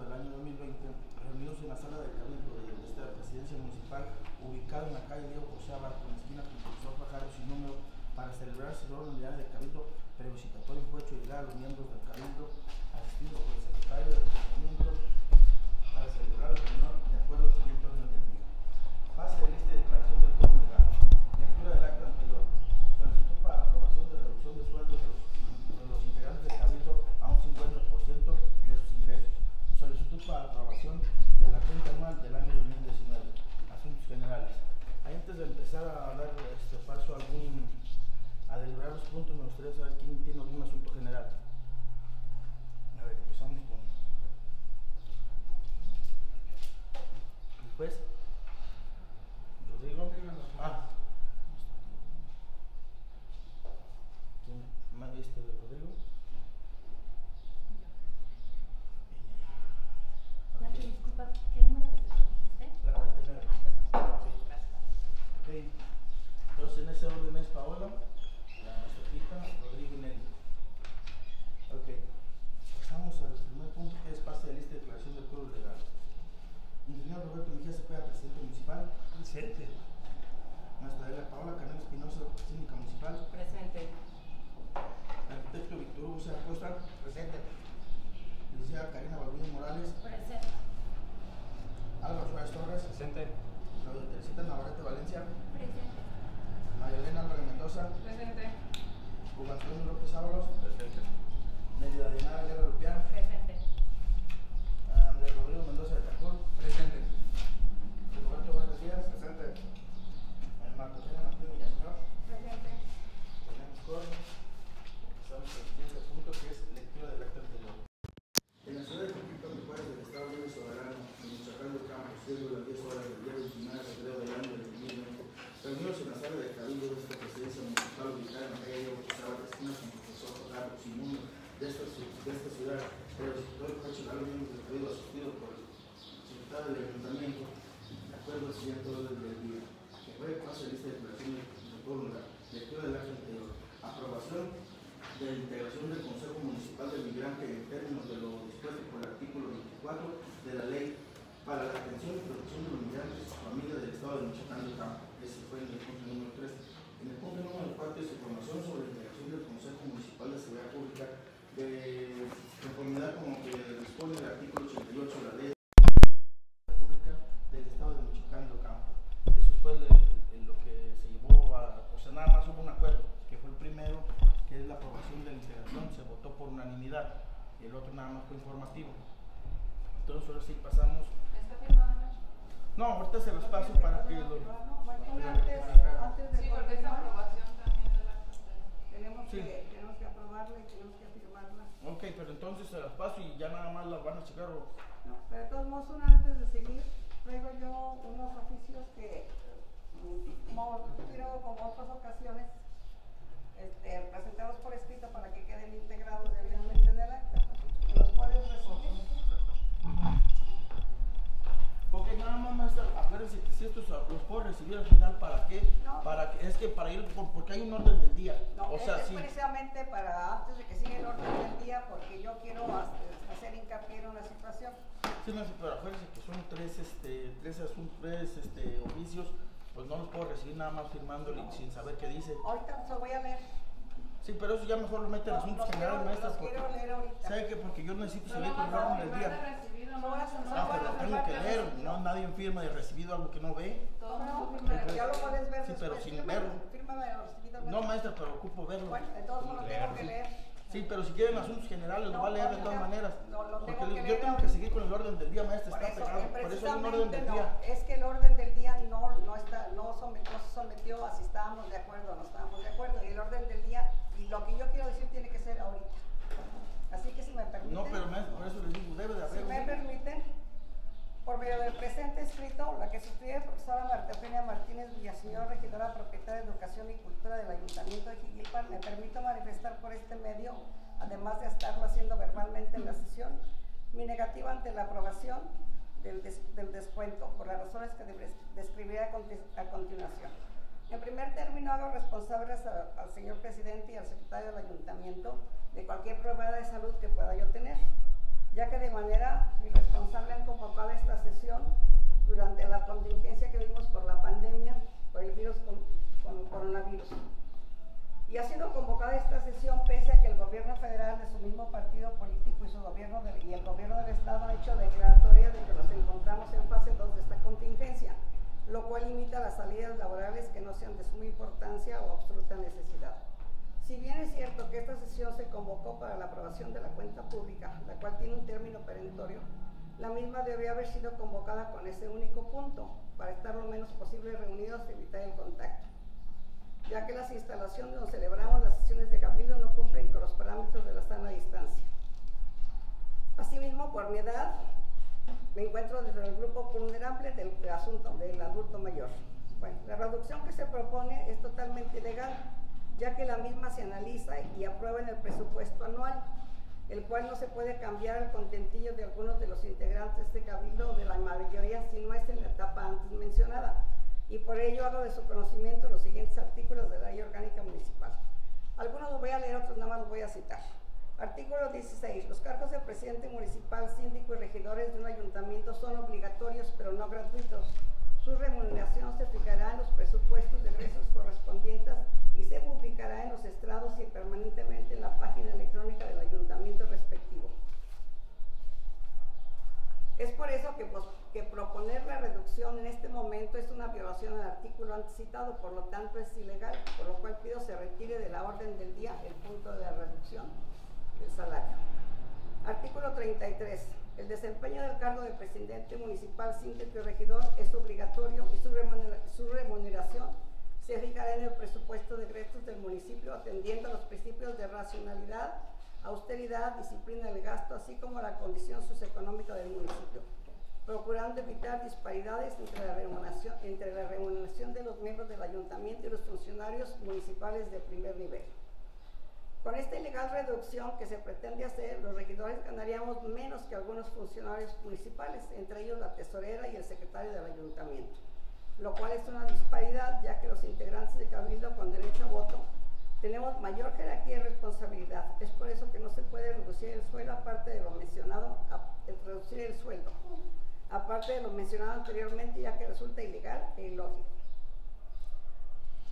del año 2020, reunidos en la sala de Cabildo de esta presidencia municipal, ubicada en la calle Diego José en la esquina con profesor Pajares sin número, para celebrar su unidad de Cabildo previsitatorio otro nada más fue informativo. Entonces ahora sí pasamos, ¿Está firmado, Nacho? no, ahorita se los paso para que lo... Bueno, antes, antes de Sí, porque es continuar, aprobación también de la tenemos Sí. que, tenemos que aprobarla y tenemos que firmarla. Ok, pero entonces se las paso y ya nada más las van a checar o... No, pero de todos modos, una nada más firmándole sin saber qué dice. Ahorita se lo voy a leer. Sí, pero eso ya mejor lo meten en asuntos generales, quiero- maestra, los porque, quiero leer ahorita. ¿sabe qué? Porque yo necesito Solo seguir con el día. recibido, No Ah, pero tengo que leer, no, nadie firma de recibido algo que no ve. Todo No, ya lo puedes ver Sí, pero sin verlo. No, maestra, pero ocupo verlo. Bueno, de todos modos lo tengo que leer. Sí, pero si quieren asuntos generales, lo No, va a leer de todas maneras. lo- lo Porque tengo le- que yo tengo que seguir con el orden del día, maestra, está eso, pegado. eh, Por eso hay un orden del no, día. es que el orden del día no, no, está, no, sometió, no se sometió a si estábamos de acuerdo o no estábamos de acuerdo. Y el orden del día, y lo que yo quiero decir tiene que ser ahorita. Así que si me permiten. No, pero maestra, por eso les digo, debe de Si haber. me un- permiten, por medio del presente escrito, la que suscribe profesora Marta Eugenia Martínez Villaseñor, regidora propietaria de Educación y Cultura del Ayuntamiento de Jiquilpan, me permito manifestar por este medio, además de estarlo haciendo verbalmente en la sesión, mi negativa ante la aprobación del, des- del descuento por las razones que describiré a, a continuación. En primer término, hago responsables a- al señor presidente y al secretario del ayuntamiento de cualquier prueba de salud que pueda yo tener, ya que de manera irresponsable han convocado esta sesión durante la contingencia que vimos por la pandemia, por el virus con, con coronavirus. Y ha sido convocada esta sesión pese a que el gobierno federal de su mismo partido político y, su gobierno y el gobierno del estado han hecho declaratoria de que nos encontramos en fase 2 de esta contingencia, lo cual limita las salidas laborales que no sean de suma importancia o absoluta necesidad. Si bien es cierto que esta sesión se convocó para la aprobación de la cuenta pública, la cual tiene un término perentorio, la misma debió haber sido convocada con ese único punto, para estar lo menos posible reunidos y evitar el contacto ya que las instalaciones donde celebramos las sesiones de cabildo no cumplen con los parámetros de la sana distancia. Asimismo, por mi edad, me encuentro dentro del grupo vulnerable del asunto del adulto mayor. Bueno, la reducción que se propone es totalmente ilegal, ya que la misma se analiza y aprueba en el presupuesto anual, el cual no se puede cambiar el contentillo de algunos de los integrantes de cabildo o de la mayoría si no es en la etapa antes mencionada y por ello hago de su conocimiento los siguientes artículos de la ley orgánica municipal. Algunos los voy a leer, otros nada más los voy a citar. Artículo 16. Los cargos de presidente municipal, síndico y regidores de un ayuntamiento son obligatorios pero no gratuitos. Su remuneración se fijará en los presupuestos de egresos correspondientes y se publicará en los estrados y permanentemente en la página electrónica del ayuntamiento respectivo. Es por eso que, proponer la reducción en este momento es una violación al artículo antes citado, por lo tanto es ilegal, por lo cual pido se retire de la orden del día el punto de la reducción del salario. Artículo 33. El desempeño del cargo de presidente municipal, síndico y regidor es obligatorio y su, remunera- su remuneración se fijará en el presupuesto de egresos del municipio atendiendo a los principios de racionalidad, austeridad, disciplina del gasto, así como la condición socioeconómica del municipio, procurando evitar disparidades entre la remuneración, entre la remuneración de los miembros del ayuntamiento y los funcionarios municipales de primer nivel. Con esta ilegal reducción que se pretende hacer, los regidores ganaríamos menos que algunos funcionarios municipales, entre ellos la tesorera y el secretario del ayuntamiento, lo cual es una disparidad ya que los integrantes de cabildo con derecho a voto tenemos mayor jerarquía y responsabilidad. Es por eso que no se puede reducir el sueldo aparte de lo mencionado, el reducir el sueldo, aparte de lo mencionado anteriormente, ya que resulta ilegal e ilógico.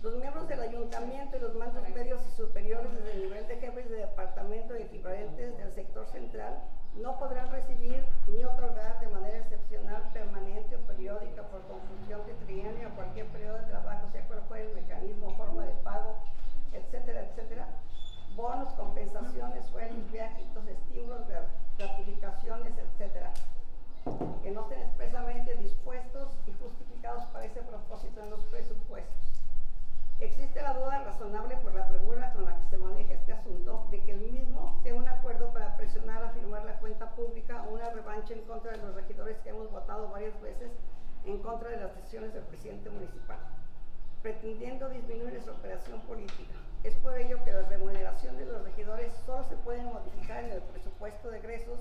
Los miembros del ayuntamiento y los mandos medios y superiores desde el nivel de jefes de departamento y equivalentes del sector central no podrán recibir ni otorgar de manera excepcional, permanente o periódica por confusión de trienio o cualquier periodo de trabajo, sea cual fuera el mecanismo forma de pago, etcétera, etcétera, bonos, compensaciones, sueldos, viáticos, estímulos, gra- gratificaciones, etcétera, que no estén expresamente dispuestos y justificados para ese propósito en los presupuestos. Existe la duda razonable por la premura con la que se maneja este asunto de que el mismo sea un acuerdo para presionar a firmar la cuenta pública o una revancha en contra de los regidores que hemos votado varias veces en contra de las decisiones del presidente municipal, pretendiendo disminuir su operación política. Es por ello que la remuneración de los regidores solo se puede modificar en el presupuesto de egresos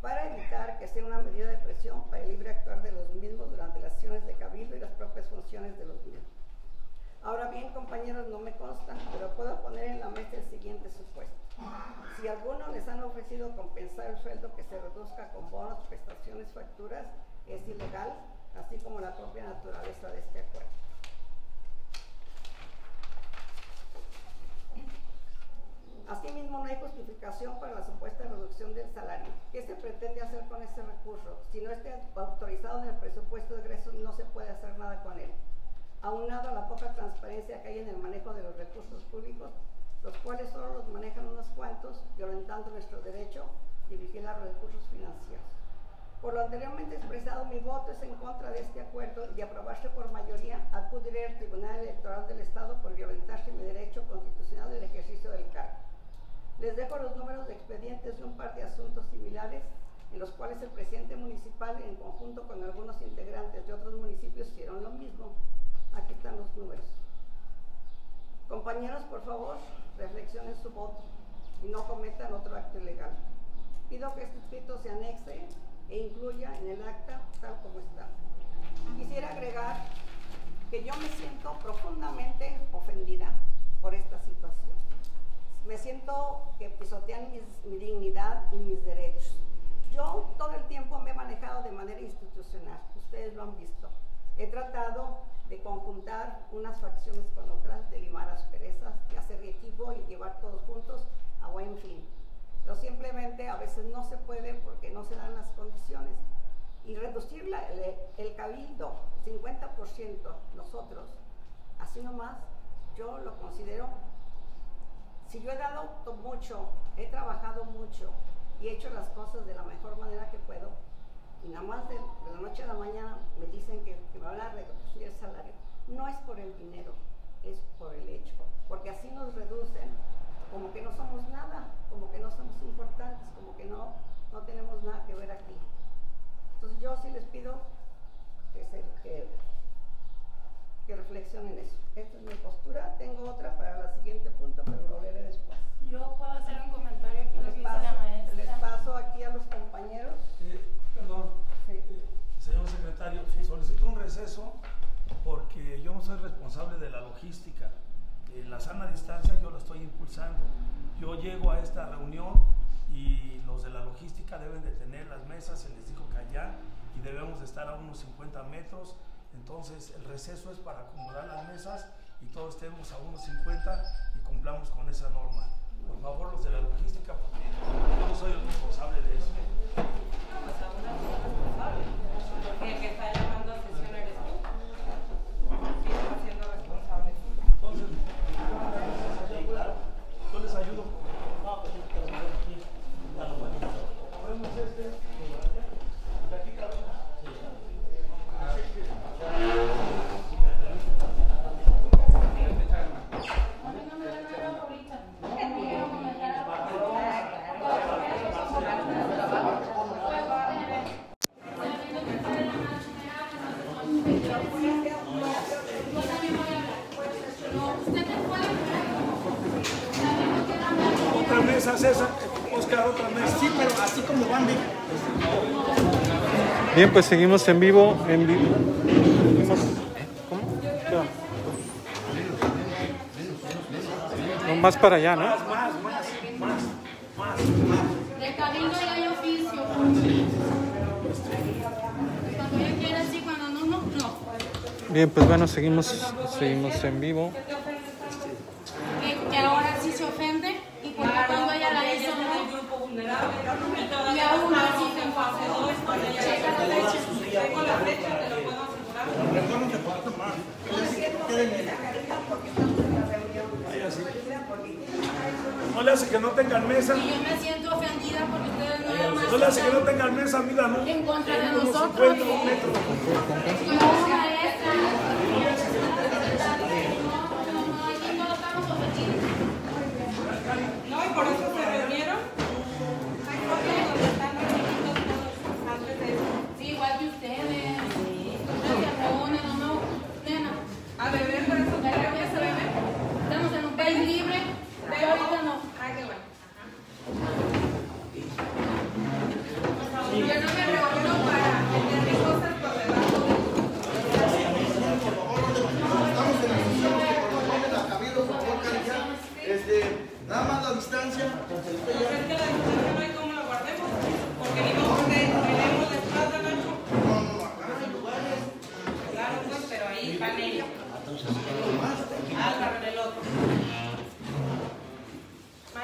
para evitar que sea una medida de presión para el libre actuar de los mismos durante las sesiones de cabildo y las propias funciones de los mismos. Ahora bien, compañeros, no me consta, pero puedo poner en la mesa el siguiente supuesto. Si a alguno les han ofrecido compensar el sueldo que se reduzca con bonos, prestaciones, facturas, es ilegal, así como la propia naturaleza de este acuerdo. Asimismo, no hay justificación para la supuesta reducción del salario. ¿Qué se pretende hacer con ese recurso? Si no esté autorizado en el presupuesto de egresos, no se puede hacer nada con él. Aunado a la poca transparencia que hay en el manejo de los recursos públicos, los cuales solo los manejan unos cuantos, violentando nuestro derecho de vigilar los recursos financieros. Por lo anteriormente expresado, mi voto es en contra de este acuerdo y de aprobarse por mayoría, acudiré al Tribunal Electoral del Estado por violentarse mi derecho constitucional del ejercicio del cargo. Les dejo los números de expedientes de un par de asuntos similares en los cuales el presidente municipal, en conjunto con algunos integrantes de otros municipios, hicieron lo mismo. Aquí están los números. Compañeros, por favor, reflexionen su voto y no cometan otro acto ilegal. Pido que este escrito se anexe e incluya en el acta tal como está. Quisiera agregar que yo me siento profundamente ofendida por esta situación. Me siento que pisotean mi dignidad y mis derechos. Yo todo el tiempo me he manejado de manera institucional, ustedes lo han visto. He tratado de conjuntar unas facciones con otras, de limar asperezas, de hacer equipo y llevar todos juntos a buen fin. Pero simplemente a veces no se puede porque no se dan las condiciones. Y reducir la- el, el cabildo 50% nosotros, así nomás, yo lo considero si yo he dado mucho, he trabajado mucho y he hecho las cosas de la mejor manera que puedo, y nada más de, de la noche a la mañana me dicen que, que me van a reducir el salario, no es por el dinero, es por el hecho, porque así nos reducen, como que no somos nada, como que no somos importantes, como que no, no tenemos nada que ver aquí. Entonces yo sí les pido que, se, que, que reflexionen eso. Esta es mi postura, tengo otra para el siguiente punto, pero lo veré después. Yo puedo hacer un comentario Les que dice paso, la les maestra. paso aquí a los compañeros. Eh, perdón, Sí. eh, señor secretario, solicito un receso porque yo no soy responsable de la logística. Eh, la sana distancia yo la estoy impulsando. Yo llego a esta reunión y los de la logística deben de tener las mesas, se les dijo que allá, y debemos de estar a unos 50 metros. Entonces el receso es para acomodar las mesas y todos estemos a unos 50 y cumplamos con esa norma. Por favor, los de la logística, porque yo no soy el responsable de eso. Pues aún no es responsable. Porque el que está a pues seguimos en vivo, en vivo. ¿Cómo? No, más para allá, ¿no? Más, más, más, más, más. De ya hay oficio. Cuando ella quiere así, cuando no, no, no. Bien, pues bueno, seguimos, seguimos en vivo. Que, ahora sí se ofende y cuando ella la hizo. Y aún así en fase 2 cuando ya llega la fecha. Tengo la fecha, te lo puedo asegurar. No le hace que no tengan mesa. Y yo me siento ofendida porque ustedes no nada más No le hace que no tengan mesa, amiga, no. en contra de nosotros. 50, un metro. No, maestra. No, y por eso se beber, se bebe. estamos en un país libre, pero ahorita no. Ay, qué bueno. Yo no me reúno para meterle cosas por debajo de Estamos en que a por favor. Este, nada más la distancia.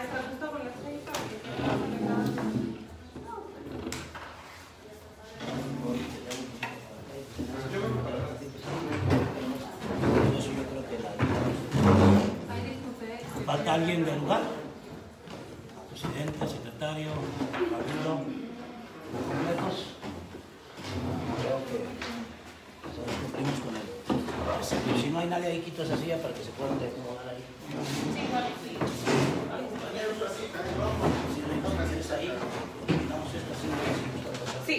Disculpe. falta alguien del lugar. Presidente, secretario, cabildo, completos. Creo que cumplimos con él. Si no hay nadie ahí, quito esa silla para que se puedan acomodar ahí. Si no hay nadie ahí, quitamos esta silla y seguimos pasando. Sí.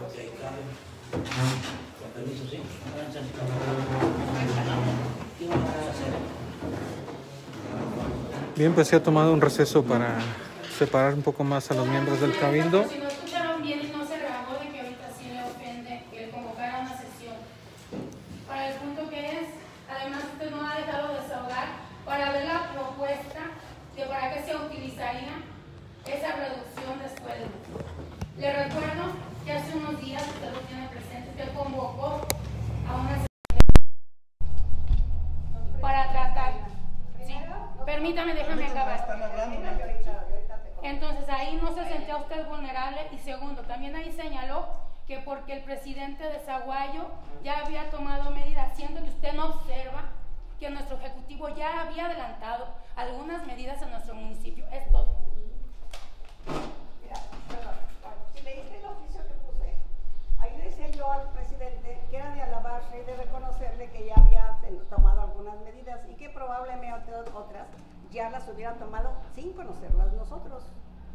Ok, cabe. Con permiso, sí. Váyanse. ¿Qué vamos a hacer? Bien, pues ha tomado un receso para separar un poco más a los miembros del cabildo. Si no escucharon bien. Además, usted no ha dejado desahogar para ver la propuesta de para qué se utilizaría esa reducción de sueldo. Le recuerdo que hace unos días, usted lo tiene presente, usted convocó a una para tratar. Sí, permítame, déjame acabar. Están hablando, Mira, ¿no? yo ahorita- yo ahorita te contesto. Entonces ahí no se sentía usted vulnerable y segundo, también ahí señaló que porque el presidente de Zaguayo ya había tomado medidas, siendo que usted no observa que nuestro ejecutivo ya había adelantado algunas medidas en nuestro municipio. Es todo. Mira, perdón, si leíste el oficio que puse, ahí decía yo al presidente que era de alabarse y de reconocerle que ya había tomado algunas medidas y que probablemente otras ya las hubiera tomado sin conocerlas nosotros.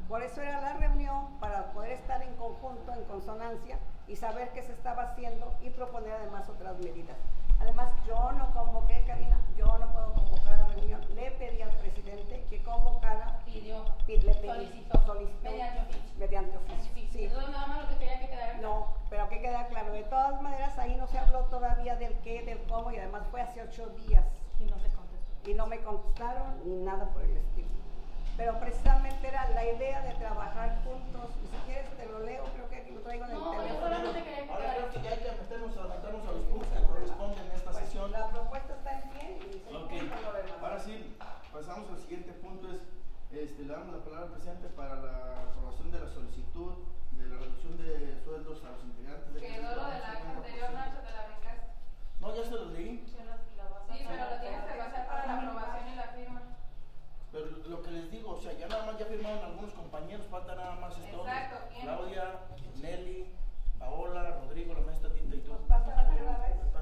Por eso era la reunión, para poder estar en conjunto, en consonancia y saber qué se estaba haciendo y proponer además otras medidas. Además, yo no convoqué, Karina, yo no puedo convocar a reunión. Le pedí al presidente que convocara Pidió, Pi- le pedí- solicitó, solicitó mediante oficio. mediante oficio. Sí, sí. eso es nada más lo que quería que quedara claro. No, pero que queda claro. De todas maneras, ahí no se habló todavía del qué, del cómo, y además fue hace ocho días. Y no se contestó. Y no me contestaron ni nada por el estilo. Pero precisamente era la idea de trabajar juntos. Y si quieres, te lo leo, creo que aquí lo traigo en el No, yo teléfono. solamente quería que Ahora creo que ya hay que meternos a meternos a los puntos que corresponden en esta Pues, sesión. la propuesta está en pie y se Ok, cumple lo demás. ahora sí, pasamos al siguiente punto, es, este, le damos la palabra al presidente para la aprobación de la solicitud de la reducción de sueldos a los integrantes del Quedó lo del acta anterior, Nacho, te la brincaste. No, ya se los leí, Sí, pero lo tienes que pasar para la aprobación y la firma. Pero lo que les digo, o sea, ya nada más ya firmaron algunos compañeros, falta nada más esto. Claudia, Nelly, Paola, Rodrigo, la maestra Tita y tú. Nos pasa vez.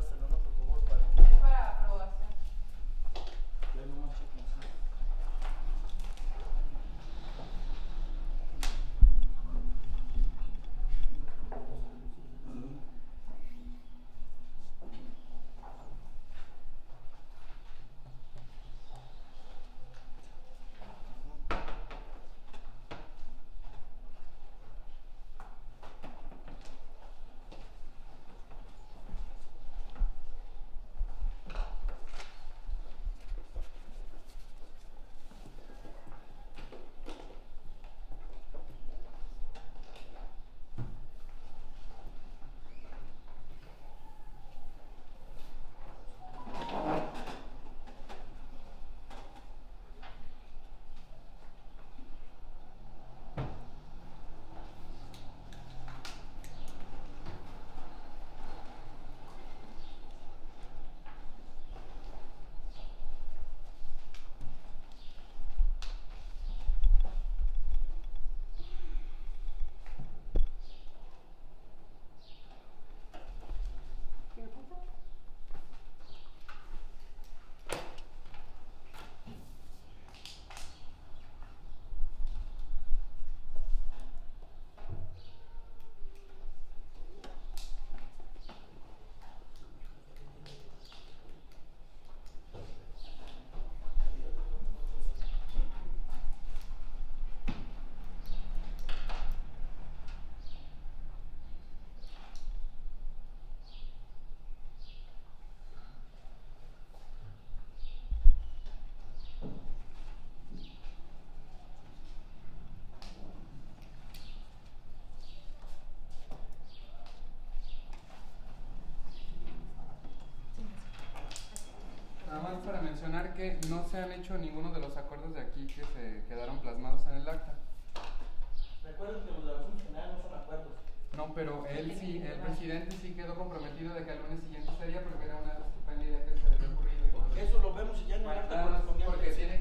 Para mencionar que no se han hecho ninguno de los acuerdos de aquí que se quedaron plasmados en el acta. Recuerden que los de la General no son acuerdos. No, pero él sí, el presidente sí quedó comprometido de que al lunes siguiente sería porque era una estupenda idea que se le había ocurrido. y. Eso lo vemos ya en el Bueno, acta correspondiente. porque tiene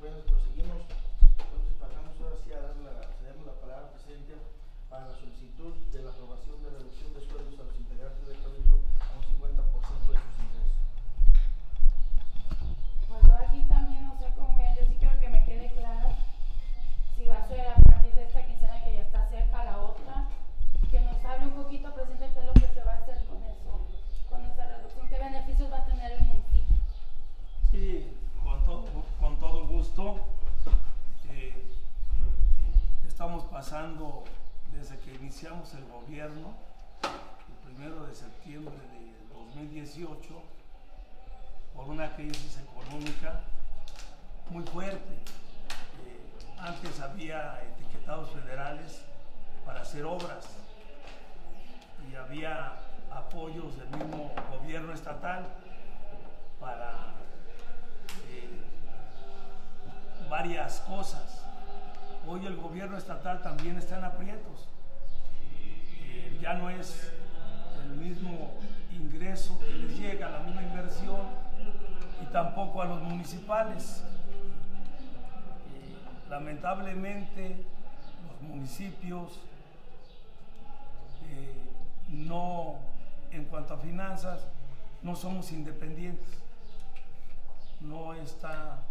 Well, desde que iniciamos el gobierno, el primero de septiembre de 2018, por una crisis económica muy fuerte. Eh, antes había etiquetados federales para hacer obras y había apoyos del mismo gobierno estatal para eh, varias cosas. Hoy el gobierno estatal también está en aprietos. Eh, ya no es el mismo ingreso que les llega, la misma inversión, y tampoco a los municipales. Eh, lamentablemente, los municipios eh, no, en cuanto a finanzas, no somos independientes. No está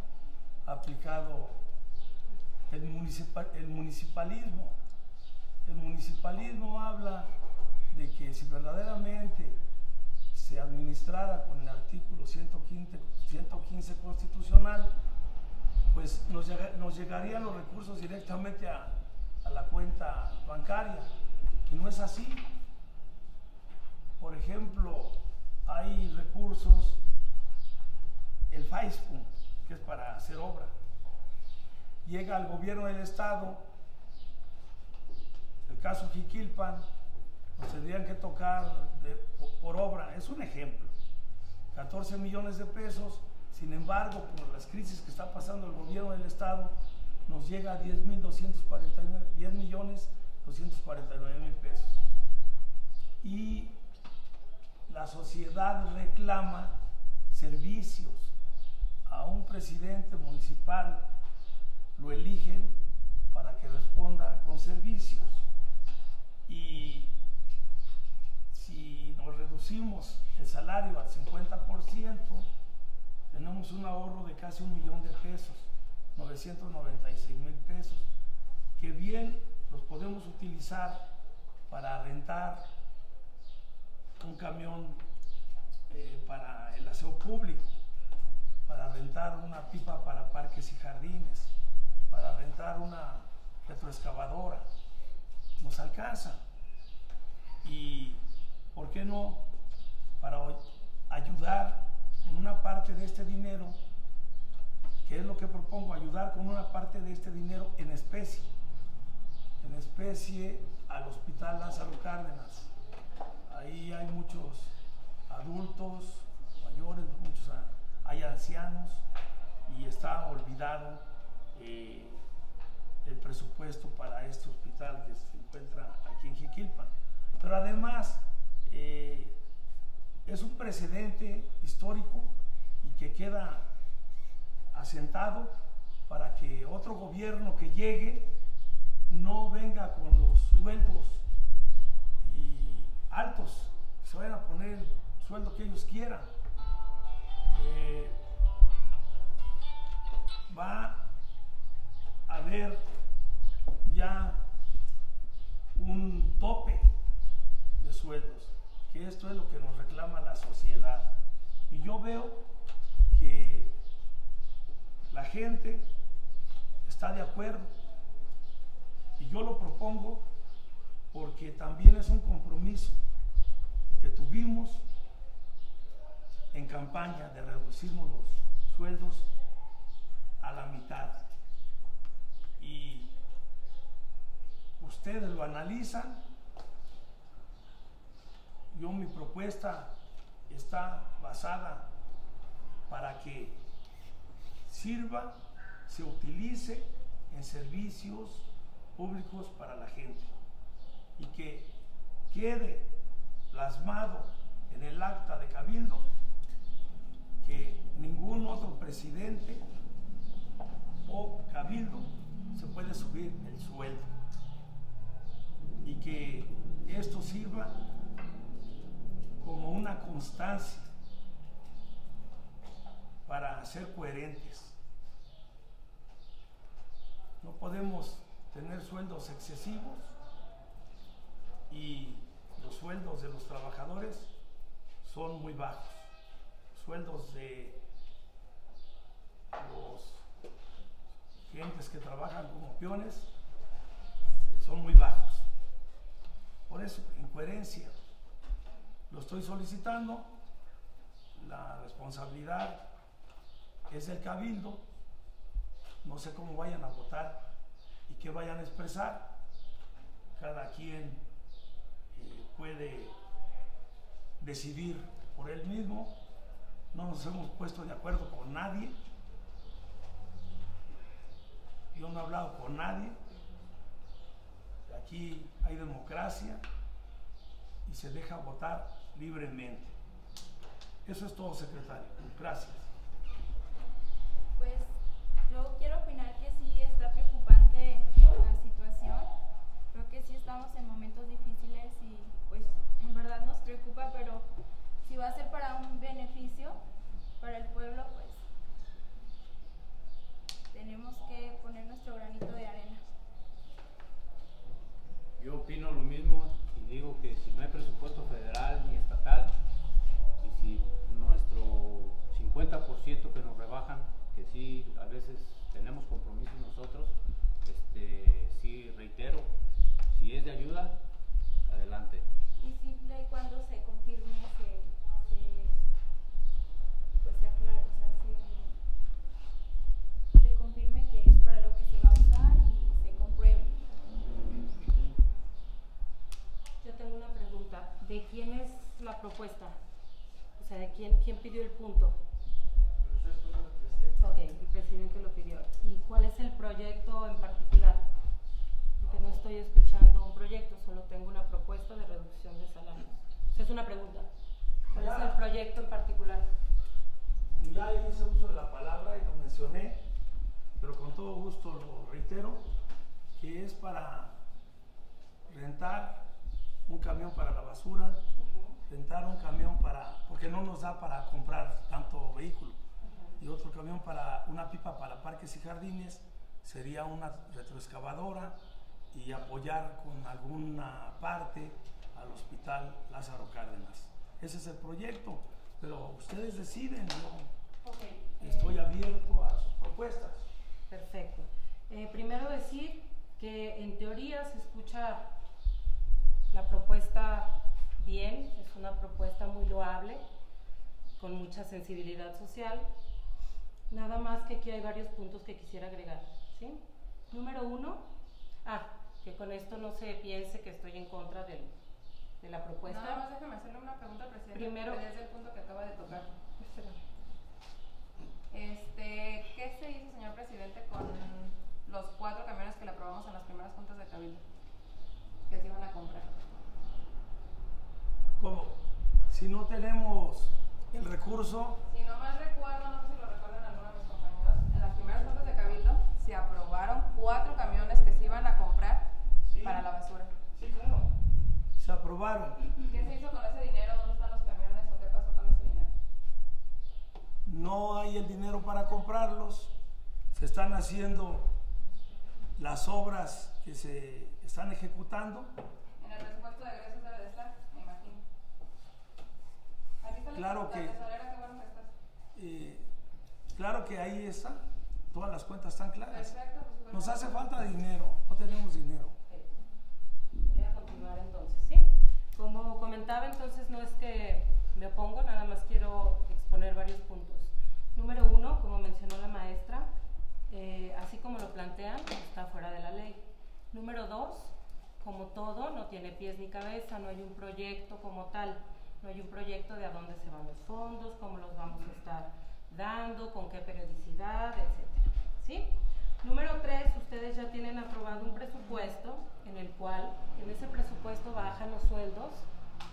aplicado el, municipal, el municipalismo. El municipalismo habla de que si verdaderamente se administrara con el artículo 115, 115 constitucional, pues nos llegarían los recursos directamente a, a la cuenta bancaria. Y no es así. Por ejemplo, hay recursos, el FAISPU, que es para hacer obra, llega al gobierno del estado, el caso Jiquilpan, nos tendrían que tocar por, obra, es un ejemplo, 14 millones de pesos, sin embargo, por las crisis que está pasando el gobierno del estado, nos llega a 10 mil 249, 10 millones 249 mil pesos. Y la sociedad reclama servicios a un presidente municipal, lo eligen para que responda con servicios. Y si nos reducimos el salario al 50%, tenemos un ahorro de casi un millón de pesos, 996 mil pesos, que bien los podemos utilizar para rentar un camión eh, para el aseo público, para rentar una pipa para parques y jardines, para rentar una retroexcavadora. Nos alcanza. Y, ¿por qué no? Para ayudar con una parte de este dinero, que es lo que propongo, ayudar con una parte de este dinero en especie, en especie al Hospital Lázaro Cárdenas. Ahí hay muchos adultos, mayores, muchos, hay ancianos y está olvidado el presupuesto para este hospital que se encuentra aquí en Jiquilpan. Pero además eh, es un precedente histórico y que queda asentado para que otro gobierno que llegue no venga con los sueldos altos, se vayan a poner el sueldo que ellos quieran. Eh, va haber ya un tope de sueldos, que esto es lo que nos reclama la sociedad. Y yo veo que la gente está de acuerdo. Y yo lo propongo porque también es un compromiso que tuvimos en campaña de reducirnos los sueldos a la mitad. Y ustedes lo analizan. Yo mi propuesta está basada para que sirva, se utilice en servicios públicos para la gente y que quede plasmado en el acta de cabildo que ningún otro presidente o cabildo se puede subir el sueldo y que esto sirva como una constancia para ser coherentes. No podemos tener sueldos excesivos y los sueldos de los trabajadores son muy bajos. Sueldos de los gentes que trabajan como peones son muy bajos. Por eso, en coherencia, lo estoy solicitando. La responsabilidad es del cabildo. No sé cómo vayan a votar y qué vayan a expresar. Cada quien eh, puede decidir por él mismo. no nos hemos puesto de acuerdo con nadie. Yo no he hablado con nadie. Aquí hay democracia y se deja votar libremente. Eso es todo, secretario. Gracias. Pues yo quiero opinar que sí está preocupante la situación. Creo que sí estamos en momentos difíciles y pues en verdad nos preocupa, pero si va a ser para un beneficio para el pueblo, pues tenemos que poner nuestro granito de arena. Yo opino lo mismo y digo que si no hay presupuesto federal ni estatal y si nuestro 50% que nos rebajan, que sí a veces tenemos compromisos nosotros, este, sí reitero, si es de ayuda, propuesta? O sea, ¿de quién, quién pidió el punto? Ok, el presidente lo pidió. ¿Y cuál es el proyecto en particular? Porque no estoy escuchando un proyecto, solo tengo una propuesta de reducción de salarios. O sea, es una pregunta. ¿Cuál es el proyecto en particular? Ya hice uso de la palabra y lo mencioné, pero con todo gusto lo reitero, que es para rentar un camión para la basura, rentar un camión para, porque no nos da para comprar tanto vehículo, y otro camión para una pipa para parques y jardines, sería una retroexcavadora y apoyar con alguna parte al hospital Lázaro Cárdenas. Ese es el proyecto, pero ustedes deciden, yo Ok. estoy abierto a sus propuestas. Perfecto. Eh, primero decir que en teoría se escucha la propuesta bien, es una propuesta muy loable, con mucha sensibilidad social. Nada más que aquí hay varios puntos que quisiera agregar. ¿sí? Número uno, ah, que con esto no se piense que estoy en contra del- de la propuesta. Nada más déjame hacerle una pregunta al presidente Primero- desde el punto que acaba de tocar. Espera. Este, ¿qué se hizo, señor presidente, con los cuatro camiones que le aprobamos en las primeras juntas de cabildo? Que se iban a comprar. ¿Cómo? Si no tenemos el recurso, Si no mal recuerdo, no sé si lo recuerdan algunos de mis compañeros, en las primeras juntas de cabildo se aprobaron cuatro camiones que se iban a comprar Sí. para la basura. sí, claro, se aprobaron. ¿Qué se hizo con ese dinero? ¿Dónde están los camiones o qué pasó con ese dinero? No hay el dinero para comprarlos, se están haciendo las obras que se están ejecutando. En el presupuesto de egresos debe de estar, me imagino. Aquí está la- Claro la que-. Eh, claro que ahí está, todas las cuentas están claras. Perfecto, pues bueno. Nos hace falta dinero, no tenemos dinero. Voy a continuar entonces, ¿sí? Como comentaba, entonces no es que me opongo, nada más quiero exponer varios puntos. Número uno, como mencionó la maestra, eh, así como lo plantean, está fuera de la ley. Número dos, como todo, no tiene pies ni cabeza, no hay un proyecto como tal, no hay un proyecto de a dónde se van los fondos, cómo los vamos a estar dando, con qué periodicidad, etcétera, ¿sí? Número tres, ustedes ya tienen aprobado un presupuesto en el cual, en ese presupuesto bajan los sueldos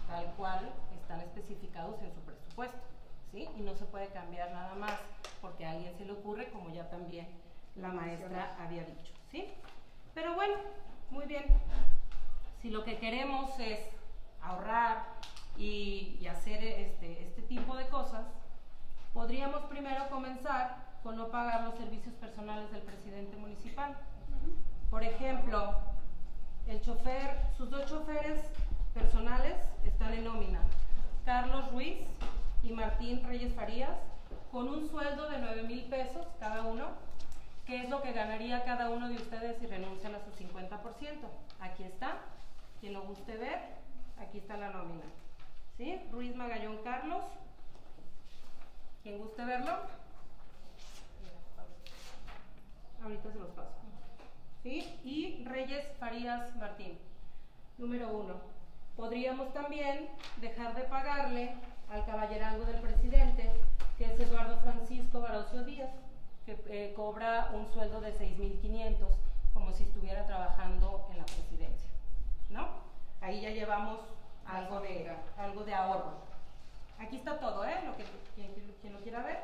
tal cual están especificados en su presupuesto, ¿sí? Y no se puede cambiar nada más porque a alguien se le ocurre, como ya también la maestra había dicho, ¿sí? Pero bueno, muy bien. Si lo que queremos es ahorrar y, hacer este, este tipo de cosas, podríamos primero comenzar con no pagar los servicios personales del presidente municipal. Por ejemplo, el chofer, sus dos choferes personales están en nómina, Carlos Ruiz y Martín Reyes Farías, con un sueldo de 9 mil pesos cada uno, que es lo que ganaría cada uno de ustedes si renuncian a su 50%. Aquí está, quien lo guste ver, aquí está la nómina. ¿Sí? Ruiz Magallón Carlos, quien guste verlo, ahorita se los paso. ¿Sí? Y Reyes Farías Martín. Número uno. Podríamos también dejar de pagarle al caballerango del presidente que es Eduardo Francisco Barocio Díaz, que eh, cobra un sueldo de 6.500, como si estuviera trabajando en la presidencia, ¿no? Ahí ya llevamos algo de, algo de ahorro. Aquí está todo, ¿eh? Lo que, quien, quien lo quiera ver.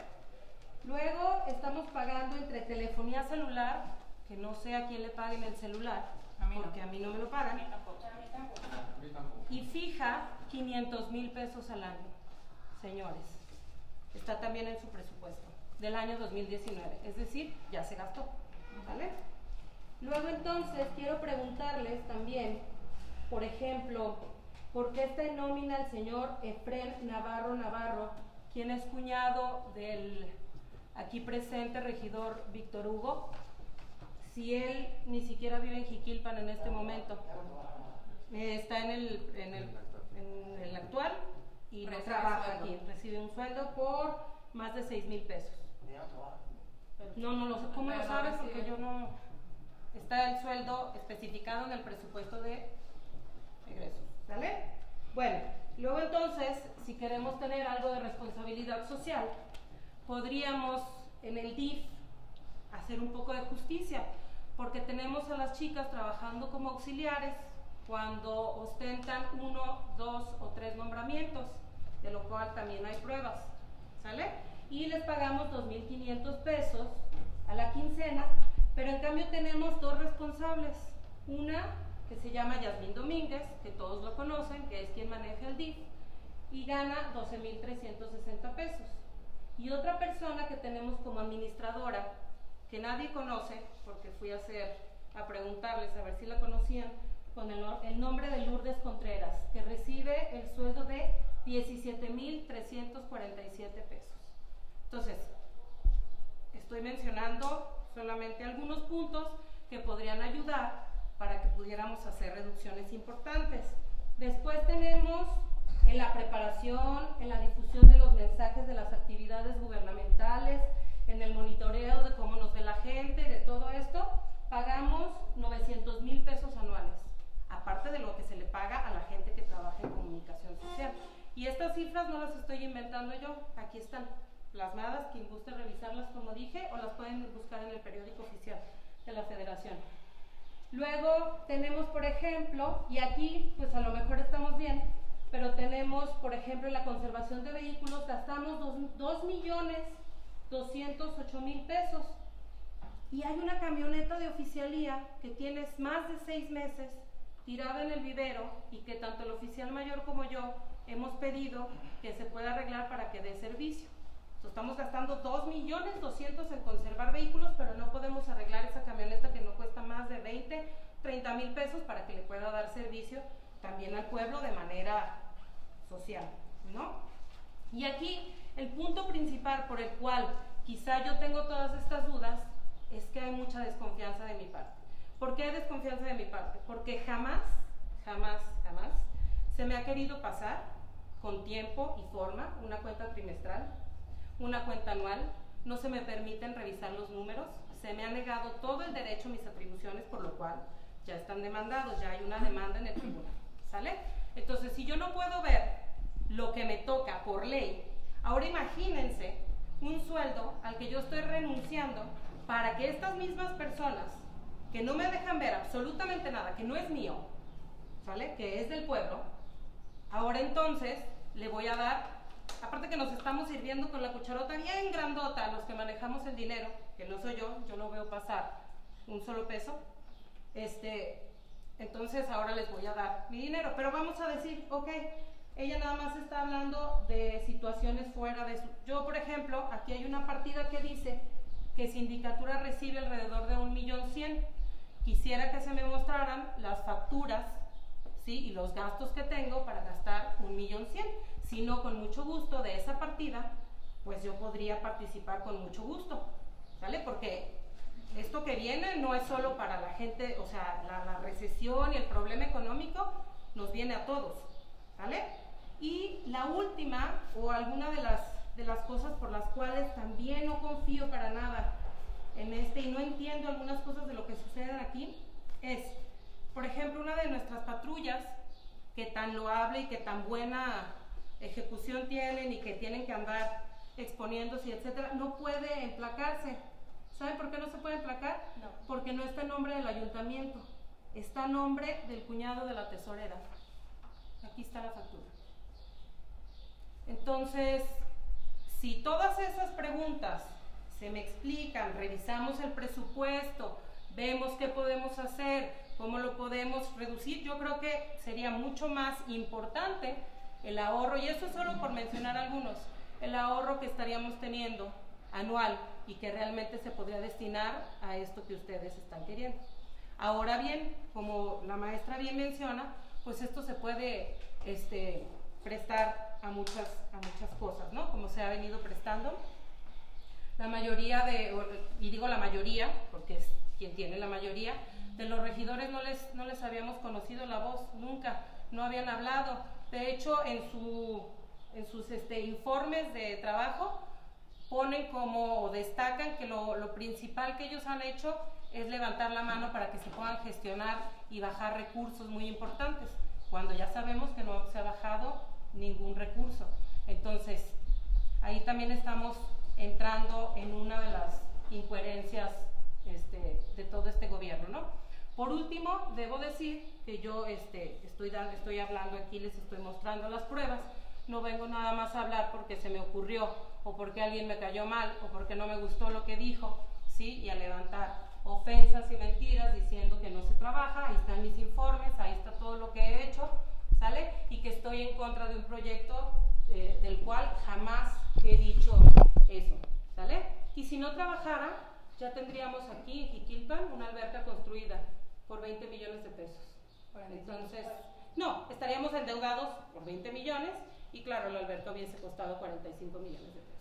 Luego estamos pagando entre telefonía celular, que no sé a quién le paguen el celular, A mí no. porque a mí no me lo pagan, A mí tampoco. y fija 500 mil pesos al año, señores. Está también en su presupuesto del año 2019, es decir, ya se gastó, ¿vale? Luego entonces quiero preguntarles también, por ejemplo, ¿por qué está en nómina el señor Efren Navarro Navarro, quien es cuñado del aquí presente regidor Víctor Hugo? Si él ni siquiera vive en Jiquilpan en este momento, eh, está en el, en el, en el actual y no trabaja aquí, recibe un sueldo por más de 6 mil pesos. No, no lo sé. ¿Cómo lo sabes? Porque yo no. Está el sueldo especificado en el presupuesto de egresos. ¿Sale? Bueno, luego entonces, si queremos tener algo de responsabilidad social, podríamos en el DIF hacer un poco de justicia, porque tenemos a las chicas trabajando como auxiliares cuando ostentan uno, dos o tres nombramientos, de lo cual también hay pruebas, ¿sale? Y les pagamos 2.500 pesos a la quincena, pero en cambio tenemos dos responsables, una que se llama Yasmín Domínguez, que todos lo conocen, que es quien maneja el DIF, y gana 12.360 pesos. Y otra persona que tenemos como administradora, que nadie conoce, porque fui a hacer, a preguntarles a ver si la conocían, con el, el nombre de Lourdes Contreras, que recibe el sueldo de 17.347 pesos. Entonces, estoy mencionando solamente algunos puntos que podrían ayudar para que pudiéramos hacer reducciones importantes. Después tenemos en la preparación, en la difusión de los mensajes de las actividades gubernamentales, en el monitoreo de cómo nos ve la gente, de todo esto, pagamos 900 mil pesos anuales, aparte de lo que se le paga a la gente que trabaja en comunicación social. Y estas cifras no las estoy inventando yo, aquí están plasmadas, quien guste revisarlas como dije, o las pueden buscar en el periódico oficial de la federación. Luego tenemos, por ejemplo, y aquí pues a lo mejor estamos bien, pero tenemos, por ejemplo, la conservación de vehículos gastamos 2 millones 208 mil pesos. Y hay una camioneta de oficialía que tienes más de seis meses tirada en el vivero y que tanto el oficial mayor como yo hemos pedido que se pueda arreglar para que dé servicio. Estamos gastando 2 millones 200 en conservar vehículos, pero no podemos arreglar esa camioneta que no cuesta más de 20, 30 mil pesos para que le pueda dar servicio también al pueblo de manera social, ¿no? Y aquí el punto principal por el cual quizá yo tengo todas estas dudas es que hay mucha desconfianza de mi parte. ¿Por qué hay desconfianza de mi parte? Porque jamás, jamás, jamás se me ha querido pasar con tiempo y forma una cuenta trimestral, una cuenta anual, no se me permiten revisar los números, se me ha negado todo el derecho a mis atribuciones, por lo cual ya están demandados, ya hay una demanda en el tribunal, ¿sale? Entonces, si yo no puedo ver lo que me toca por ley, ahora imagínense un sueldo al que yo estoy renunciando para que estas mismas personas que no me dejan ver absolutamente nada, que no es mío, ¿sale? Que es del pueblo, ahora entonces le voy a dar, aparte que nos estamos sirviendo con la cucharota bien grandota los que manejamos el dinero, que no soy yo, yo no veo pasar un solo peso, este, entonces ahora les voy a dar mi dinero, pero vamos a decir, ok, ella nada más está hablando de situaciones fuera de su... Yo, por ejemplo, aquí hay una partida que dice que Sindicatura recibe alrededor de un millón cien. Quisiera que se me mostraran las facturas, ¿sí? Y los gastos que tengo para gastar un millón cien. Si no, con mucho gusto de esa partida, pues yo podría participar con mucho gusto, ¿sale? Porque esto que viene no es solo para la gente, o sea, la, recesión y el problema económico nos viene a todos, ¿vale? Y la última, o alguna de las, de las cosas por las cuales también no confío para nada en este y no entiendo algunas cosas de lo que sucede aquí, es, por ejemplo, una de nuestras patrullas, que tan loable y que tan buena ejecución tienen y que tienen que andar exponiéndose, etcétera, no puede emplacarse. ¿Saben por qué no se puede emplacar? No. Porque no está en nombre del ayuntamiento, está en nombre del cuñado de la tesorera. Aquí está la factura. Entonces, si todas esas preguntas se me explican, revisamos el presupuesto, vemos qué podemos hacer, cómo lo podemos reducir, yo creo que sería mucho más importante el ahorro, y eso es solo por mencionar algunos, el ahorro que estaríamos teniendo anual y que realmente se podría destinar a esto que ustedes están queriendo. Ahora bien, como la maestra bien menciona, pues esto se puede este, prestar a muchas, a muchas cosas, ¿no? Como se ha venido prestando. La mayoría de, y digo la mayoría, porque es quien tiene la mayoría, de los regidores no les, no les habíamos conocido la voz, nunca, no habían hablado. De hecho, en, su, en sus este, informes de trabajo ponen como, o destacan que lo, lo principal que ellos han hecho es levantar la mano para que se puedan gestionar y bajar recursos muy importantes, cuando ya sabemos que no se ha bajado ningún recurso. Entonces, ahí también estamos entrando en una de las incoherencias este, de todo este gobierno, ¿no? Por último, debo decir yo este, estoy, estoy hablando aquí, les estoy mostrando las pruebas, no vengo nada más a hablar porque se me ocurrió o porque alguien me cayó mal o porque no me gustó lo que dijo, ¿sí? Y a levantar ofensas y mentiras diciendo que no se trabaja, ahí están mis informes, ahí está todo lo que he hecho, ¿sale? Y que estoy en contra de un proyecto eh, del cual jamás he dicho eso, ¿sale? Y si no trabajara, ya tendríamos aquí en Jiquilpan una alberca construida por 20 millones de pesos. Entonces, no, estaríamos endeudados por 20 millones y claro, la alberca hubiese costado 45 millones de pesos.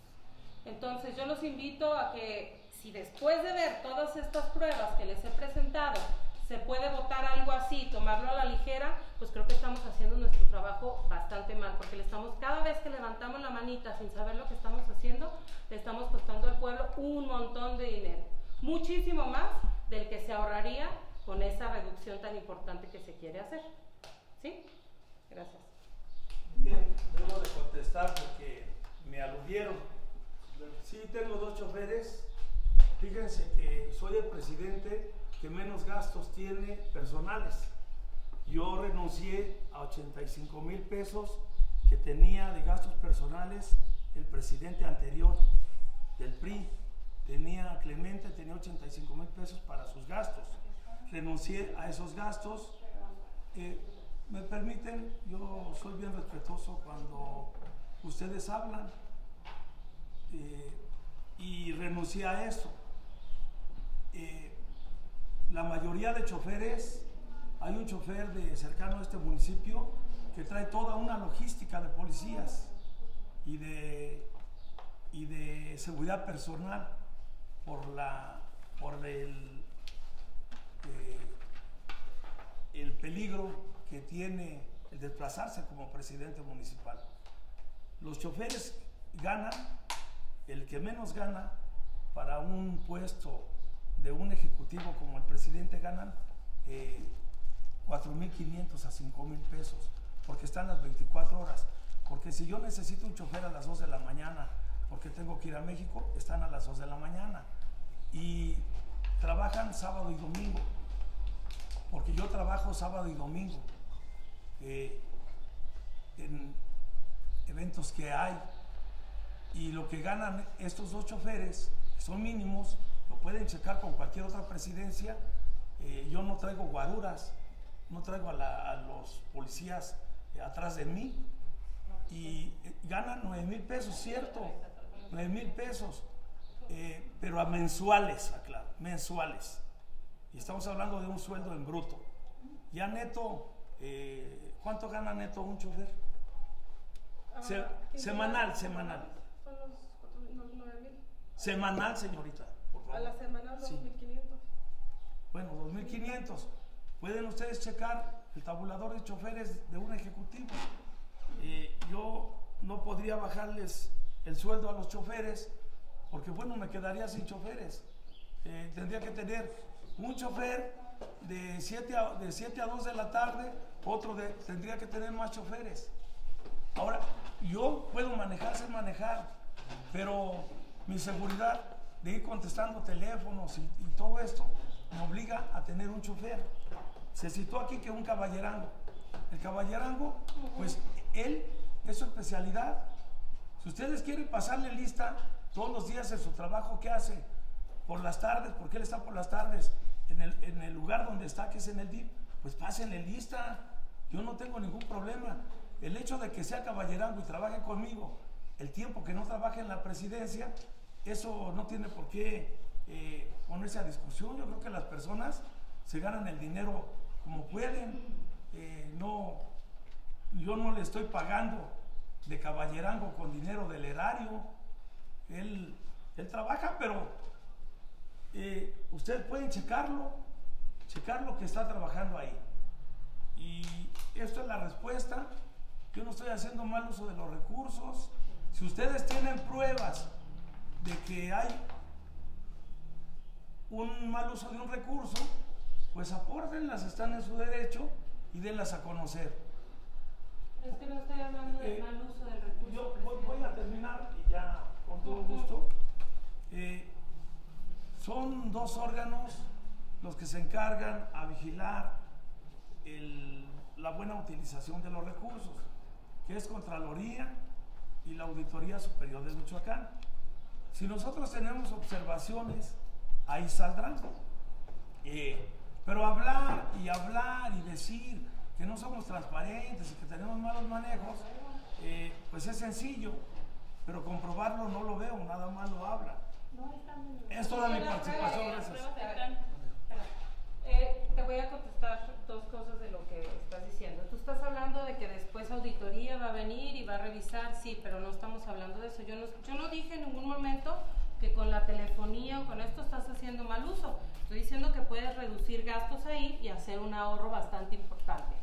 Entonces, yo los invito a que si después de ver todas estas pruebas que les he presentado, se puede votar algo así, tomarlo a la ligera, pues creo que estamos haciendo nuestro trabajo bastante mal, porque le estamos, cada vez que levantamos la manita sin saber lo que estamos haciendo, le estamos costando al pueblo un montón de dinero, muchísimo más del que se ahorraría con esa reducción tan importante que se quiere hacer. ¿Sí? Gracias. Bien, debo de contestar porque me aludieron. Sí, tengo dos choferes. Fíjense que soy el presidente que menos gastos tiene personales. Yo renuncié a 85 mil pesos que tenía de gastos personales el presidente anterior del PRI. Tenía Clemente, tenía 85 mil pesos para sus gastos. Renuncié a esos gastos. Eh, ¿Me permiten? Yo soy bien respetuoso cuando ustedes hablan eh, y renuncié a eso. Eh, la mayoría de choferes, hay un chofer de cercano a este municipio que trae toda una logística de policías y de, y de seguridad personal por, la, por el, el peligro que tiene el desplazarse como presidente municipal. Los choferes ganan, el que menos gana para un puesto de un ejecutivo como el presidente ganan eh, 4.500 a 5.000 pesos, porque están las 24 horas. Porque si yo necesito un chofer a las 2 de la mañana, porque tengo que ir a México, están a las 2 de la mañana. Y trabajan sábado y domingo, porque yo trabajo sábado y domingo. Eh, en eventos que hay. Y lo que ganan estos dos choferes, son mínimos, lo pueden checar con cualquier otra presidencia. Eh, yo no traigo guaruras, no traigo a, los policías eh, atrás de mí. Y ganan 9 mil pesos, cierto, 9 mil pesos, pero a mensuales, aclaro, mensuales. Y estamos hablando de un sueldo en bruto. Ya neto, eh, ¿cuánto gana neto un chofer? Se- semanal, semanal. Son los cuatro mil- no, nueve mil. Semanal, señorita, por favor. A la semana Sí. 2.500. Bueno, 2.500. Pueden ustedes checar el tabulador de choferes de un ejecutivo. Eh, yo no podría bajarles el sueldo a los choferes porque, bueno, me quedaría sin choferes. Eh, tendría que tener un chofer de 7 a, de 7 a 2 de la tarde, otro de, tendría que tener más choferes. Ahora, yo puedo manejar, sé manejar, pero mi seguridad de ir contestando teléfonos y, todo esto me obliga a tener un chofer. Se citó aquí que un caballerango. El caballerango, pues él es su especialidad. Si ustedes quieren pasarle lista todos los días en su trabajo, ¿qué hace? Por las tardes, porque él está por las tardes en el, lugar donde está, que es en el DIP, pues pásenle lista. Yo no tengo ningún problema. El hecho de que sea caballerango y trabaje conmigo, el tiempo que no trabaje en la presidencia, eso no tiene por qué eh, ponerse a discusión. Yo creo que las personas se ganan el dinero como pueden. Eh, no, yo no le estoy pagando de caballerango con dinero del erario. Él, él trabaja, pero eh, ustedes pueden checarlo, checar lo que está trabajando ahí. Y esto es la respuesta. Yo no estoy haciendo mal uso de los recursos. Si ustedes tienen pruebas de que hay un mal uso de un recurso, pues apórtenlas, están en su derecho y denlas a conocer. Es que no estoy hablando del Eh, mal uso del recurso. Yo voy a terminar y ya con todo gusto. Eh, son dos órganos los que se encargan a vigilar la buena utilización de los recursos, que es Contraloría y la Auditoría Superior de Michoacán. Si nosotros tenemos observaciones, ahí saldrán. Eh, pero hablar y hablar y decir que no somos transparentes y que tenemos malos manejos, eh, pues es sencillo, pero comprobarlo no lo veo, nada más lo habla. Es toda mi participación, gracias. Eh, te voy a contestar dos cosas de lo que estás diciendo. Tú estás hablando de que después auditoría va a venir y va a revisar, sí, pero no estamos hablando de eso. Yo no, yo no dije en ningún momento que con la telefonía o con esto estás haciendo mal uso. Estoy diciendo que puedes reducir gastos ahí y hacer un ahorro bastante importante.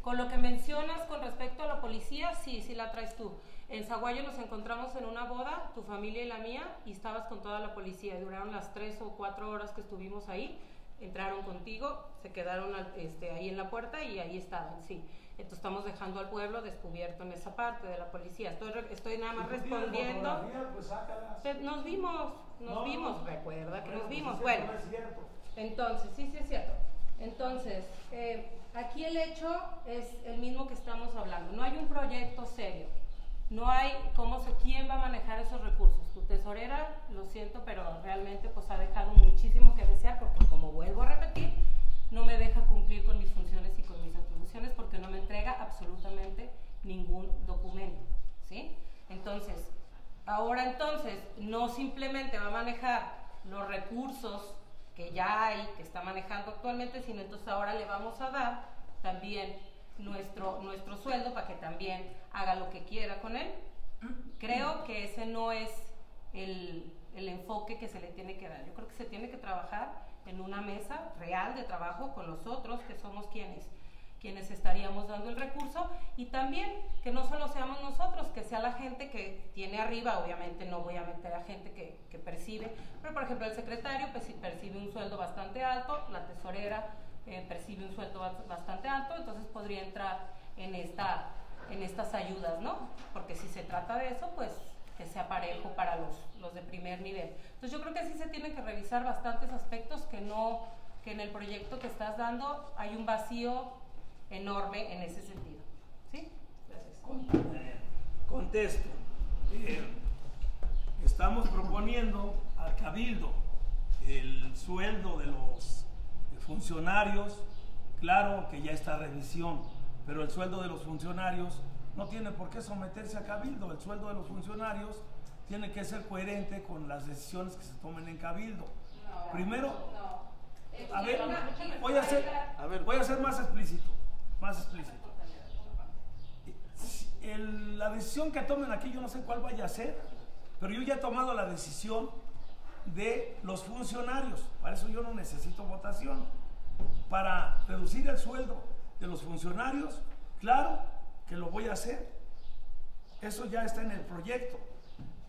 Con lo que mencionas con respecto a la policía, sí, sí la traes tú. En Zaguayo nos encontramos en una boda, tu familia y la mía, y estabas con toda la policía. Duraron las tres o cuatro horas que estuvimos ahí. Entraron contigo, se quedaron este, ahí en la puerta y ahí estaban, sí. Entonces estamos dejando al pueblo descubierto en esa parte de la policía. Estoy, estoy nada más respondiendo. pues. Pe- Nos vimos, nos No, vimos, no. recuerda que Bueno, nos pues vimos. es Bueno, cierto, no es cierto. entonces, sí, sí es cierto. Entonces, eh, aquí el hecho es el mismo que estamos hablando. No hay un proyecto serio. No hay cómo se, quién va a manejar esos recursos. Tu tesorera, lo siento, pero realmente pues ha dejado muchísimo que desear porque como vuelvo a repetir, no me deja cumplir con mis funciones y con mis atribuciones porque no me entrega absolutamente ningún documento, ¿sí? Entonces, ahora entonces no simplemente va a manejar los recursos que ya hay, que está manejando actualmente, sino entonces ahora le vamos a dar también nuestro, nuestro sueldo para que también haga lo que quiera con él. Creo que ese no es el, el enfoque que se le tiene que dar. Yo creo que se tiene que trabajar en una mesa real de trabajo con nosotros, que somos quienes quienes estaríamos dando el recurso. Y también que no solo seamos nosotros, que sea la gente que tiene arriba, obviamente no voy a meter a gente que, que percibe, pero por ejemplo el secretario pues, percibe un sueldo bastante alto, la tesorera eh, percibe un sueldo bas- bastante alto, entonces podría entrar en, esta, en estas ayudas, ¿no? Porque si se trata de eso, pues que sea parejo para los, los de primer nivel. Entonces yo creo que sí se tienen que revisar bastantes aspectos que no, que en el proyecto que estás dando hay un vacío enorme en ese sentido. ¿Sí? Gracias. Contesto. Eh, estamos proponiendo al cabildo el sueldo de los funcionarios. Claro que ya está revisión, pero el sueldo de los funcionarios no tiene por qué someterse a cabildo. El sueldo de los funcionarios tiene que ser coherente con las decisiones que se tomen en cabildo. Primero, a ver, voy a ser, a ver, voy a ser más explícito, más explícito. El- la decisión que tomen aquí, yo no sé cuál vaya a ser, pero yo ya he tomado la decisión de los funcionarios. Para eso yo no necesito votación. Para reducir el sueldo de los funcionarios, claro que lo voy a hacer. Eso ya está en el proyecto.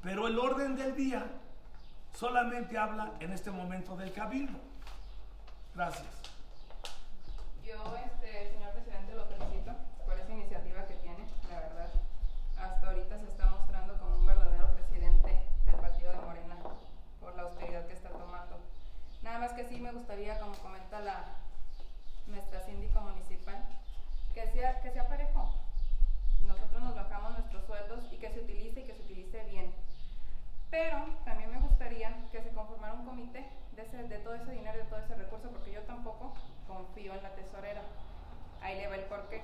Pero el orden del día solamente habla en este momento del cabildo. Gracias. Este, presidente, lo felicito por esa iniciativa que tiene, la verdad. Hasta ahorita se está mostrando como un verdadero presidente de un comité de, ese- de todo ese dinero, de todo ese recurso, porque yo tampoco confío en la tesorera. Ahí le va el porqué.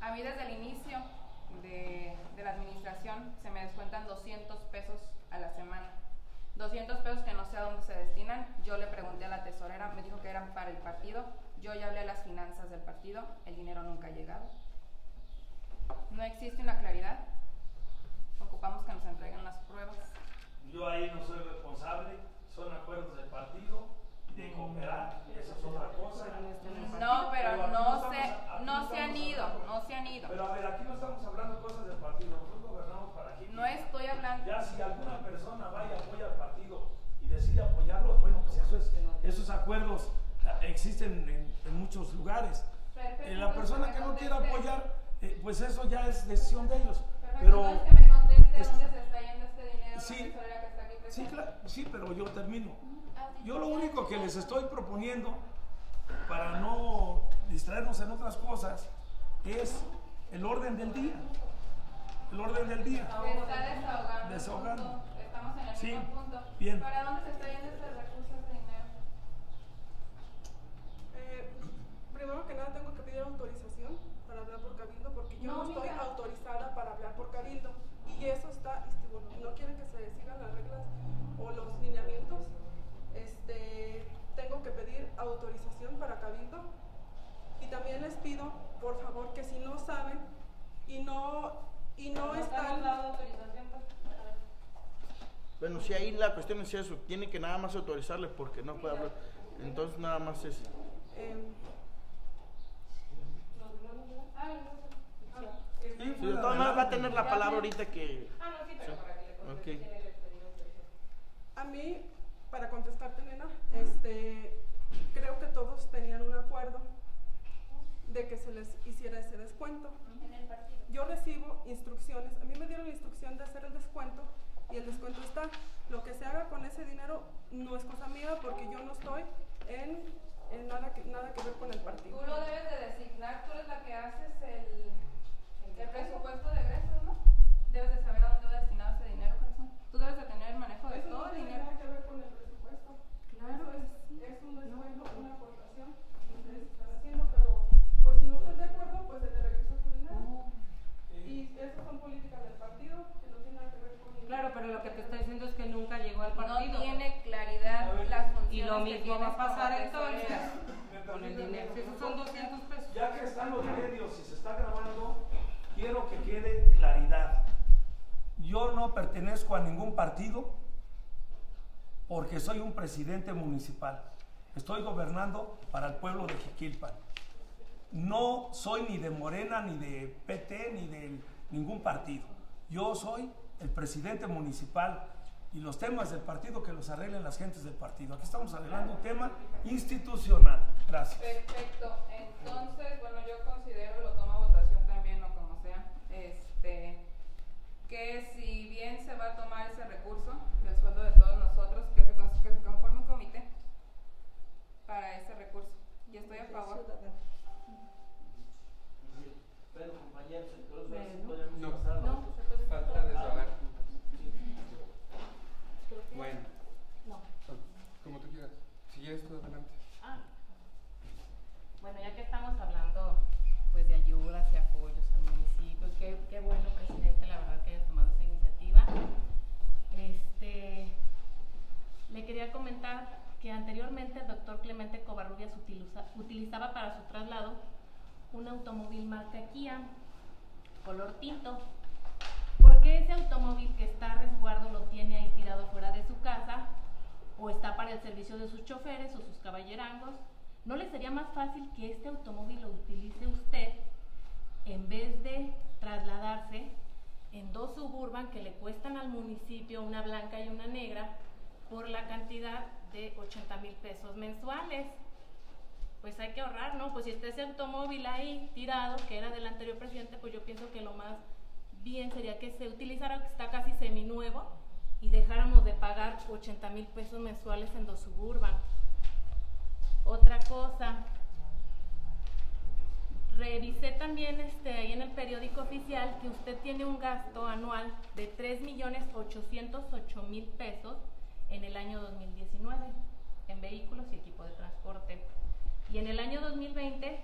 A mí desde el inicio de, de la administración se me descuentan 200 pesos a la semana. 200 pesos que no sé a dónde se destinan. Yo le pregunté a la tesorera, me dijo que eran para el partido. Yo ya hablé a las finanzas del partido, el dinero nunca ha llegado. No existe una claridad. Ocupamos que nos entreguen las pruebas. Yo ahí no soy responsable, son acuerdos del partido, de cooperar, eso es otra cosa. No, pero no aquí se, estamos- aquí no se han estamos ido, hablando- no se han ido. Pero a ver, aquí no estamos hablando cosas del partido, nosotros gobernamos para aquí. No estoy hablando. Ya si alguna persona vaya a apoyar al partido y decide apoyarlo, bueno, pues eso es, esos acuerdos eh, existen en, en muchos lugares. Perfecto, Eh, la entonces persona me que no quiera conteste. apoyar, eh, pues eso ya es decisión de ellos. Perfecto, Pero entonces que me conteste es- dónde se está yendo este dinero Sí. la tesorera que está aquí Sí, presente. claro, sí, pero yo termino. Ah, Yo lo único que les estoy para no distraernos en otras cosas, es el orden del día. El orden del día. Está desahogando. Desahogando. punto. Estamos en el Sí, mismo punto. bien. ¿Para dónde se está yendo ese recurso, dinero? Eh, primero que nada tengo que pedir autorización para hablar por cabildo porque yo No, no, estoy autorizada para hablar por cabildo y eso está, este, bueno, no quieren que se sigan las reglas o los lineamientos, este, tengo que pedir autorización para cabildo y también les pido por favor que si no saben y no y no ¿No están dado autorización? pues? Bueno, si ahí la cuestión es eso, tiene que nada más autorizarle porque no puede hablar. Entonces nada más es... em, Sí, Sí, de todas maneras va a tener la palabra ahorita que... Ah, no, sí, pero Sí. para que le contesten, Ok. tiene que pedir autorización. A mí, para contestarte, nena, este, creo que todos tenían un acuerdo de que se les hiciera ese descuento. En el partido. Yo recibo instrucciones, a mí me dieron la instrucción de hacer el descuento y el descuento está. Lo que se haga con ese dinero no es cosa mía porque yo no estoy en, en nada, que, nada que ver con el partido. Tú lo debes de designar, tú eres la que haces el, el presupuesto de egresos, ¿no? Debes de saber a dónde va destinado ese dinero, corazón. Tú debes de tener el manejo de Eso todo no el dinero. nada que ver con el presupuesto. Claro Eso que es, sí. es un descuento, una aportación que ustedes están haciendo, pero pues si no estás de acuerdo, pues se te regresa tu dinero. Y esas son políticas del partido que no tienen nada que ver con Claro, pero lo que te está diciendo es que nunca llegó al partido. No tiene claridad las funciones Y lo mismo va a pasar entonces con el dinero. Si esos son 200 pesos. Ya que están los medios y se está grabando, quiero que quede claridad. Yo no pertenezco a ningún partido porque soy un presidente municipal. Estoy gobernando para el pueblo de Jiquilpan. No soy ni de Morena, ni de PT, ni de ningún partido. Yo soy el presidente municipal y los temas del partido que los arreglen las gentes del partido. Aquí estamos arreglando un tema institucional. Gracias. Perfecto. Entonces, bueno, yo considero, lo tomo a votación también o como sea, este, que si bien se va a tomar ese recurso del sueldo de todos nosotros, para ese recurso. Y estoy a favor. Pero compañeros, entonces Bueno. podemos No. pasar a No, pues. Falta desahogar. Creo que- Bueno, No. como tú quieras. Si quieres tú adelante. Ah. Bueno, ya que estamos hablando pues de ayudas y apoyos al municipio, qué, qué bueno, presidente, la verdad que hayas tomado esa iniciativa. Este, le quería comentar que anteriormente el doctor Clemente Covarrubias utiliza- utilizaba para su traslado un automóvil marca Kia, color tinto. ¿Por qué ese automóvil que está a resguardo lo tiene ahí tirado fuera de su casa o está para el servicio de sus choferes o sus caballerangos? ¿No le sería más fácil que este automóvil lo utilice usted en vez de trasladarse en dos suburban que le cuestan al municipio una blanca y una negra por la cantidad de 80 mil pesos mensuales? Pues hay que ahorrar, ¿no? Pues si está ese automóvil ahí tirado, que era del anterior presidente, pues yo pienso que lo más bien sería que se utilizara, que está casi seminuevo, y dejáramos de pagar 80 mil pesos mensuales en dos suburban. Otra cosa, revisé también este, ahí en el periódico oficial que usted tiene un gasto anual de 3 millones 808 mil pesos en el año 2019 en vehículos y equipo de transporte. Y en el año 2020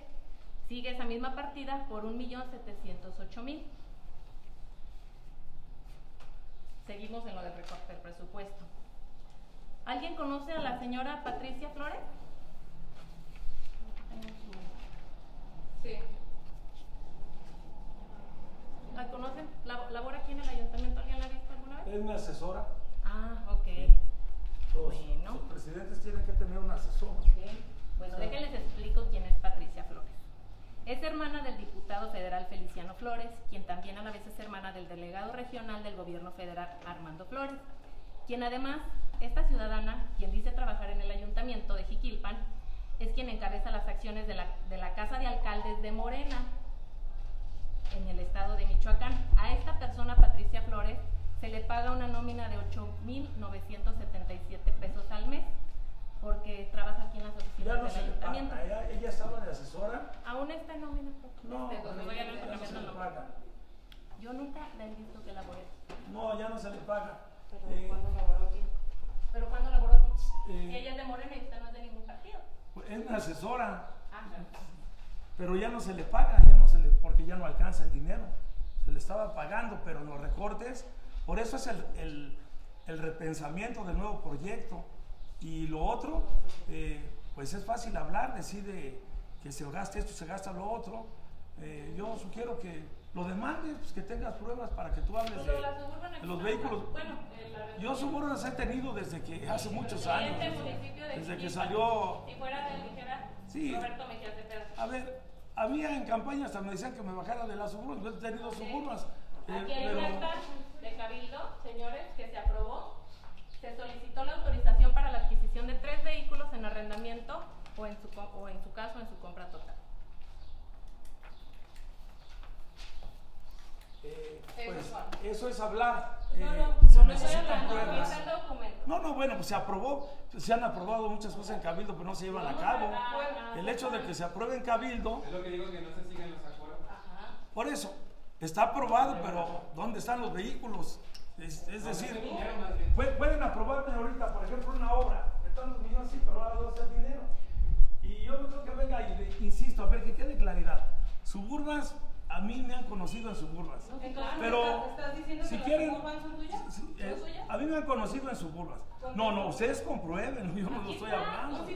sigue esa misma partida por 1.708.000. Seguimos en lo del recorte del presupuesto. ¿Alguien conoce a la señora Patricia Flores? Sí. ¿La conocen? ¿La- ¿Labora aquí en el ayuntamiento? ¿Alguien la ha visto alguna vez? Es mi asesora. Ah, ok. Los, Bueno. los presidentes tienen que tener un asesor. Bueno, déjenles explico quién es Patricia Flores. Es hermana del diputado federal Feliciano Flores, quien también a la vez es hermana del delegado regional del gobierno federal Armando Flores, quien además, esta ciudadana, quien dice trabajar en el ayuntamiento de Jiquilpan, es quien encabeza las acciones de la, de la Casa de Alcaldes de Morena en el estado de Michoacán. A esta persona, Patricia Flores, se le paga una nómina de 8.977 pesos al mes porque trabaja aquí en las Ya oficinas no del se le ayuntamiento. paga. Ella, ella estaba de asesora. Aún está en nómina. No, Este, ya no no se le paga. Yo nunca la he visto que labore. No, ya no se le paga. Pero Eh, ¿cuándo laboró aquí? ¿Pero cuándo laboró aquí? Eh, ella es de Morena y usted no es de ningún partido. es mi asesora, Ah, pero ya no se le paga, ya no se le, porque ya no alcanza el dinero. Se le estaba pagando, pero los recortes, por eso es el, el- el repensamiento del nuevo proyecto. Y lo otro, eh, pues es fácil hablar, decir de que se gasta esto, se gasta lo otro. Eh, yo sugiero que lo demandes, pues, que tengas pruebas para que tú hables de, Pero la Suburban de los vehículos. Bueno, eh, la Yo suburbanas he tenido desde que hace muchos años, Este desde, de desde que salió Si fuera de ligera, Sí. Roberto Mejía a ver, había en campaña hasta me decían que me bajara de las suburbas, yo he tenido suburbas. eh, pero de Cabildo, señores, que se aprobó. Se solicitó la autorización para la adquisición de tres vehículos en arrendamiento o en su, co- o en su caso en su compra total. eh, Eso pues, eso es hablar. No, eh, no, se no, no necesitan pruebas. No, no, bueno, pues se aprobó, se han aprobado muchas cosas en Cabildo, pero no se llevan a cabo. El hecho de que se apruebe en Cabildo, Es lo que digo que no se siguen los acuerdos. Ajá. por eso, está aprobado, pero ¿dónde están los vehículos? Es, decir, Pueden aprobarme ahorita, por ejemplo, una obra de tantos millones, sí, pero ahora a ser dinero. Y yo no creo que venga y insisto, a ver, que quede claridad. Suburbas, a mí me han conocido en suburbas. Entonces, Pero, ¿estás- ¿estás diciendo si que las quieren- suburban son tuyas? Sí, ¿Son eh, a mí me han conocido en suburbas. No, no, ustedes comprueben, yo no lo estoy hablando.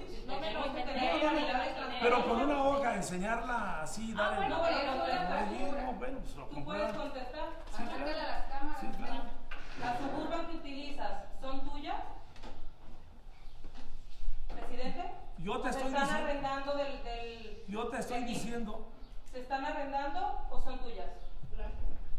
Pero con una hoja, enseñarla así, Ah, darle. bueno, bueno, pero no, bueno, pues lo ¿Tú puedes contestar? Claro. a las cámaras. Sí, claro. ¿Las suburban que utilizas son tuyas? ¿Presidente? Yo te ¿O estoy ¿Se están diciendo- arrendando del, del... Yo te estoy diciendo, ¿Se están arrendando o son tuyas?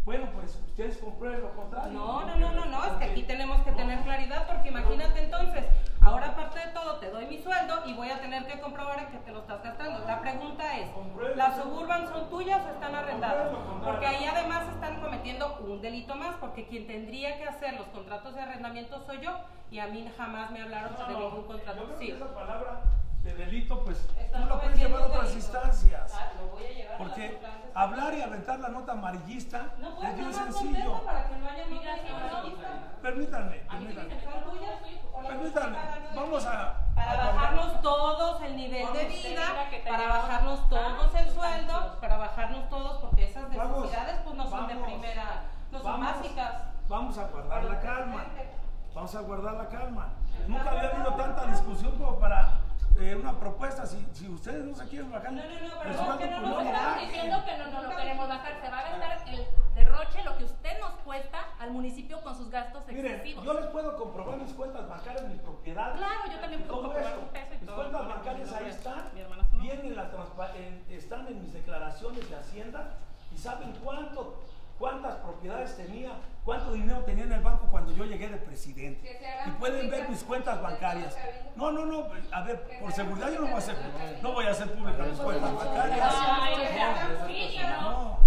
bueno, pues ustedes comprueben lo contrario. No, no, no, no, no, es que aquí tenemos que tener claridad porque imagínate entonces, ahora aparte de todo te doy mi sueldo y voy a tener que comprobar en que te lo estás gastando. La pregunta es, ¿las suburban son tuyas o están arrendadas? Porque ahí además están cometiendo un delito más porque quien tendría que hacer los contratos de arrendamiento soy yo y a mí jamás me hablaron de ningún contrato. Sí. De delito, pues tú la puedes llevar a otras delito. instancias. Ah, lo voy a llevar Porque hablar y aventar la nota amarillista No es bien sencillo. contesta para que no haya Mira, ninguna sí, no. amarillista. Permítanme, permítanme. dicen que ¿Son no. tuyas? ¿O las Permítanme, vamos a. Para a- bajarnos todos el nivel de vida, para bajarnos todos el sueldo, para bajarnos todos, porque esas necesidades pues no son de primera, no son vamos, básicas. Vamos a guardar la calma. Vamos a guardar la calma. Nunca había habido tanta discusión como para eh, una propuesta. Si, si ustedes no se quieren bajar, No, no, no, pero no, que no nos Estamos bajen. diciendo que no, no lo queremos bajar. Se va a gastar el derroche, lo que usted nos cuesta al municipio con sus gastos Miren, excesivos. yo les puedo comprobar mis cuentas bancarias, mis propiedades. Claro, yo también puedo comprobar un peso y Mis todo. cuentas Mi bancarias ahí están. mi. Vienen en la transpa- en- están en mis declaraciones de Hacienda y saben cuánto, cuántas propiedades tenía, cuánto dinero tenía en el banco cuando yo llegué de presidente. Y pueden ver mis cuentas bancarias. No, no, no, a ver, por seguridad yo no voy a hacer, no voy a hacer públicas mis cuentas bancarias. Ay, No.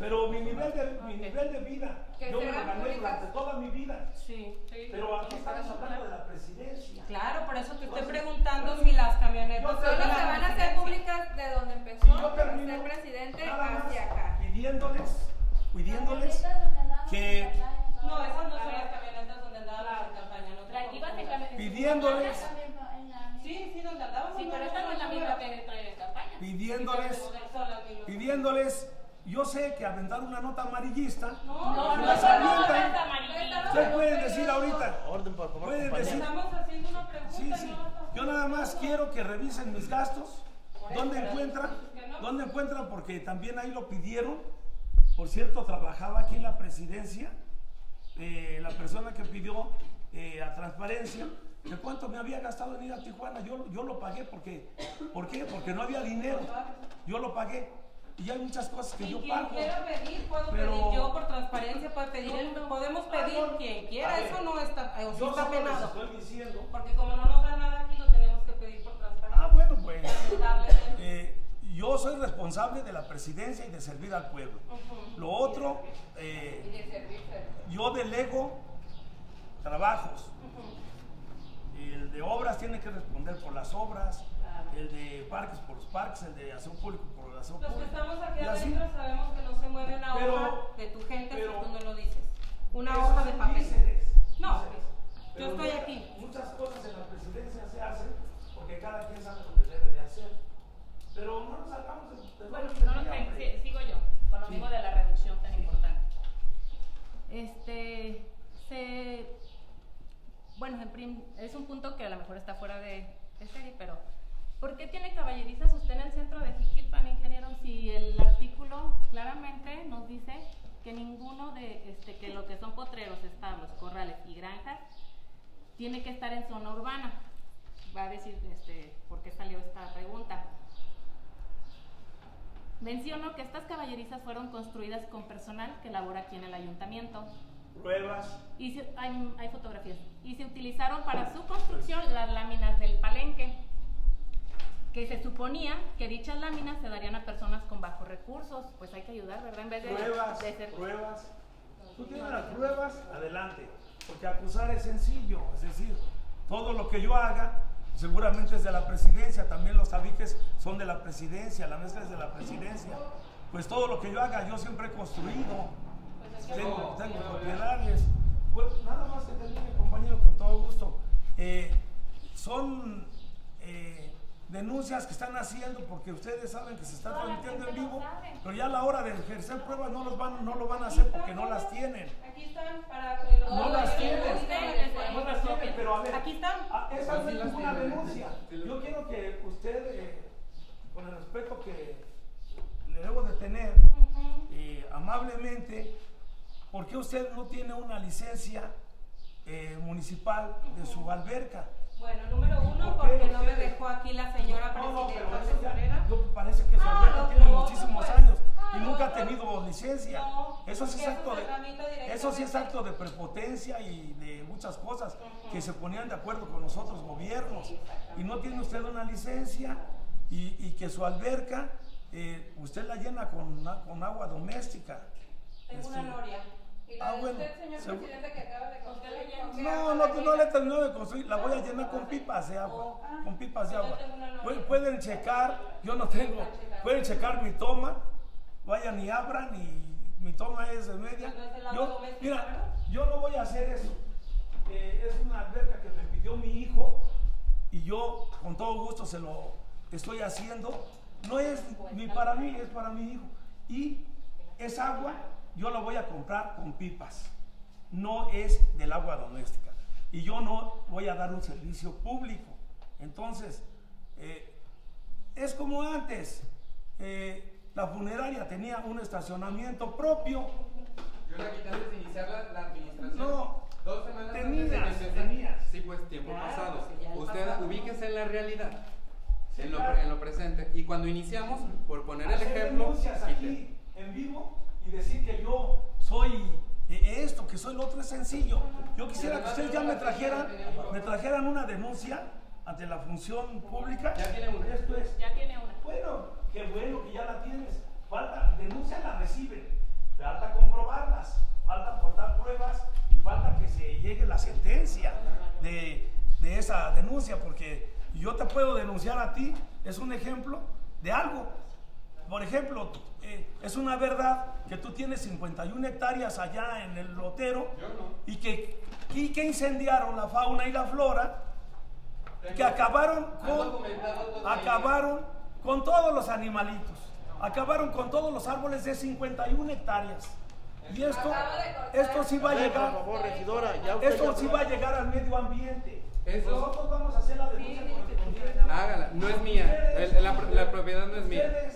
pero mi nivel de, mi nivel de vida, yo me lo gané durante toda mi vida. Sí. Pero aquí estamos hablando de la presidencia. Claro, por eso te estoy preguntando si las camionetas Solo se van a hacer públicas de donde empezó termino el presidente hacia acá. pidiéndoles, pidiéndoles que No, esas no son las camionetas donde andábamos en campaña. No La pidiéndoles, Sí, sí, donde andábamos. Sí, pero esta no es la misma que trae en campaña. pidiéndoles, pidiéndoles, yo sé que aventar una nota amarillista, No, no, no, las no, avientan. no es amarillista. Ustedes pueden decir ahorita, Orden, por favor, pueden decir, Estamos haciendo una pregunta. sí, sí, yo nada más quiero que revisen mis gastos, dónde encuentran, dónde encuentran, porque también ahí lo pidieron, por cierto, trabajaba aquí en la presidencia, eh, la persona que pidió eh, a transparencia, de cuánto me había gastado en ir a Tijuana, yo, yo lo pagué porque, ¿por qué? Porque no había dinero, yo lo pagué, y hay muchas cosas que Y yo quien pago. quiera pedir, puedo Pero- pedir yo por transparencia, puede pedir, el- podemos pedir Ah, no. quien quiera, ver, eso no está, eh, Yo está penado. estoy diciendo Porque como no nos da nada aquí, lo tenemos que pedir por transparencia. Ah, bueno, pues. Lamentablemente. eh, yo soy responsable de la presidencia y de servir al pueblo. Lo otro, eh, de yo delego trabajos. El de obras tiene que responder por las obras, el de parques por los parques, el de aseo público por el aseo Los que público. estamos aquí adentro sabemos que no se mueve una Pero- hoja de tu gente pero- si tú no lo dices. Una hoja de papel. No, yo estoy aquí. Muchas cosas en la presidencia se hacen porque cada quien sabe lo que debe de hacer. Pero no nos sacamos de, Bueno, no sí, sigo yo, con lo Sí. mismo de la reducción tan importante. Este, se, bueno, prim- es un punto que a lo mejor está fuera de, de serie, pero ¿por qué tiene caballerizas usted en el centro de Jiquilpan, ingeniero, si el artículo claramente nos dice que ninguno de, este, que lo que son potreros, establos, corrales y granjas tiene que estar en zona urbana? Va a decir, este, ¿por qué salió esta pregunta? Menciono que estas caballerizas fueron construidas con personal que labora aquí en el ayuntamiento. Pruebas. Y se- hay, hay fotografías. Y se utilizaron para su construcción las láminas del palenque, que se suponía que dichas láminas se darían a personas con bajos recursos. Pues hay que ayudar, ¿verdad? En vez de, Pruebas, de ser... pruebas. Tú tienes las pruebas, adelante. Porque acusar es sencillo. Es decir, todo lo que yo haga seguramente es de la presidencia. También los tabiques son de la presidencia, la mezcla es de la presidencia. Pues todo lo que yo haga, yo siempre he construido. Tengo, tengo propiedades. Pues nada más que termine, compañero, con todo gusto. Eh, son eh, denuncias que están haciendo porque ustedes saben que se está Toda transmitiendo en vivo, pero ya a la hora de ejercer pruebas no, los van, no lo van a hacer porque no las tienen. Aquí están para que los No las tienen, no las tienen, pero a ver, Aquí están. ah, esa es tienen. denuncia. Yo quiero que usted, eh, con el respeto que le debo de tener, eh, amablemente, ¿por qué usted no tiene una licencia eh, municipal de su alberca? Bueno, número uno, ¿Por qué porque no me dejó aquí la señora No, no, presidenta tesorera. yo- parece que su Ah, tiene muchísimos pues. años Ah, y lo nunca ha tenido licencia. No, eso sí es acto de eso sí es acto de prepotencia y de muchas cosas que se ponían de acuerdo con los otros gobiernos. Y no tiene usted una licencia y, y que su alberca eh, usted la llena con, con agua doméstica. Tengo una Este, noria. Y la Ah, de bueno, usted, señor segu- presidente, que acaba de construir. le llena ¿con qué No, no, la no le llena? terminó de construir, la voy a llenar con pipas de agua, con pipas de Yo agua. Pueden checar, yo no tengo, pueden checar mi toma, vayan y abran y mi toma es de media. No es Yo, mira, yo no voy a hacer eso. Eh, es una alberca que me pidió mi hijo y yo con todo gusto se lo estoy haciendo. No es ni para mí, es para mi hijo. Y esa agua yo la voy a comprar con pipas. No es del agua doméstica. Y yo no voy a dar un servicio público. Entonces, eh, es como antes. Eh, la funeraria tenía un estacionamiento propio. Yo la quité antes de iniciar la, la administración. No. Dos semanas antes de Tenías, que tenías. Sí, pues tiempo Claro, pasado. pues, Usted pasado. ubíquese en la realidad. Sí, en, lo, claro. en lo presente. Y cuando iniciamos, por poner el ejemplo, aquí en vivo y decir que yo soy eh, esto, que soy lo otro es sencillo. Yo quisiera que ustedes ya me trajeran, me trajeran una denuncia ante la función pública. Ya tiene una. Esto es. Ya tiene una. Bueno, qué bueno que ya la tienes. Falta, denuncia la reciben. Falta comprobarlas, falta aportar pruebas y falta que se llegue la sentencia de, de esa denuncia, porque yo te puedo denunciar a ti, es un ejemplo de algo. Por ejemplo, eh, es una verdad que tú tienes 51 hectáreas allá en el lotero no. y que, y que incendiaron la fauna y la flora que acabaron con, acabaron con todos los animalitos, acabaron con todos los árboles de 51 hectáreas. Y esto, esto sí va a llegar, Por favor, regidora, ya usted esto ya sí va a llegar al medio ambiente. Eso- Nosotros vamos a hacer la denuncia correspondiente. Hágala, no es mía. El- la, la propiedad no es mía.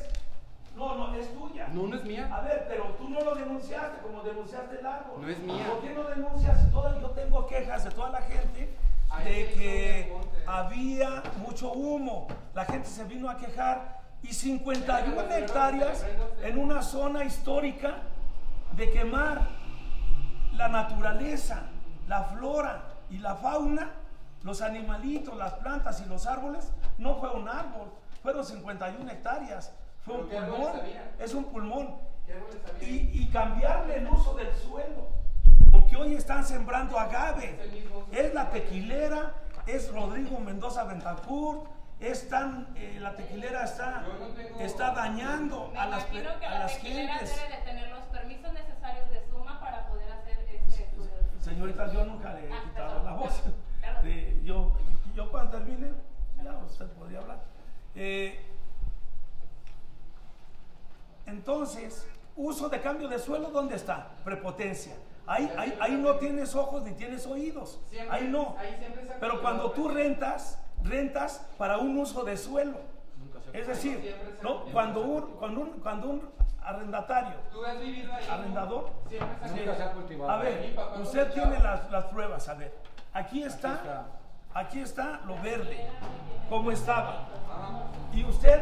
No, no, es tuya. No, no es mía. A ver, pero tú no lo denunciaste como denunciaste el árbol. No es mía. ¿Por qué no denuncias? Toda- yo tengo quejas de toda la gente de que había mucho humo. La gente se vino a quejar y 51 Déjame hacer hectáreas en una zona histórica de quemar la naturaleza, la flora y la fauna, los animalitos, las plantas y los árboles, no fue un árbol, fueron 51 hectáreas, fue un ¿Pero qué pulmón, es un pulmón. Y, y cambiarle el uso del suelo, porque hoy están sembrando agave, Es la tequilera, es Rodrigo Mendoza Bentancur, están, eh, la tequilera está, no tengo- está dañando Me a las, que a la las tequilera gentes. debe de tener los permisos necesarios de suma para poder hacer este estudio. Señorita, yo nunca le he Ah, quitado perdón, la voz. perdón, perdón. De- yo, yo cuando termine, ya usted podría hablar. Eh, entonces, uso de cambio de suelo, ¿dónde está? Prepotencia. Ahí, ahí, ahí no tienes ojos ni tienes oídos. Siempre- ahí no. ahí Pero cuando tú rentas, rentas para un uso de suelo. Es decir, ¿no? cuando, un, cuando, un, cuando un arrendatario Tú has vivido ahí. arrendador. Siempre se ha Nunca se ha cultivado. A ver, usted tiene las, las pruebas, a ver. Aquí está, está. Aquí está lo verde, como estaba. Y usted,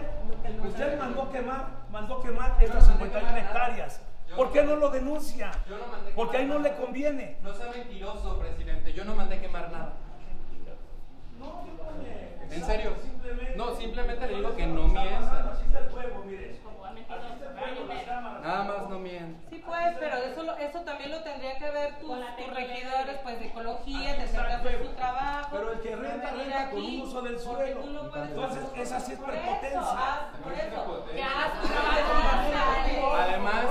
usted mandó quemar, mandó quemar estas 51 hectáreas. ¿Por qué no lo denuncia? Yo no mandé Porque ahí no le conviene. No sea mentiroso, presidente. Yo no mandé quemar nada. No, dígame, ¿En serio? No, simplemente le digo que no mienta. Nada más no miente. Sí, pues, pero eso, lo- eso también lo tendría que ver tus, tus regidores pues, de ecología, de está el hacer fuego. su trabajo. Pero el que de renta, venir renta con aquí, un uso del suelo. Entonces, esa sí es prepotencia. Ah, por eso. Que haga su trabajo. Además,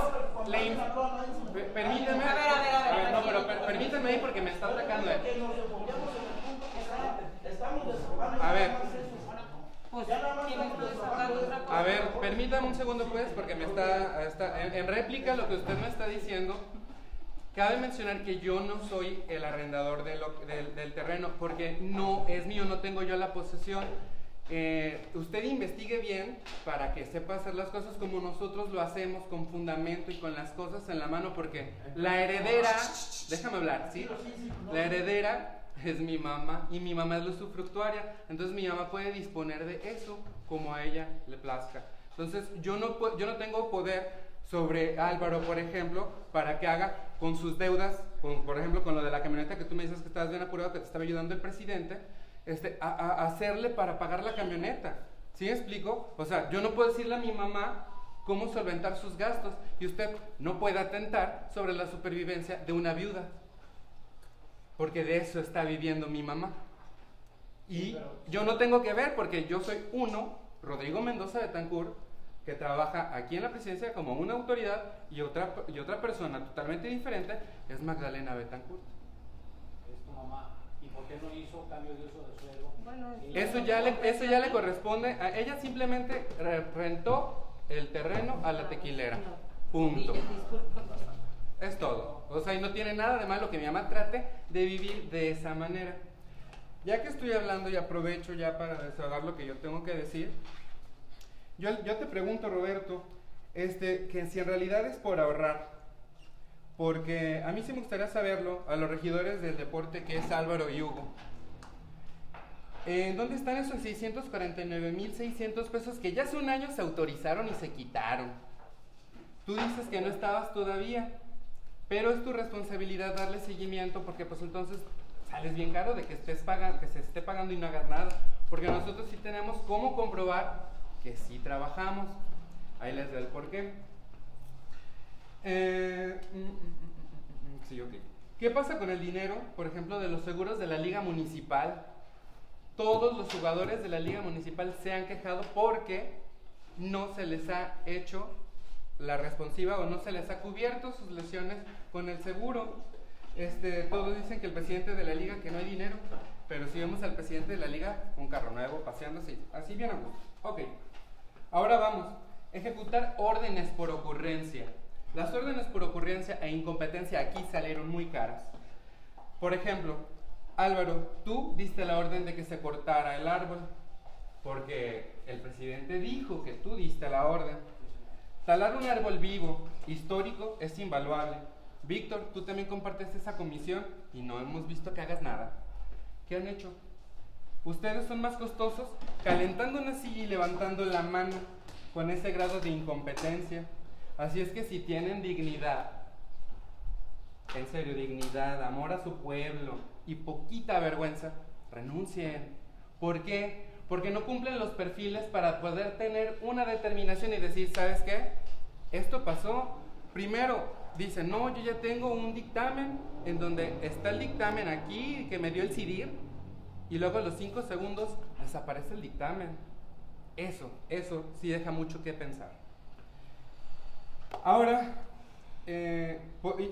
le permíteme. A ver, a ver, a ver, no, pero per- permíteme ahí porque me está atacando A ver. Pues. A ver, permítame un segundo pues, porque me está, está- en, en réplica lo que usted me está diciendo. Cabe mencionar que yo no soy el arrendador de lo- del, del terreno, porque no es mío, no tengo yo la posesión. Eh, usted investigue bien para que sepa hacer las cosas como nosotros lo hacemos, con fundamento y con las cosas en la mano, porque la heredera, déjame hablar, ¿sí? La heredera es mi mamá y mi mamá es la usufructuaria, entonces mi mamá puede disponer de eso como a ella le plazca. Entonces yo no, yo no tengo poder sobre Álvaro, por ejemplo, para que haga con sus deudas, con- por ejemplo, con lo de la camioneta que tú me dices que estabas bien apurado, que te estaba ayudando el presidente, este, a, a- hacerle para pagar la camioneta. ¿Sí me explico? O sea, yo no puedo decirle a mi mamá cómo solventar sus gastos y usted no puede atentar sobre la supervivencia de una viuda. Porque de eso está viviendo mi mamá. Y yo no tengo que ver porque yo soy uno, Rodrigo Mendoza de Tancur, que trabaja aquí en la presidencia como una autoridad y otra, y otra persona totalmente diferente es Magdalena Betancourt. Es tu mamá. ¿Y por qué no hizo cambio de uso de suelo? Bueno, Eso ya, le, eso ya le corresponde a ella simplemente re- rentó el terreno a la tequilera. Punto. Es todo. O sea, y no tiene nada de malo que mi mamá trate de vivir de esa manera. Ya que estoy hablando y aprovecho ya para desahogar lo que yo tengo que decir, yo, yo te pregunto, Roberto, este, que si en realidad es por ahorrar, porque a mí sí me gustaría saberlo, a los regidores del deporte que es Álvaro y Hugo. ¿En dónde están esos 649.600 pesos que ya hace un año se autorizaron y se quitaron? Tú dices que no estabas todavía, pero es tu responsabilidad darle seguimiento porque pues entonces sales bien caro de que estés pagando, que se esté pagando y no hagas nada, porque nosotros sí tenemos cómo comprobar que sí trabajamos. Ahí les doy el porqué. Eh, mm, mm, mm, sí, ok. ¿Qué pasa con el dinero, por ejemplo, de los seguros de la liga municipal? Todos los jugadores de la liga municipal se han quejado porque no se les ha hecho la responsiva o no se les ha cubierto sus lesiones con el seguro. Este, todos dicen que el presidente de la liga que no hay dinero, Pero si vemos al presidente de la liga, un carro nuevo, paseándose, así bien a gusto. Ok. Ahora vamos. Ejecutar órdenes por ocurrencia. Las órdenes por ocurrencia e incompetencia aquí salieron muy caras. Por ejemplo, Álvaro, tú diste la orden de que se cortara el árbol, porque el presidente dijo que tú diste la orden. Talar un árbol vivo, histórico, es invaluable. Víctor, tú también compartes esa comisión y no hemos visto que hagas nada. ¿Qué han hecho? Ustedes son más costosos calentando una silla y levantando la mano con ese grado de incompetencia. Así es que si tienen dignidad, en serio, dignidad, amor a su pueblo y poquita vergüenza, renuncien. ¿Por qué? Porque no cumplen los perfiles para poder tener una determinación y decir, ¿sabes qué? Esto pasó. Primero, dicen, no, yo ya tengo un dictamen en donde está el dictamen aquí que me dio el CIDIR y luego a los cinco segundos desaparece el dictamen. Eso, eso sí deja mucho que pensar. Ahora, eh,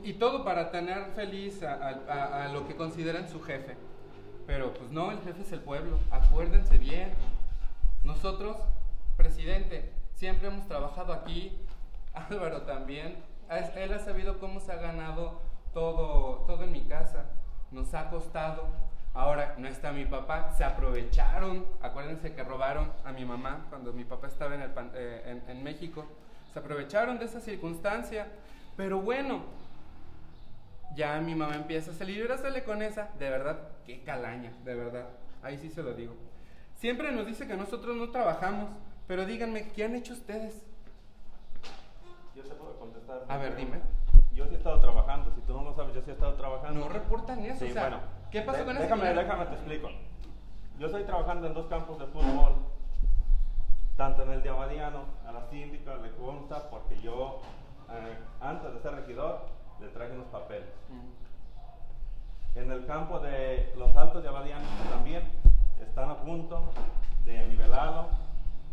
y, todo para tener feliz a, a, lo que consideran su jefe. Pero pues no, el jefe es el pueblo, acuérdense bien. Nosotros, presidente, siempre hemos trabajado aquí, Álvaro también, él ha sabido cómo se ha ganado todo, todo en mi casa, nos ha costado. Ahora no está mi papá, se aprovecharon, acuérdense que robaron a mi mamá cuando mi papá estaba en, el, eh, en, México, se aprovecharon de esa circunstancia, pero bueno, ya mi mamá empieza a salir, sale con esa, de verdad, qué calaña, de verdad, ahí sí se lo digo. Siempre nos dice que nosotros no trabajamos, pero díganme, ¿qué han hecho ustedes? Yo te puedo contestar. A ver, dime. Yo sí he estado trabajando, si tú no lo sabes, yo sí he estado trabajando. No reportan eso, sí, o sea, bueno, ¿qué pasó con eso? Déjame, déjame te explico. Yo estoy trabajando en dos campos de fútbol, tanto en el de Abadiano, a la síndica le consta, porque yo, eh, antes de ser regidor, le traje unos papeles. Mm. En el campo de los Altos de Abadiano también están a punto de nivelarlo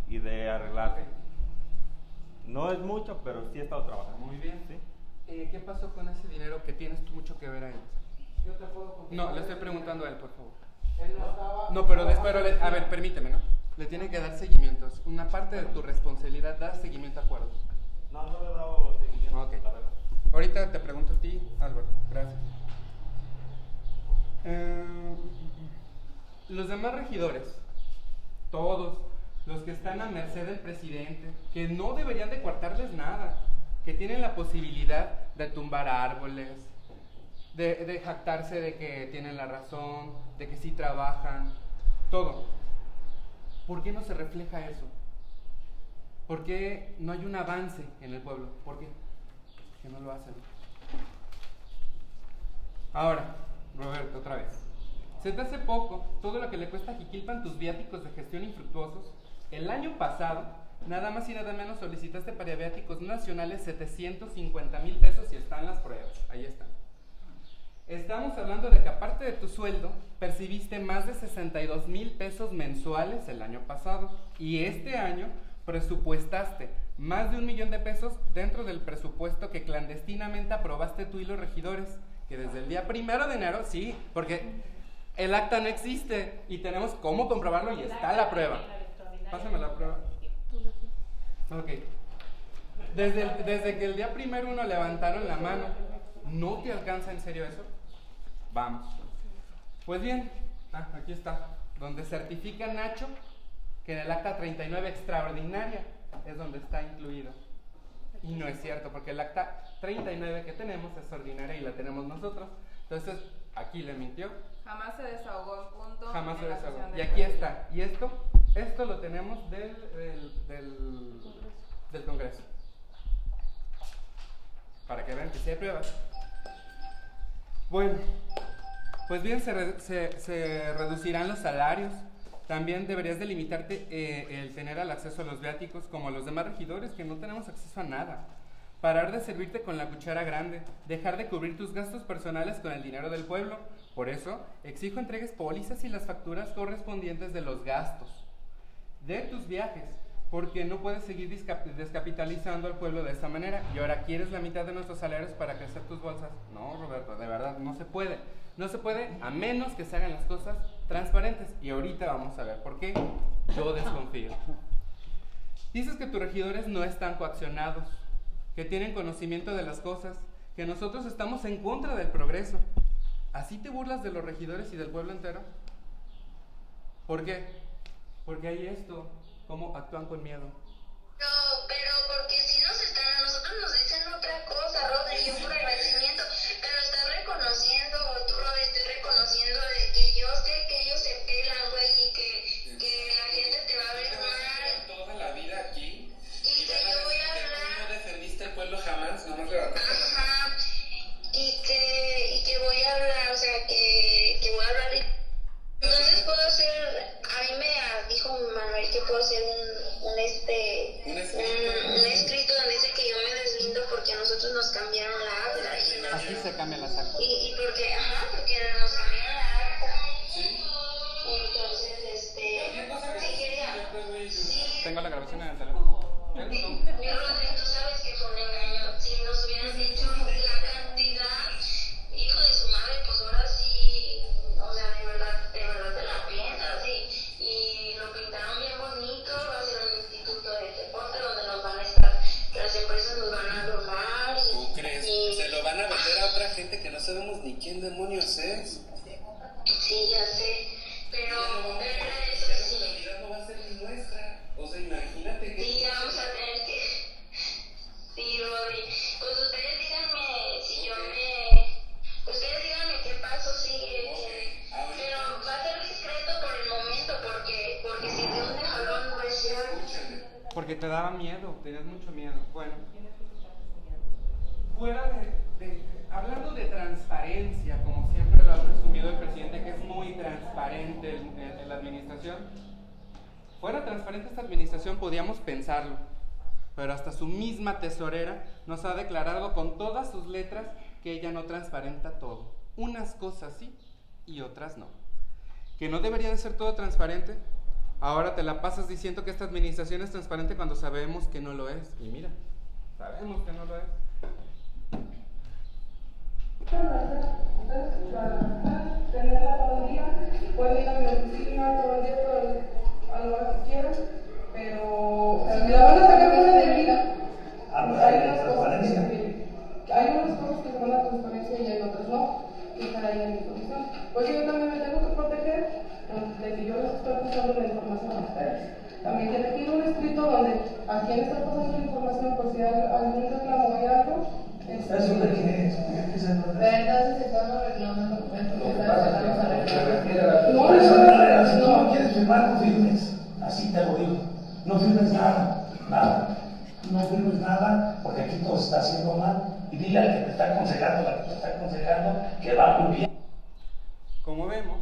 y de arreglarlo. No es mucho, pero sí he estado trabajando. Muy bien. ¿Sí? Eh, ¿Qué pasó con ese dinero que tienes tú mucho que ver ahí? Yo te puedo No, le estoy preguntando a él, por favor. Él no estaba... No, pero después, a ver, permíteme, ¿no? Le tiene que dar seguimientos. Una parte de tu responsabilidad, dar seguimiento a acuerdos. No, no le he dado seguimiento. Ok. Ahorita te pregunto a ti, Álvaro. Gracias. Eh, los demás regidores, todos, los que están a merced del presidente, que no deberían de coartarles nada, que tienen la posibilidad de tumbar árboles, de, jactarse de que tienen la razón, de que sí trabajan, todo. ¿Por qué no se refleja eso? ¿Por qué no hay un avance en el pueblo? ¿Por qué? Que no lo hacen. Ahora, Roberto, otra vez. Se te hace poco todo lo que le cuesta a Jiquilpan tus viáticos de gestión infructuosos el año pasado, nada más y nada menos solicitaste para viáticos nacionales 750 mil pesos y están las pruebas. Ahí están. Estamos hablando de que aparte de tu sueldo, percibiste más de 62 mil pesos mensuales el año pasado y este año presupuestaste más de un millón de pesos dentro del presupuesto que clandestinamente aprobaste tú y los regidores, que desde el día primero de enero, sí, porque el acta no existe y tenemos cómo comprobarlo y está la prueba. Pásame la prueba. Ok. Desde, desde que el día primero uno levantaron la mano, ¿no te alcanza en serio eso? Vamos. Pues bien, ah, aquí está, donde certifica Nacho que en el acta 39 extraordinaria es donde está incluido. Y no es cierto, porque el acta 39 que tenemos es ordinaria y la tenemos nosotros. Entonces, aquí le mintió. Jamás se desahogó en punto. Jamás se desahogó. Y aquí está. ¿Y esto? Esto lo tenemos del, del, del, Congreso. Para que vean que sí hay pruebas. Bueno, pues bien, se, se, se reducirán los salarios. También deberías delimitarte eh, el tener el acceso a los viáticos como los demás regidores que no tenemos acceso a nada. Parar de servirte con la cuchara grande, dejar de cubrir tus gastos personales con el dinero del pueblo. Por eso, exijo entregues pólizas y las facturas correspondientes de los gastos de tus viajes, porque no puedes seguir descapitalizando al pueblo de esta manera. Y ahora quieres la mitad de nuestros salarios para crecer tus bolsas. No, Roberto, de verdad, no se puede. No se puede a menos que se hagan las cosas transparentes. Y ahorita vamos a ver por qué yo desconfío. Dices que tus regidores no están coaccionados, que tienen conocimiento de las cosas, que nosotros estamos en contra del progreso. ¿Así te burlas de los regidores y del pueblo entero? ¿Por qué? Porque hay esto, cómo actúan con miedo. No, pero porque si nos están, a nosotros nos dicen otra cosa, daba miedo, tenías mucho miedo. Bueno. Fuera de, de- hablando de transparencia, como siempre lo ha presumido el presidente, que es muy transparente en, en- en la administración. Fuera transparente esta administración, podíamos pensarlo. Pero hasta su misma tesorera nos ha declarado con todas sus letras que ella no transparenta todo. Unas cosas sí y otras no. Que no debería de ser todo transparente. Ahora te la pasas diciendo que esta administración es transparente cuando sabemos que no lo es. Y mira, sabemos que no lo es. tener la panadería, pueden ir a mi oficina todo el día, todo el, a la hora que quieran, pero si la van a sacar fuera de vida, hay unas cosas que, que hay unas cosas que se van a transparencia y hay otras no, y está ahí en mi comisión. Pues yo también me tengo que proteger de que yo les estoy pasando la información a ustedes. También que les un escrito donde a quién está pasando la información por si hay algún reclamo o hay algo. este, ¿Eso de qué es? Entonces. Lo que es que estamos la- No, eso no, no, si tú no. quieres firmar, no firmes. Así te lo digo. No firmes nada, nada. No firmes nada porque aquí todo se está haciendo mal. Y dile al que te está aconsejando, la que te está aconsejando, que va muy bien. Como vemos,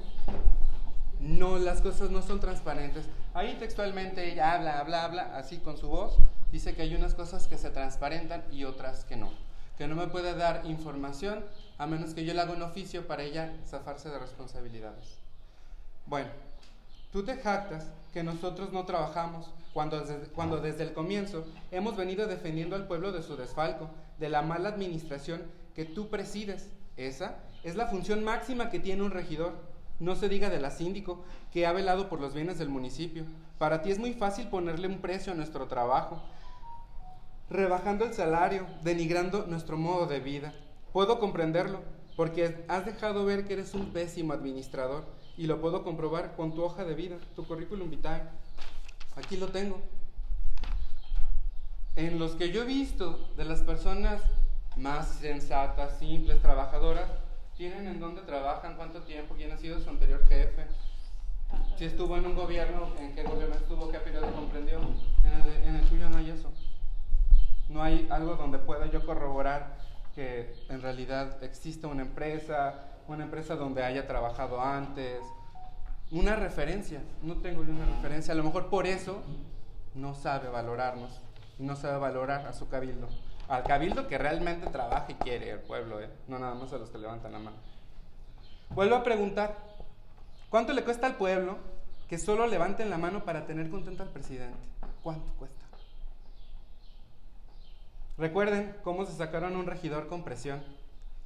no, las cosas no son transparentes. Ahí textualmente ella habla, habla, habla, así con su voz, dice que hay unas cosas que se transparentan y otras que no. Que no me puede dar información a menos que yo le haga un oficio para ella zafarse de responsabilidades. Bueno, tú te jactas que nosotros no trabajamos cuando desde, cuando desde el comienzo hemos venido defendiendo al pueblo de su desfalco, de la mala administración que tú presides. Esa es la función máxima que tiene un regidor. No se diga de la síndico, que ha velado por los bienes del municipio. Para ti es muy fácil ponerle un precio a nuestro trabajo, rebajando el salario, denigrando nuestro modo de vida. Puedo comprenderlo, porque has dejado ver que eres un pésimo administrador y lo puedo comprobar con tu hoja de vida, tu currículum vitae. Aquí lo tengo. En los que yo he visto de las personas más sensatas, simples, trabajadoras, tienen en dónde trabajan, cuánto tiempo, quién ha sido su anterior jefe, si estuvo en un gobierno, en qué gobierno estuvo, qué periodo comprendió. En el, en el tuyo no hay eso. No hay algo donde pueda yo corroborar que en realidad existe una empresa, una empresa donde haya trabajado antes, una referencia. No tengo yo una referencia. A lo mejor por eso no sabe valorarnos, no sabe valorar a su cabildo. Al cabildo que realmente trabaja y quiere el pueblo, ¿eh? no nada más a los que levantan la mano. Vuelvo a preguntar, ¿cuánto le cuesta al pueblo que solo levanten la mano para tener contento al presidente? ¿Cuánto cuesta? Recuerden cómo se sacaron un regidor con presión,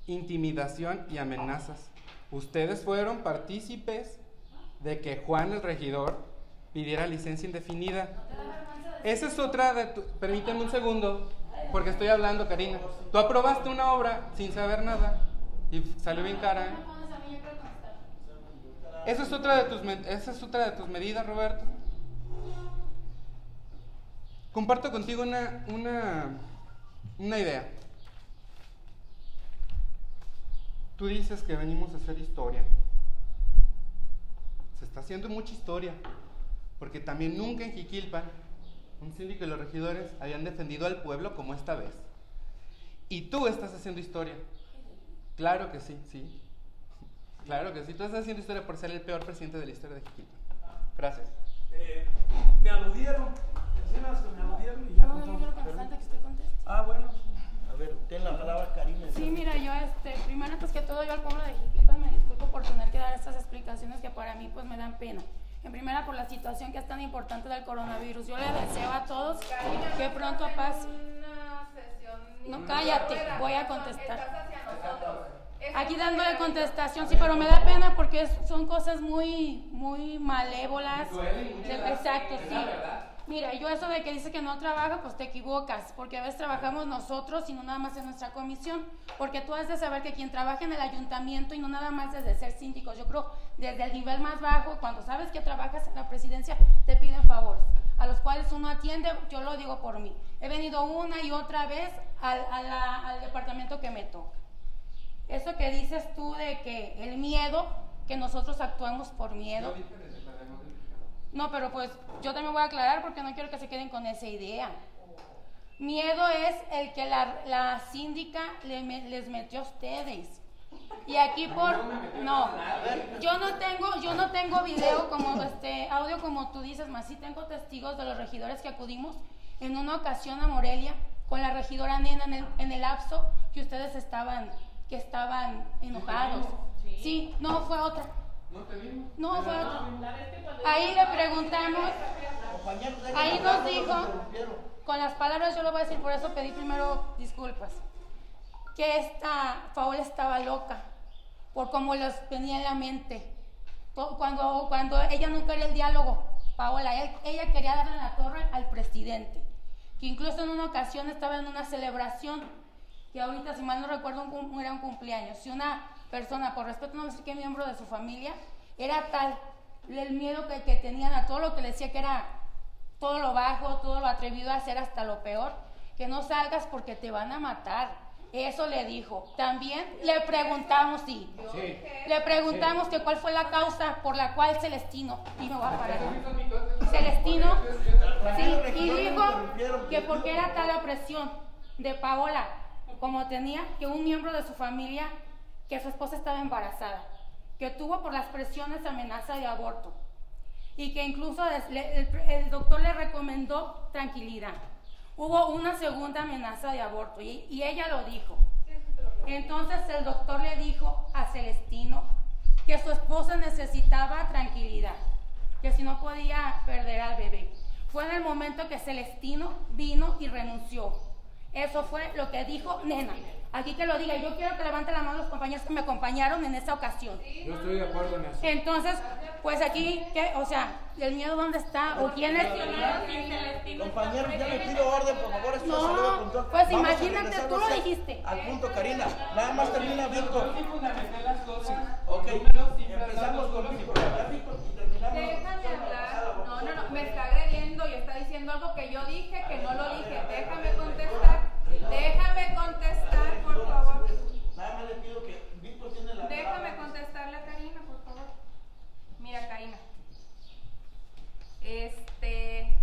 intimidación y amenazas. Ustedes fueron partícipes de que Juan el regidor pidiera licencia indefinida. Esa es otra de tu... Permíteme un segundo, porque estoy hablando, Karina. Tú aprobaste una obra sin saber nada y salió bien cara. ¿eh? Esa es otra de tus, esa es otra de tus medidas, Roberto. Comparto contigo una, una, una idea. Tú dices que venimos a hacer historia. Se está haciendo mucha historia, porque también nunca en Jiquilpan un síndico y los regidores habían defendido al pueblo como esta vez. Y tú estás haciendo historia. Claro que sí, sí. Claro que sí. Tú estás haciendo historia por ser el peor presidente de la historia de Jiquilpan. Gracias. Eh, me aludieron. Que me aludieron y ya No, no no, quiero que usted conteste. Ah, bueno. A ver, ten la palabra Karina. Sí, mira, yo, este, primero, antes que todo, yo al pueblo de Jiquilpan me disculpo por tener que dar estas explicaciones que para mí, pues, me dan pena. En primera, por la situación que es tan importante del coronavirus. Yo le deseo a todos que pronto pase. No, cállate, voy a contestar. Aquí dándole contestación, sí, pero me da pena porque son cosas muy, muy malévolas. Exacto, sí. Mira, yo eso de que dice que no trabaja, pues te equivocas, porque a veces trabajamos nosotros y no nada más en nuestra comisión, porque tú has de saber que quien trabaja en el ayuntamiento y no nada más desde ser síndicos, yo creo desde el nivel más bajo, cuando sabes que trabajas en la presidencia, te piden favores, a los cuales uno atiende, yo lo digo por mí. He venido una y otra vez al, a al departamento que me toca. Eso que dices tú de que el miedo, que nosotros actuamos por miedo. Pero pues yo también voy a aclarar porque no quiero que se queden con esa idea. Miedo es el que la, la síndica le me- les metió a ustedes. Y aquí por no, yo no tengo, yo no tengo video como este audio como tú dices, más sí tengo testigos de los regidores que acudimos en una ocasión a Morelia con la regidora Nena en el, en el lapso que ustedes estaban, que estaban enojados. Sí, no fue otra. No te vimos. No, fue otra. Ahí le preguntamos, ahí nos dijo, con las palabras yo lo voy a decir, por eso pedí primero disculpas, que esta Paola estaba loca, por cómo los tenía en la mente. Cuando, cuando ella no quería el diálogo, Paola, ella quería darle la torre al presidente, que incluso en una ocasión estaba en una celebración, que ahorita, si mal no recuerdo, un era un cumpleaños. Si una persona, por respeto, no sé qué miembro de su familia, era tal el miedo que, que tenían a todo lo que le decía que era todo lo bajo, todo lo atrevido a hacer hasta lo peor, que no salgas porque te van a matar. Eso le dijo. También le preguntamos, sí, Sí. le preguntamos que cuál fue la causa por la cual Celestino, y me voy a parar. Celestino, sí, y dijo que porque era tal la presión de Paola, como tenía que un miembro de su familia, que su esposa estaba embarazada, que tuvo por las presiones amenaza de aborto y que incluso el doctor le recomendó tranquilidad. Hubo una segunda amenaza de aborto y, y ella lo dijo. Entonces el doctor le dijo a Celestino que su esposa necesitaba tranquilidad, que si no podía perder al bebé. Fue en el momento que Celestino vino y renunció. Eso fue lo que dijo Nena. Aquí que lo diga, yo quiero que levante la mano los compañeros que me acompañaron en esa ocasión. Yo estoy de acuerdo en eso. Entonces, pues aquí, ¿qué? O sea, ¿el miedo dónde está? ¿O quién es? Compañero, ya le pido orden, por favor, esto No, control. pues Vamos imagínate, tú lo dijiste. Al punto, Karina. Nada más termina. Yo sí. Ok, empezamos con y terminamos. Déjame hablar. No, no, no. Me está agrediendo y está diciendo algo que yo dije, que no lo dije. Déjame contestar. Déjame contestar, por favor. Nada más le pido que Víctor tiene la Déjame contestarle a Karina, por favor. Mira, Karina. Este,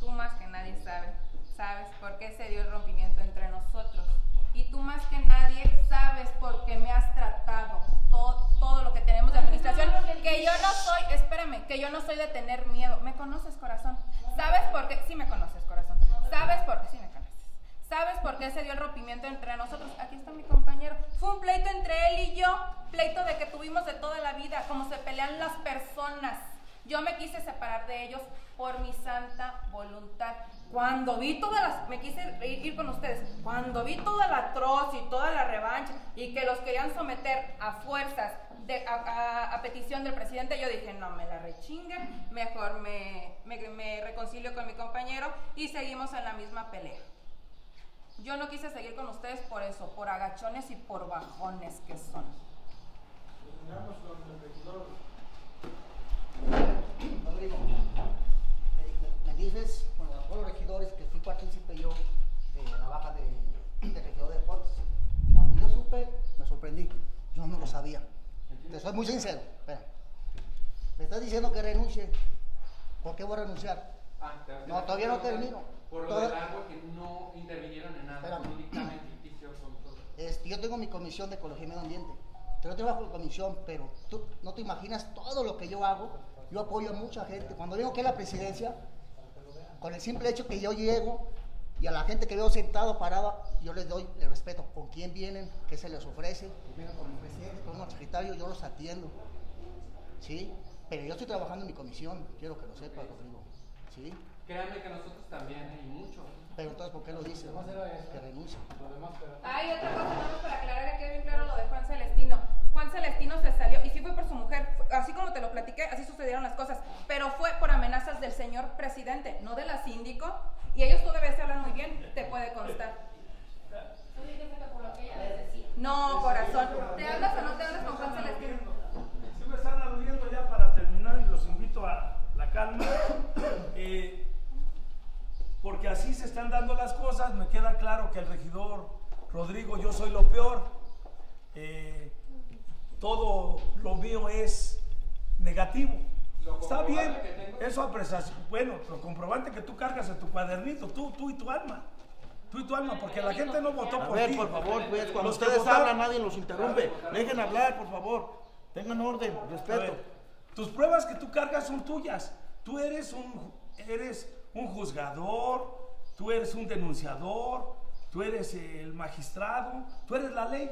tú más que nadie sabes, sabes por qué se dio el rompimiento entre nosotros. Y tú más que nadie sabes por qué me has tratado todo, todo lo que tenemos de administración. Que yo no soy, espérame, que yo no soy de tener miedo. ¿Me conoces, corazón? ¿Sabes por qué? Sí me conoces, corazón. ¿Sabes por qué? Sí me conoces. ¿Sabes por qué se dio el rompimiento entre nosotros? Aquí está mi compañero. Fue un pleito entre él y yo. Pleito de que tuvimos de toda la vida, como se pelean las personas. Yo me quise separar de ellos por mi santa voluntad. Cuando vi todas las, me quise ir, con ustedes, cuando vi toda la atroz y toda la revancha y que los querían someter a fuerzas de- a, a- a petición del presidente, yo dije, no me la rechinguen, mejor me, me, me reconcilio con mi compañero y seguimos en la misma pelea. Yo no quise seguir con ustedes por eso, por agachones y por bajones que son. Terminamos con el regidor. Rodrigo, me, di- me dices, bueno, a todos los regidores que fui partícipe yo de la baja de, de regidor de deportes. Cuando yo supe, me sorprendí. Yo no lo sabía. Te soy muy sincero. Espera. Me estás diciendo que renuncie. ¿Por qué voy a renunciar? Ah, No, todavía no termino. Por lo del agua que no intervinieron en nada, un dictamen ficticio con todo. Este, yo tengo mi comisión de ecología y medio ambiente. Yo trabajo en comisión, pero tú no te imaginas todo lo que yo hago. Yo apoyo a mucha gente. Cuando vengo aquí a la presidencia, con el simple hecho que yo llego y a la gente que veo sentado, parada, yo les doy el respeto. ¿Con quién vienen? ¿Qué se les ofrece? Vienen con el presidente, con un secretario, yo los atiendo. ¿Sí? Pero yo estoy trabajando en mi comisión, quiero que lo sepa, Rodrigo. ¿Sí? Créanme que nosotros también hay mucho. Pero entonces, ¿por qué lo dice? Que renuncie. Hay otra cosa nada más para aclarar que quede bien claro lo de Juan Celestino. Juan Celestino se salió, y sí fue por su mujer, así como te lo platiqué, así sucedieron las cosas, pero fue por amenazas del señor presidente, no de la síndico, y ellos todavía se hablan muy bien, te puede constar. No, corazón, ¿te hablas o no te hablas con Juan Celestino? Sí me están aludiendo ya para terminar y los invito a la calma. Eh, porque así se están dando las cosas. Me queda claro que el regidor Rodrigo, yo soy lo peor. Eh, todo lo mío es negativo. Está bien, eso apreciación. Bueno, lo comprobante que tú cargas en tu cuadernito, tú, tú y tu alma. Tú y tu alma, porque la gente no votó A por ver, ti. por favor, pues, cuando Los ustedes votaron- hablan, nadie los interrumpe. Dejen hablar, por favor. Tengan orden, A respeto. ver, tus pruebas que tú cargas son tuyas. Tú eres un, eres un juzgador, tú eres un denunciador, tú eres el magistrado, tú eres la ley.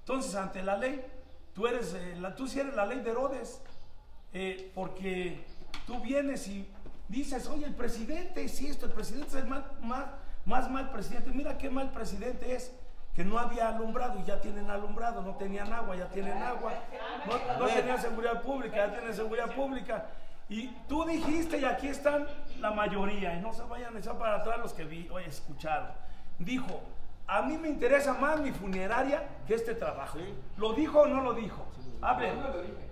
Entonces, ante la ley, tú eres, eh, la, tú sí eres la ley de Herodes, eh, porque tú vienes y dices, oye, el presidente, sí, esto, el presidente es el más mal presidente. Mira qué mal presidente es, que no había alumbrado y ya tienen alumbrado, no tenían agua, ya tienen agua, no, no tenían seguridad pública, ya tienen seguridad pública. Y tú dijiste, y aquí están la mayoría, y no se vayan a echar para atrás los que vi, oye, escucharon. Dijo, a mí me interesa más mi funeraria que este trabajo. ¿Lo dijo o no lo dijo? Hablen. ¿Cuándo lo dije?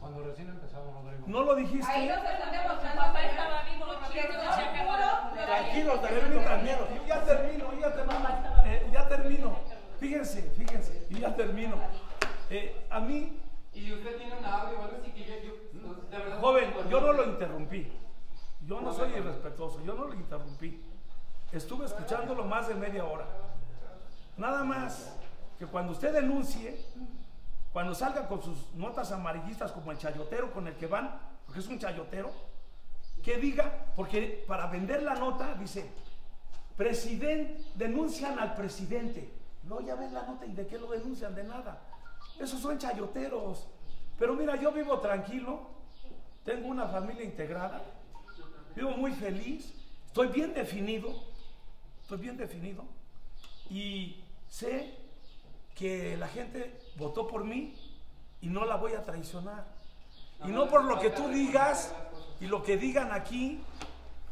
Cuando recién empezamos, Rodrigo. ¿No lo dijiste? Ahí nos están demostrando Papá estaba vivo, que chico, no se acabó la- seguro- Tranquilos, Permítanme, tranquilos. yo ya termino, yo ya termino. Eh, ya termino. Fíjense, fíjense, yo ya termino. Eh, a mí, Y usted tiene un audio o algo así que yo. Joven, yo no lo interrumpí. Yo no soy irrespetuoso, yo no lo interrumpí. Estuve escuchándolo más de media hora. Nada más que cuando usted denuncie, cuando salga con sus notas amarillistas como el chayotero con el que van, porque es un chayotero, que diga, porque para vender la nota dice, presidente, denuncian al presidente. No, ya ven la nota y de qué lo denuncian, de nada. Esos son chayoteros. Pero mira, yo vivo tranquilo, tengo una familia integrada, vivo muy feliz, estoy bien definido, estoy bien definido. Y sé que la gente votó por mí y no la voy a traicionar. Y no por lo que tú digas y lo que digan aquí,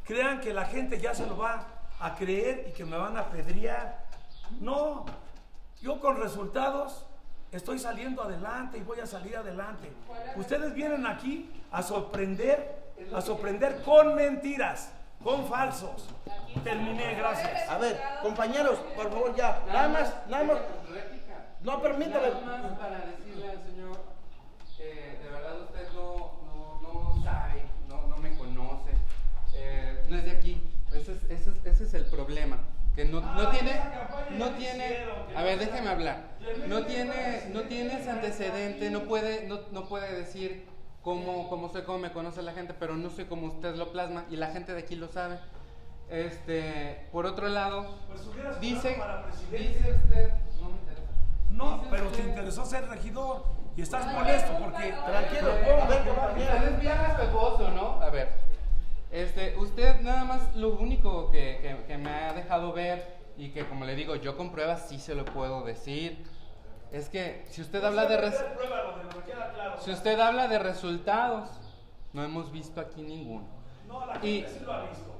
crean que la gente ya se lo va a creer y que me van a apedrear. No, yo con resultados estoy saliendo adelante y voy a salir adelante. Ustedes vienen aquí a sorprender, a sorprender con mentiras, con falsos. Terminé, gracias. A ver, compañeros, por favor, ya. Nada más, nada más. No, permítame. Nada más para decirle al señor, eh, de verdad usted no, no, no sabe, no, no me conoce, eh, no es de aquí. Ese es, ese es, ese es el problema. Que no, no tiene, no tiene, a ver, déjeme hablar. No tiene, no tiene ese antecedente, no puede, no, no puede decir cómo, cómo sé cómo me conoce la gente, pero no sé cómo usted lo plasma y la gente de aquí lo sabe. Este, por otro lado, dice, dice usted, no me interesa. No, pero te interesó ser regidor y estás molesto porque... Tranquilo, A ver, ver, compañero. usted es bien respetuoso, ¿no? A ver, este, usted nada más lo único que, que- que me ha dejado ver y que como le digo, yo con pruebas sí se lo puedo decir, es que si usted habla de... res-. Si usted habla de resultados, no hemos visto aquí ninguno. No, la Y, gente sí lo ha visto.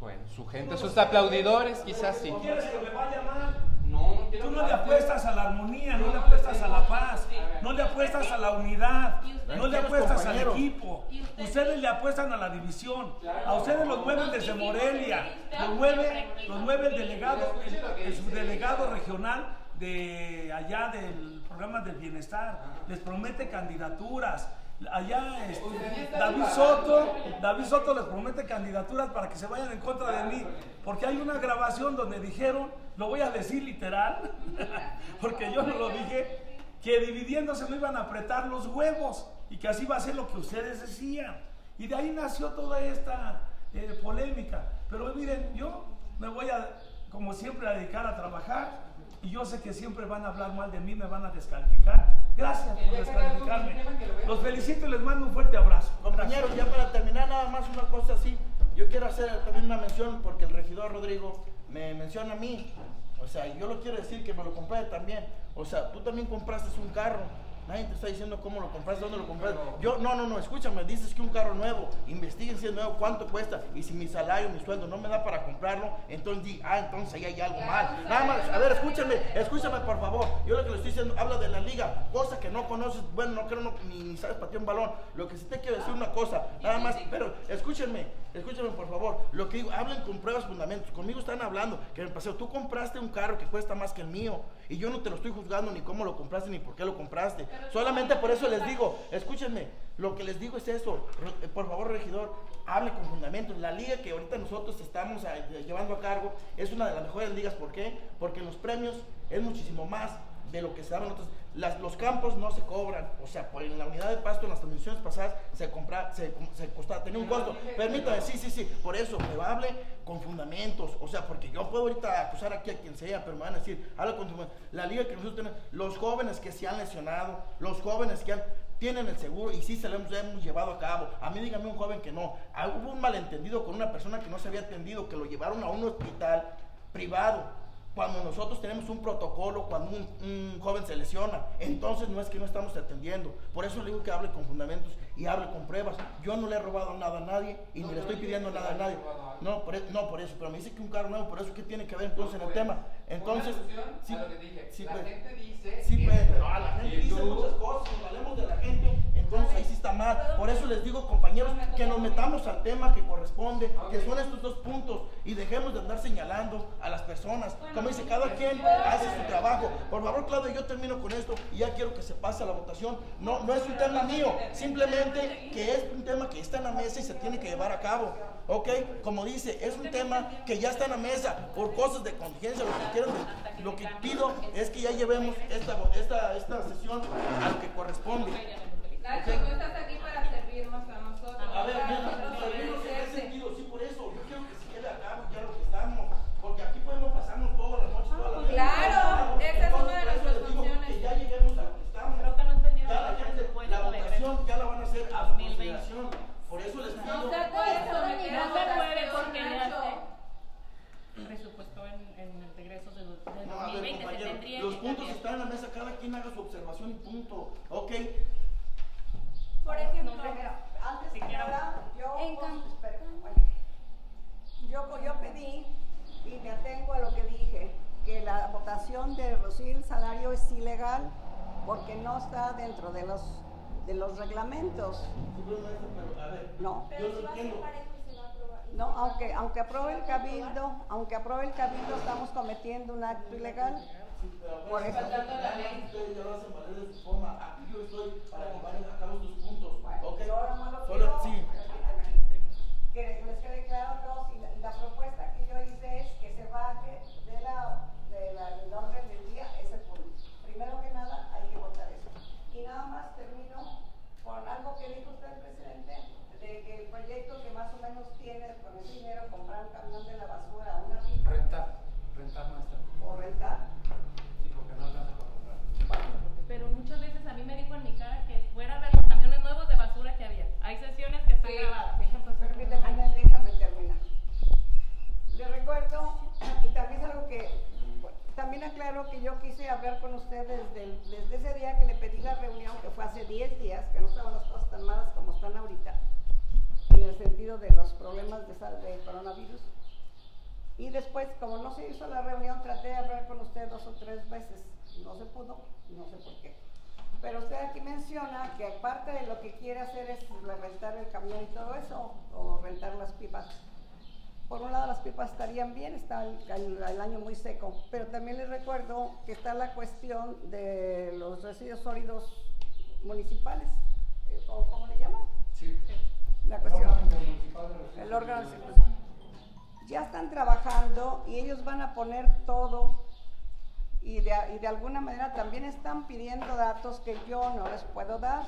bueno, su gente, sus aplaudidores, quizás sí. ¿Quieres que me vaya mal? No, no quiero Tú no le apuestas a la armonía, no le apuestas a la paz, no le apuestas a la unidad, no le apuestas al equipo. Ustedes le apuestan a la división. A ustedes los mueven desde Morelia, los mueve, los mueve el delegado, el, el subdelegado regional de allá del programa del bienestar. Les promete candidaturas. Allá este, David Soto, David Soto les promete candidaturas para que se vayan en contra de mí, porque hay una grabación donde dijeron, lo voy a decir literal, porque yo no lo dije, que dividiéndose no iban a apretar los huevos y que así va a ser lo que ustedes decían. Y de ahí nació toda esta eh, polémica. Pero miren, yo me voy a, como siempre, a dedicar a trabajar y yo sé que siempre van a hablar mal de mí, me van a descalificar. Gracias por descalificarme. Los felicito y les mando un fuerte abrazo. Compañeros, ya para terminar, nada más una cosa así. Yo quiero hacer también una mención porque el regidor Rodrigo me menciona a mí. O sea, yo lo quiero decir que me lo compré también. O sea, tú también compraste un carro. Nadie te está diciendo cómo lo compraste, dónde lo compraste. Yo, no, no, no, escúchame, dices que un carro nuevo, investiguen si es nuevo, cuánto cuesta. Y si mi salario, mi sueldo no me da para comprarlo, entonces di, ah, entonces ahí hay algo mal. Nada más, a ver, escúchame, escúchame por favor. Yo lo que le estoy diciendo, habla de la liga, cosa que no conoces, bueno, no creo no, ni, ni sabes patear un balón. Lo que sí te quiero decir una cosa, nada más, pero escúchenme, escúchenme por favor. Lo que digo, hablen con pruebas, fundamentos. Conmigo están hablando que me paseo, tú compraste un carro que cuesta más que el mío. Y yo no te lo estoy juzgando ni cómo lo compraste ni por qué lo compraste. Solamente por eso les digo, escúchenme, lo que les digo es eso. Re- Por favor, regidor, hable con fundamentos. La liga que ahorita nosotros estamos ah, llevando a cargo es una de las mejores ligas. ¿Por qué? Porque en los premios es muchísimo más de lo que se daban otros. Las, los campos no se cobran, o sea, por en la unidad de pasto en las transmisiones pasadas se compra, se, se costaba, tenía un costo. Permítame, sí, sí, sí, por eso me hable con fundamentos, o sea, porque yo puedo ahorita acusar aquí a quien sea, pero me van a decir, habla con fundamentos. La liga que nosotros tenemos, los jóvenes que se han lesionado, los jóvenes que han, tienen el seguro y sí se lo hemos, hemos llevado a cabo. A mí dígame un joven que no. Ah, hubo un malentendido con una persona que no se había atendido, que lo llevaron a un hospital privado. Cuando nosotros tenemos un protocolo, cuando un, un joven se lesiona, entonces no es que no estamos atendiendo. Por eso le digo que hable con fundamentos y hable con pruebas. Yo no le he robado nada a nadie y ni le estoy pidiendo nada a nadie. No por, e- no, por eso, pero me dice que un carro nuevo, por eso que tiene que ver entonces en el tema. Entonces, sí, sí, la pues, gente dice Sí, pues, pero a la gente dice muchas cosas, nos valemos de la gente, ahí sí está mal. Por eso les digo, compañeros, que nos metamos al tema que corresponde, que son estos dos puntos, y dejemos de andar señalando a las personas. Como dice, cada quien hace su trabajo. Por favor, Claudio, yo termino con esto y ya quiero que se pase a la votación. No, no es un tema mío, simplemente que es un tema que está en la mesa y se tiene que llevar a cabo. ¿Ok? Como dice, es un tema que ya está en la mesa por cosas de contingencia, lo que quieran. Lo que pido es que ya llevemos esta, esta, esta sesión a lo que corresponde. Nacho, tú estás aquí para servirnos a nosotros. A ver, servimos en obedecerte. sentido, sí, por eso, yo quiero que se quede a cabo ya lo que estamos, porque aquí podemos pasarnos todas las noches, toda la vida. Claro, esa es una de nuestras funciones. Que ya lleguemos a lo que estamos. Creo que no entendieron Ya la gente, la de votación ya la van a hacer a su consideración. Por eso les pido. No se puede, No se puede porque hace presupuesto en, en el regreso de, No, ver, 2020 se tendría los puntos están en la mesa, cada quien haga su observación y punto. Ok, Por ejemplo, No antes que nada, yo, espera, bueno. yo, yo pedí y me atengo a lo que dije, que la votación de reducir el salario es ilegal porque no está dentro de los, de los reglamentos. No. No, aunque, aunque apruebe el cabildo, aunque apruebe el cabildo, estamos cometiendo un acto ilegal. Por eso. La ley. Ustedes ya lo hacen valer de su forma. Aquí yo estoy para que vayan a cabo sus puntos. Ok, Yo ahora más lo solo, pido, sí. Que les quede claro todos, y la, la propuesta que yo hice es que se baje de la, de la, del orden del día ese punto. Primero que nada, hay que votar eso. Y nada más termino con algo que dijo usted, presidente, de que el proyecto que más o menos tiene con ese dinero, comprar un camión de la basura, una pipa Rentar, rentar maestra. o rentar. Pero muchas veces a mí me dijo en mi cara que fuera a ver los camiones nuevos de basura que había. Hay sesiones que están sí. grabadas. Permítame, déjame terminar. Le recuerdo, y también algo que, también aclaro que yo quise hablar con ustedes desde, ese día que le pedí la reunión, que fue hace 10 días, que no estaban las cosas tan malas como están ahorita, en el sentido de los problemas de, de coronavirus. Y después, como no se hizo la reunión, traté de hablar con usted dos o tres veces. No se pudo, no sé por qué. Pero usted aquí menciona que aparte de lo que quiere hacer es rentar el camión y todo eso, o rentar las pipas. Por un lado las pipas estarían bien, está el, el- el año muy seco, pero también les recuerdo que está la cuestión de los residuos sólidos municipales, eh, ¿cómo, le llaman? Sí. La cuestión. órgano municipal de residuos El órgano ya están trabajando y ellos van a poner todo y de, y de alguna manera también están pidiendo datos que yo no les puedo dar.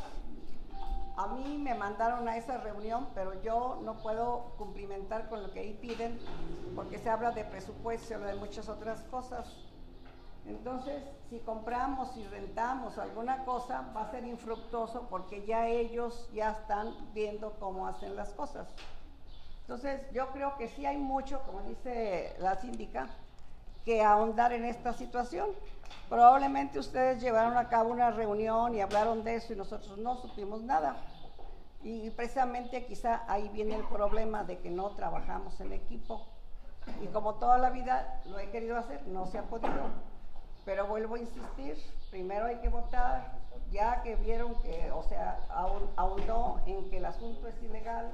A mí me mandaron a esa reunión, pero yo no puedo cumplimentar con lo que ahí piden porque se habla de presupuesto, de muchas otras cosas. Entonces, si compramos y rentamos alguna cosa, va a ser infructuoso porque ya ellos ya están viendo cómo hacen las cosas. Entonces, yo creo que sí hay mucho, como dice la síndica, que ahondar en esta situación. Probablemente ustedes llevaron a cabo una reunión y hablaron de eso y nosotros no supimos nada. Y precisamente quizá ahí viene el problema de que no trabajamos en equipo. Y como toda la vida lo he querido hacer, no se ha podido. Pero vuelvo a insistir, primero hay que votar, ya que vieron que, o sea, ahon- ahondó en que el asunto es ilegal,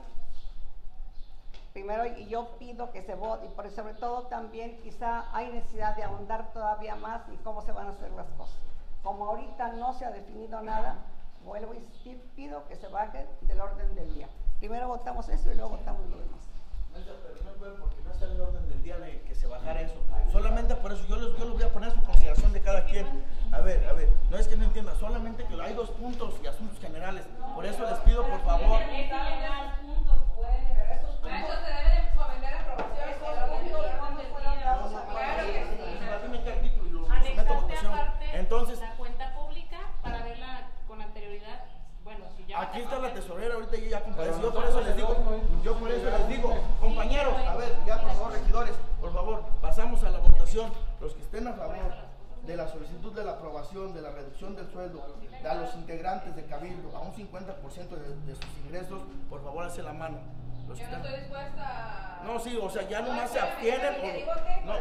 primero y yo pido que se vote y por sobre todo también quizá hay necesidad de ahondar todavía más y cómo se van a hacer las cosas. Como ahorita no se ha definido nada, vuelvo a insistir, pido que se baje del orden del día. Primero votamos eso y luego votamos lo demás. Pero no puede porque no está en el orden del día de que se bajara eso. Solamente por eso yo los, yo los voy a poner a su consideración de cada quien. A ver, a ver, no es que no entienda, solamente que hay dos puntos y asuntos generales. Por eso les pido, por favor. Entonces, la cuenta pública para verla con anterioridad. Bueno, si ya Aquí está la tesorera, ahorita ella ya compareció, yo por eso les digo, yo por eso les digo, compañeros, a ver, ya por favor, regidores, por favor, pasamos a la votación, los que estén a favor de la solicitud de la aprobación de la reducción del sueldo a los integrantes de Cabildo a un 50% de, de sus ingresos, por favor, hace la mano. Los Yo no están- estoy dispuesta a... No, sí, o sea, ya No, nomás se abstienen o- no,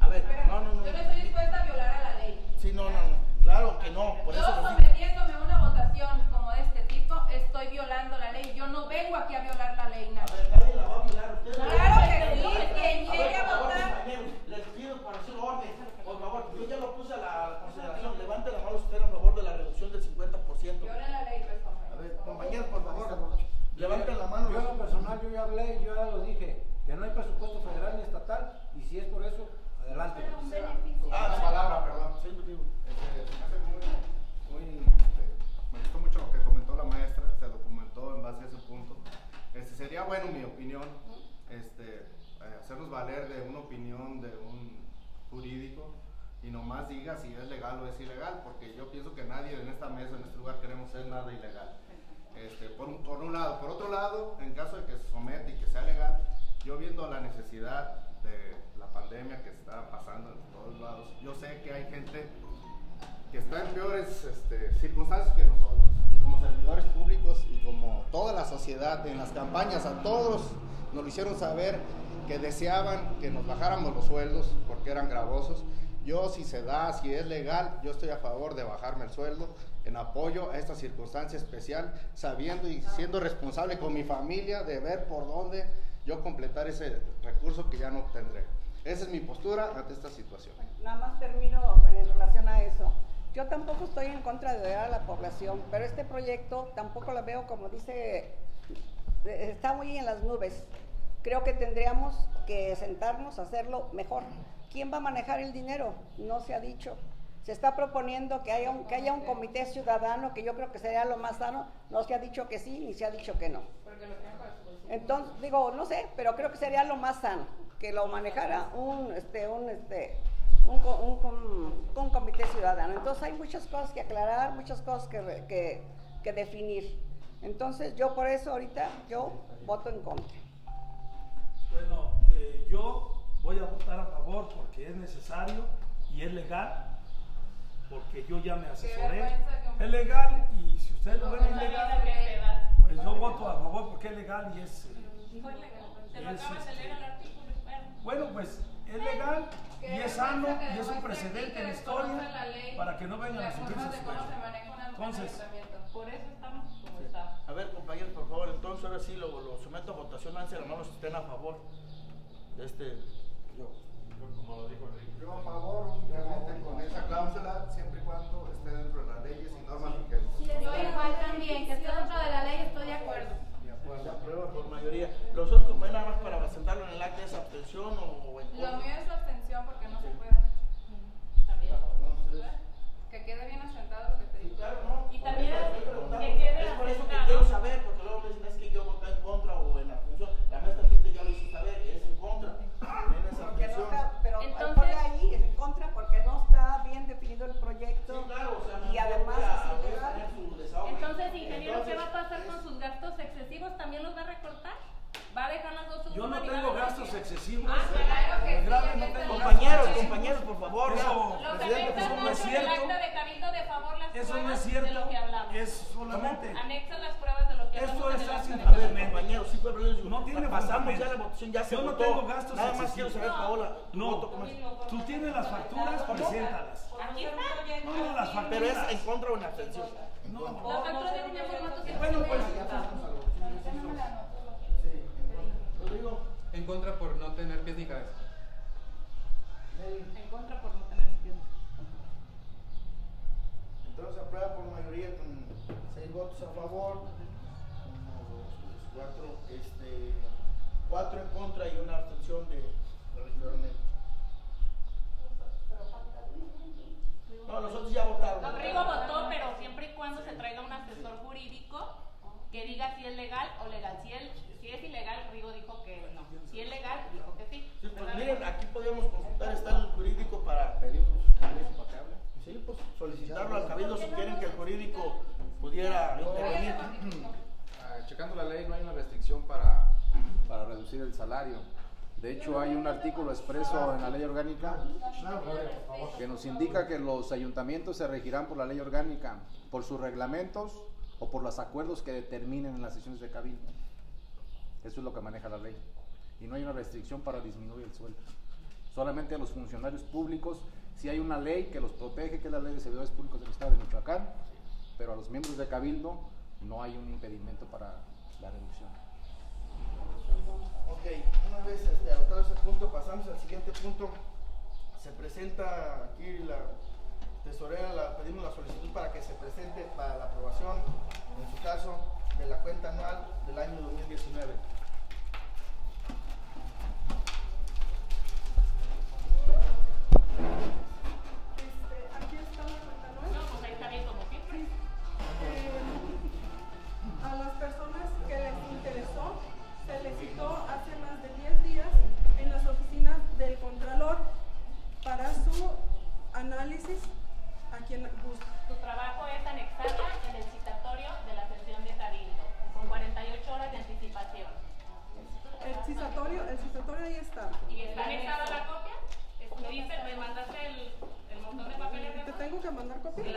a ver, no, no, no. Yo no estoy dispuesta a violar a la ley. Sí, no, no, no, claro que no, por yo eso sometiéndome a una votación como de este tipo, estoy violando la ley. Yo no vengo aquí a violar la ley, nadie. Nadie la va a violar, ustedes. Claro que sí, quien A ver, llegue a por favor, votar. compañeros, les pido para hacer orden, por favor, yo ya lo puse a la consideración, levante la mano usted a favor de la reducción del 50%. Violen la ley, pues, A ver, compañeros, por favor, levanten la mano. Yo en lo personal, yo ya hablé, yo ya lo dije, que no hay presupuesto federal ni estatal, y si es por eso, adelante. Ah, la palabra, perdón. Sí, digo. Este, muy, muy, este, me gustó mucho lo que comentó la maestra, se documentó en base a ese punto. Este, sería bueno, mi opinión, este, eh, hacernos valer de una opinión de un jurídico y nomás diga si es legal o es ilegal, porque yo pienso que nadie en esta mesa, en este lugar, queremos hacer nada ilegal. Este, por, un, por un lado. Por otro lado, en caso de que se somete y que sea legal, yo viendo la necesidad de la pandemia que está pasando en todos lados, yo sé que hay gente que está en peores este, circunstancias que nosotros. Y como servidores públicos y como toda la sociedad en las campañas, a todos nos lo hicieron saber que deseaban que nos bajáramos los sueldos porque eran gravosos. Yo si se da, si es legal, yo estoy a favor de bajarme el sueldo en apoyo a esta circunstancia especial, sabiendo y siendo responsable con mi familia de ver por dónde yo completar ese recurso que ya no tendré. Esa es mi postura ante esta situación. Nada más termino en relación a eso. Yo tampoco estoy en contra de ayudar a la población, pero este proyecto tampoco lo veo como dice, eh, está muy en las nubes. Creo que tendríamos que sentarnos a hacerlo mejor. ¿Quién va a manejar el dinero? No se ha dicho. Se está proponiendo que haya un, que haya un comité ciudadano, que yo creo que sería lo más sano. No se ha dicho que sí, ni se ha dicho que no. Entonces, digo, no sé, pero creo que sería lo más sano, que lo manejara un, este, un, este, un, un com- un comité ciudadano. Entonces hay muchas cosas que aclarar, muchas cosas que, que definir. Entonces yo por eso ahorita, yo voto en contra. Bueno, eh, yo voy a votar a favor porque es necesario y es legal, porque yo ya me asesoré. Es legal y si ustedes lo ven ilegal, pues yo voto a favor porque es legal y es, eh, Fue legal. Se lo acabas de este, leer el artículo. Bueno, pues es legal y es sano y es un precedente en la historia para que no vengan a las sufrir formas sus de cómo se sueños. maneja una- un Entonces. Por eso estamos como estamos. A ver, compañeros, por favor, entonces ahora sí lo, lo someto a votación. Lance la mano si estén a favor de este. Yo. Como lo dijo Enrique. Yo a favor, únicamente con esa cláusula, siempre y cuando esté dentro de las leyes y normas vigentes. Yo igual también, que esté dentro de la ley, estoy de acuerdo. Se aprueba por mayoría. ¿Los otros como nada más para sentarlo en el acta es abstención o, o en Lo contra? mío es abstención porque no se puede. Que quede bien asentado lo que te digo. Claro, no. Y también que quede es por eso que quiero saber, porque luego me dicen es que yo voté en contra o en abstención. La maestra ya lo hizo saber, es en contra. También es Porque no abstención. Pero Entonces- pone ahí es en contra porque no está bien definido el proyecto Sí, claro, o sea, y además a- a. Entonces, ingeniero, ¿qué va a pasar con sus gastos excesivos? ¿También los va a recortar? ¿Va las dos Yo no tengo gastos excesivos. Ah, claro que sí, no tengo Compañeros, gastos compañeros, por favor. Eso. Los presidente, eso no es en el cierto. acta de cabildo de favor las Eso no es de cierto. lo que hablamos. Es solamente. Anexas las pruebas de lo que Esto hablamos acta sin de A ver, compañeros, sí, pero No tiene pasamos ya la votación, ya se Yo no votó. tengo gastos Nada más quiero excesivos. saber, Paola, No. es. Tú tienes las facturas, preséntalas. Aquí está. No, no, las facturas. Pero es en contra o en abstención. No. La factura de un Bueno, pues ya pasamos a la votación. Sí, Rodrigo. En contra por no tener pies ni cabeza. En contra por no tener tiempo. Entonces se aprueba por mayoría con seis votos a favor, uno, dos, tres, cuatro, este, cuatro en contra y una abstención de la regidora Nel. No, los otros ya votaron. Don Rigo votó, pero siempre y cuando se traiga un asesor jurídico que diga si es legal o legal. Si, él, si es ilegal, Rigo dijo que no. Si es legal, dijo que sí. Sí, pues ¿Verdad, miren, aquí podríamos consultar, está el jurídico para Pedimos permiso para que hable. sí, pues, solicitarlo al cabildo si quieren que el jurídico pudiera intervenir. Ah, checando la ley no hay una restricción para, para reducir el salario. De hecho, hay un artículo expreso en la ley orgánica que nos indica que los ayuntamientos se regirán por la ley orgánica, por sus reglamentos o por los acuerdos que determinen en las sesiones de cabildo. Eso es lo que maneja la ley. Y no hay una restricción para disminuir el sueldo. Solamente a los funcionarios públicos, si hay una ley que los protege, que es la ley de servidores públicos del Estado de Michoacán, pero a los miembros de cabildo no hay un impedimento para la reducción. Ok, una vez este, ese punto, pasamos al siguiente punto. Se presenta aquí la tesorera, pedimos la solicitud para que se presente para la aprobación, en su caso, de la cuenta anual del año 2019.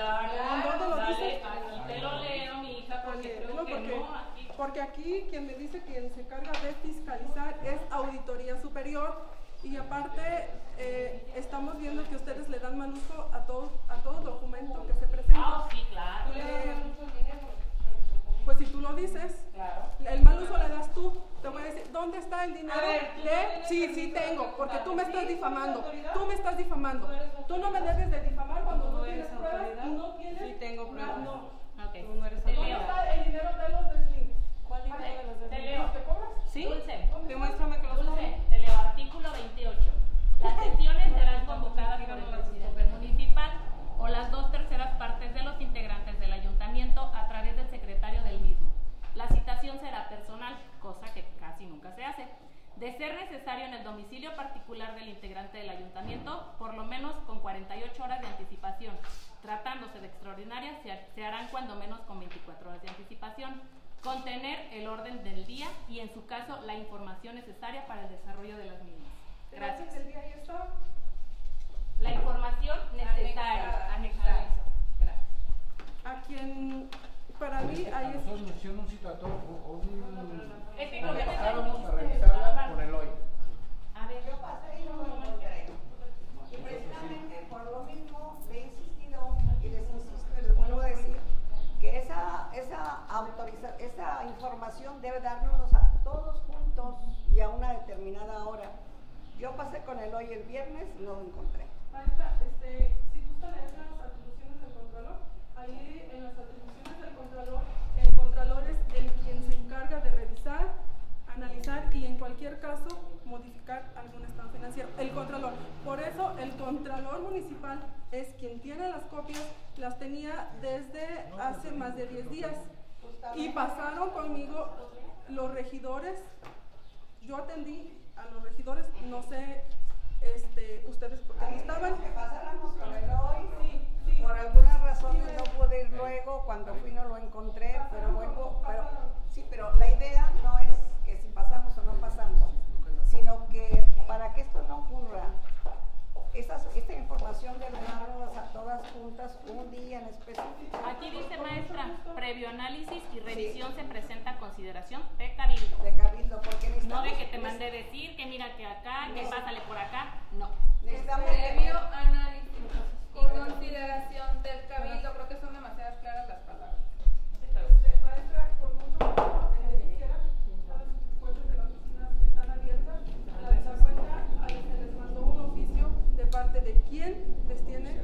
Mandar copia? Claro, ¿En dónde lo dale, dice? aquí te lo leo, mi hija, porque Oye, creo no, que porque, no, aquí. porque aquí quien me dice quien se encarga de fiscalizar es Auditoría Superior y aparte eh, estamos viendo que ustedes le dan mal uso a todo, a todo documento que se presenta. Ah, sí, claro. Eh, pues si tú lo dices, el mal uso le das tú. Te voy a decir, ¿dónde está el dinero ver, ¿tú no de...? Sí, sí tengo, porque tú me estás difamando. ¿Tú me estás difamando. ¿Tú no me debes de difamar cuando ¿Tú no eres tienes pruebas no tienes... Sí tengo pruebas. No. Ok. Tú no eres ¿Dónde está el dinero de los deslings? ¿Cuál dinero de los Te deslings? leo. ¿Te cobras? ¿Sí? Dulce. Demuéstrame que los Dulce, te leo artículo 28. Las sesiones serán convocadas por el presidente municipal o las dos terceras partes de los integrantes del ayuntamiento a través del secretario del mismo. La citación será personal, cosa que casi nunca se hace. De ser necesario en el domicilio particular del integrante del ayuntamiento, por lo menos con 48 horas de anticipación. Tratándose de extraordinarias, se, ha- se harán cuando menos con 24 horas de anticipación. Contener el orden del día y, en su caso, la información necesaria para el desarrollo de las mismas. Gracias. El día está. La información necesaria. Anexada. Anexada. Gracias. A quien, para mí ahí. Nosotros nos hicieron un citatorio o un... A revisarla con el hoy. Ver, yo pasé y no lo traigo. Y precisamente por lo mismo le he insistido y les insisto y les vuelvo a decir que esa, esa, esa información debe darnos a todos juntos y a una determinada hora. Yo pasé con el hoy el viernes y no lo encontré. Maestra, este, si gustan, en las atribuciones del control, ahí en las atribuciones Contralor, el Contralor es el quien se encarga de revisar, analizar y en cualquier caso modificar algún estado financiero. El Contralor. Por eso el Contralor Municipal es quien tiene las copias, las tenía desde hace más de 10 días. Y pasaron conmigo los regidores, yo atendí a los regidores, no sé este, ustedes porque no estaban. Que pasáramos con el hoy, Sí. Por algunas razones no pude ir luego, cuando fui no lo encontré, pero vuelvo, pero sí, pero la idea no es que si pasamos o no pasamos, sino que para que esto no ocurra, esas, esta información debe darnos a todas juntas un día en específico. Aquí dice maestra, previo análisis y revisión se presenta a consideración de cabildo. De cabildo, porque No necesitamos... de que te mande decir, que mira que acá, que pásale por acá. No. necesitamos Previo análisis y consideración del cabildo, creo que son demasiadas claras las palabras. Este, maestra, con mucho gusto, eh, quisiera, las puertas de la oficina están abiertas. A la esa cuenta a- se les mandó un oficio de parte de quién les tiene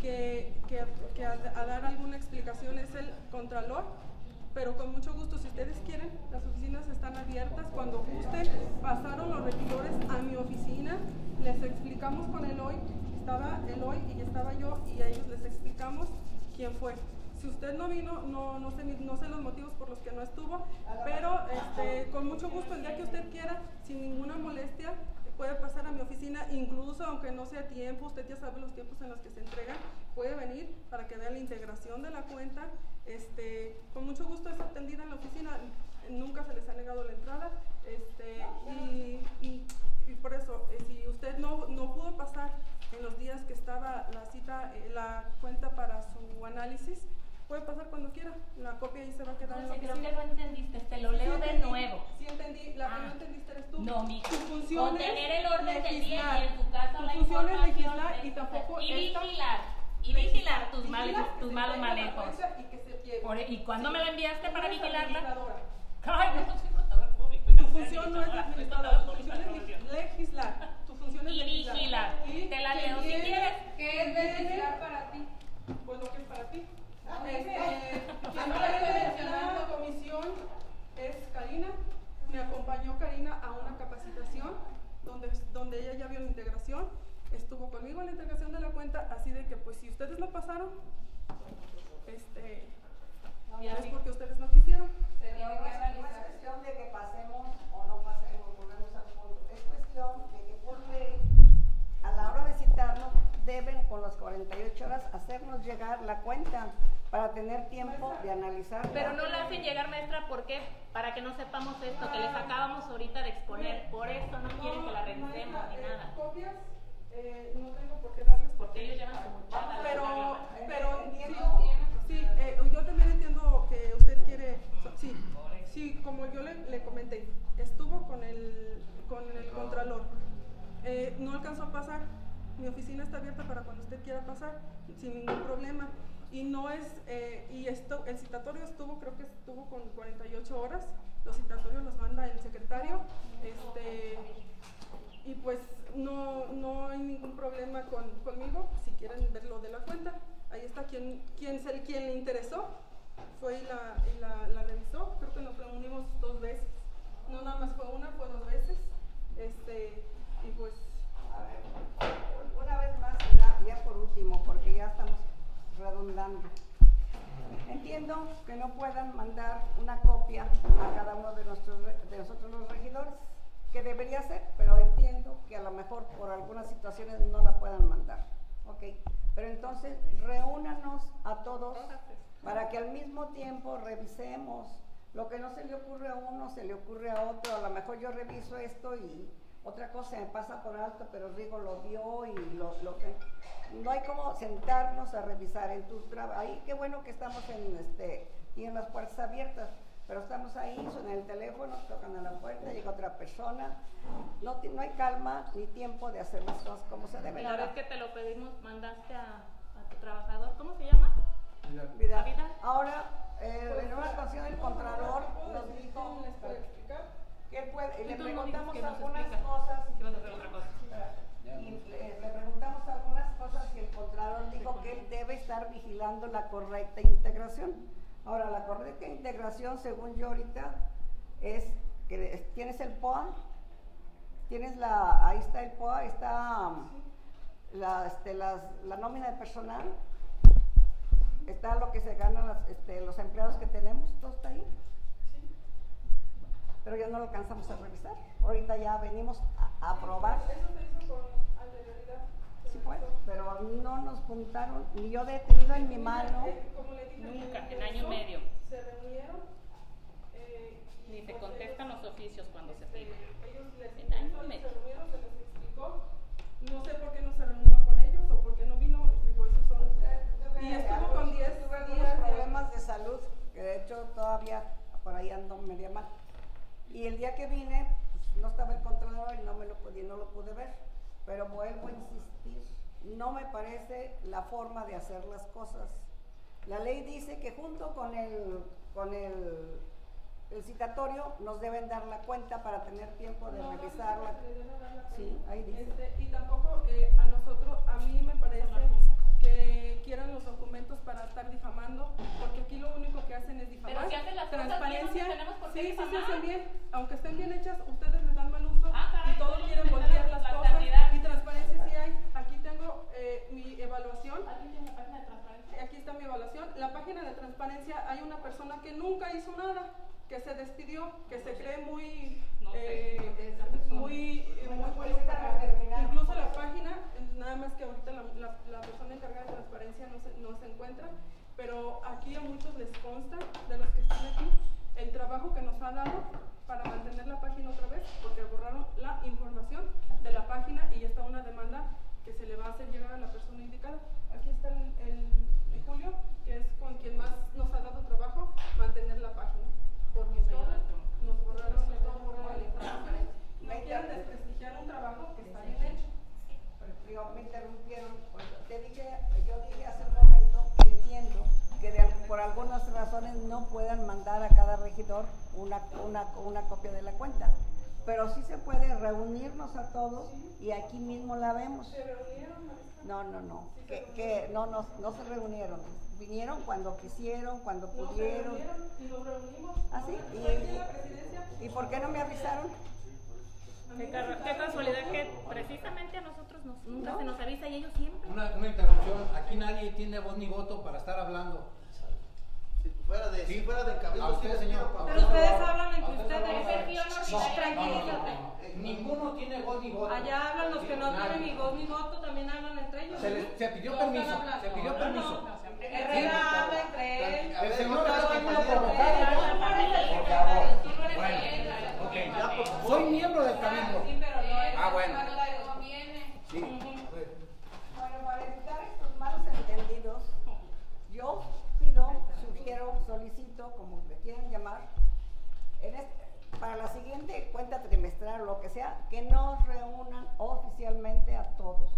que, que, que a, a dar alguna explicación, es el Contralor. Pero con mucho gusto, si ustedes quieren, las oficinas están abiertas. Cuando gusten, pasaron los regidores a mi oficina, les explicamos con el hoy, estaba el hoy y estaba yo, y a ellos les explicamos quién fue. Si usted no vino, no, no, sé, no sé los motivos por los que no estuvo, pero este, con mucho gusto, el día que usted quiera, sin ninguna molestia, puede pasar a mi oficina, incluso aunque no sea tiempo, usted ya sabe los tiempos en los que se entregan, puede venir para que vea la integración de la cuenta. Este, con mucho gusto es atendida en la oficina, nunca se les ha negado la entrada. Este, y, y- y por eso, eh, si usted no, no pudo pasar en los días que estaba la cita, eh, la cuenta para su análisis, puede pasar cuando quiera. La copia ahí se va a quedar en la oficina. que no entendiste, te lo leo Sí de entendí, nuevo. Sí entendí, la que Ah. no entendiste eres tú. No, mija. Tu función Con es tener el orden del día y en tu caso Tu la función es información legislar y tampoco y vigilar, y vigilar tus males, que tus malos manejos. Y, que se lleve. Por- ¿Y cuándo Sí. me la enviaste para vigilarla? Ay, no soy contador público. Tu función no es administradora, tu función es legislar. Tu función es Y. Y Te la leo si quieres. ¿Qué es legislar para ti? Pues lo que es para ti. Ah, Este, la comisión es Karina. Me acompañó Karina a una capacitación donde, donde ella ya vio la integración. Estuvo conmigo en la integración de la cuenta, así de que pues si ustedes no pasaron, este, es porque ustedes no quisieron. No es, no es cuestión de que pasemos o no pasemos, volvemos al punto. Es cuestión de que por ley, a la hora de citarnos, deben con las 48 horas hacernos llegar la cuenta para tener tiempo de analizar. Pero no la hacen llegar, maestra, ¿por qué? Para que no sepamos esto, que les acabamos ahorita de exponer. Por eso no quieren que la revisemos ni maestra, eh, nada. copias, eh, no tengo por qué darles Porque ellos llevan su muchacha. Pero, pero sí, Entiendo. sí, eh, yo también entiendo que usted quiere, sí, sí, como yo le, le comenté, estuvo con el, con el contralor, Eh, no alcanzó a pasar, mi oficina está abierta para cuando usted quiera pasar, sin ningún problema, y no es, eh, y esto, el citatorio estuvo, creo que estuvo con 48 horas, los citatorios los manda el secretario, este, y pues no, no hay ningún problema con, conmigo, si quieren ver lo de la cuenta. Ahí está quien, quien, quien le interesó, fue y la, la, la revisó, creo que nos reunimos dos veces, no nada más fue una, fue dos veces, este, y pues... Una vez más, ya, por último, porque ya estamos redundando. Entiendo que no puedan mandar una copia a cada uno de, nuestros, de nosotros los regidores, que debería ser, pero entiendo que a lo mejor por algunas situaciones no la puedan mandar. Ok, pero entonces reúnanos a todos para que al mismo tiempo revisemos. Lo que no se le ocurre a uno, se le ocurre a otro. A lo mejor yo reviso esto y otra cosa me pasa por alto, pero Rigo lo vio y lo, lo que... No hay como sentarnos a revisar en tus trabajos. Ahí qué bueno que estamos en este y en las puertas abiertas, pero estamos ahí, suena el teléfono, tocan a la puerta, llega otra persona. No, hay calma ni tiempo de hacer las cosas como se deben. La vez que te lo pedimos, mandaste a, a tu trabajador, ¿cómo se llama? Vidal. Ahora, eh, en una ocasión el Contralor nos dijo ¿Les puede explicar? Él puede, y le preguntamos algunas explica. cosas. Y le, le preguntamos algunas cosas y el Contralor dijo que él debe estar vigilando la correcta integración. Ahora, la correcta integración, según yo ahorita, es que es- tienes el POA, tienes la, ahí está el POA, está la, este, las- la nómina de personal, está lo que se ganan las, este, los empleados que tenemos, todo está ahí. Pero ya no lo alcanzamos a revisar. Ahorita ya venimos a, a aprobar. Eso se hizo con anterioridad. Sí, pues, pero no nos juntaron, ni yo he tenido en mi mano. Como le dije, Nunca, en año y medio. Se reunieron. eh, y Ni se pues contestan los oficios cuando se este, piden. Ellos les En año y medio. se reunieron, se les explicó. No sé por qué no se reunió con ellos o por qué no vino. y Digo, esos son. Y estuvo con 10 tuve algunos días de- problemas de salud, que de hecho todavía por ahí ando media mal. Y el día que vine, pues, no estaba el controlador y no me lo pude, no lo pude ver. Pero vuelvo a insistir, no me parece la forma de hacer las cosas. La ley dice que junto con el, con el, el citatorio nos deben dar la cuenta para tener tiempo de No, revisarla. Sí, ahí dice. Este, y tampoco eh, a nosotros, a mí me parece que quieran los documentos para estar difamando, porque aquí lo único que hacen es difamar. Pero si hacen las cosas bien, no Transparencia. tenemos por qué sí, sí, hacen bien. Aunque estén bien hechas, ustedes les dan mal uso Ah, caray, y todos ¿cómo quieren voltear las la cosas. cantidad? Y transparencia sí hay. Aquí tengo eh, mi evaluación. ¿Alguien tiene la página de transparencia? Aquí está mi evaluación. La página de transparencia hay una persona que nunca hizo nada, que se despidió, que se cree muy, No sé, eh, no esa persona. muy, eh, muy nada más que ahorita la, la- persona encargada de transparencia no se, no se encuentra, pero aquí a muchos les consta de los que están aquí el trabajo que nos ha dado para mantener la página otra vez, porque borraron la información de la página y ya está una demanda que se le va a hacer llegar a la persona indicada. Aquí está el, el- el Julio, que es con quien más nos ha dado trabajo mantener la página, porque todos nos borraron, nos borraron la información. No quieren desprestigiar un trabajo que está bien hecho. Me interrumpieron. Pues, te dije, yo dije hace un momento que entiendo que de por algunas razones no puedan mandar a cada regidor una, una, una copia de la cuenta. Pero sí se puede reunirnos a todos y aquí mismo la vemos. ¿Se reunieron, Marisol? No, no, no. Que, que no, no, no se reunieron. Vinieron cuando quisieron, cuando No, se pudieron. reunieron y nos reunimos. ¿Ah, sí? ¿Y, ¿Y por qué no me avisaron? Qué, qué casualidad que precisamente a nosotros nos, nunca No. se nos avisa y ellos siempre. Una, una interrupción. Aquí nadie tiene voz ni voto para estar hablando. Si fuera de, si fuera de A cabildo, sí usted, señor. pido a por usted, favor. por favor. hablan entre ustedes. guion No, Tranquilízate. no. Ninguno tiene voz ni voto. Allá hablan los que no tienen ni voz ni voto, también hablan entre ellos. Se les- se pidió permiso, se pidió permiso. Herrera habla entre él. El señor está mundo provocado. Bueno, ok. Soy miembro del cabildo. Sí, pero no es- Ah, bueno. Sí. Bueno, para evitar estos malos entendidos, yo sugiero, solicito, como le quieran llamar, en este- para la siguiente cuenta trimestral o lo que sea, que nos reúnan oficialmente a todos.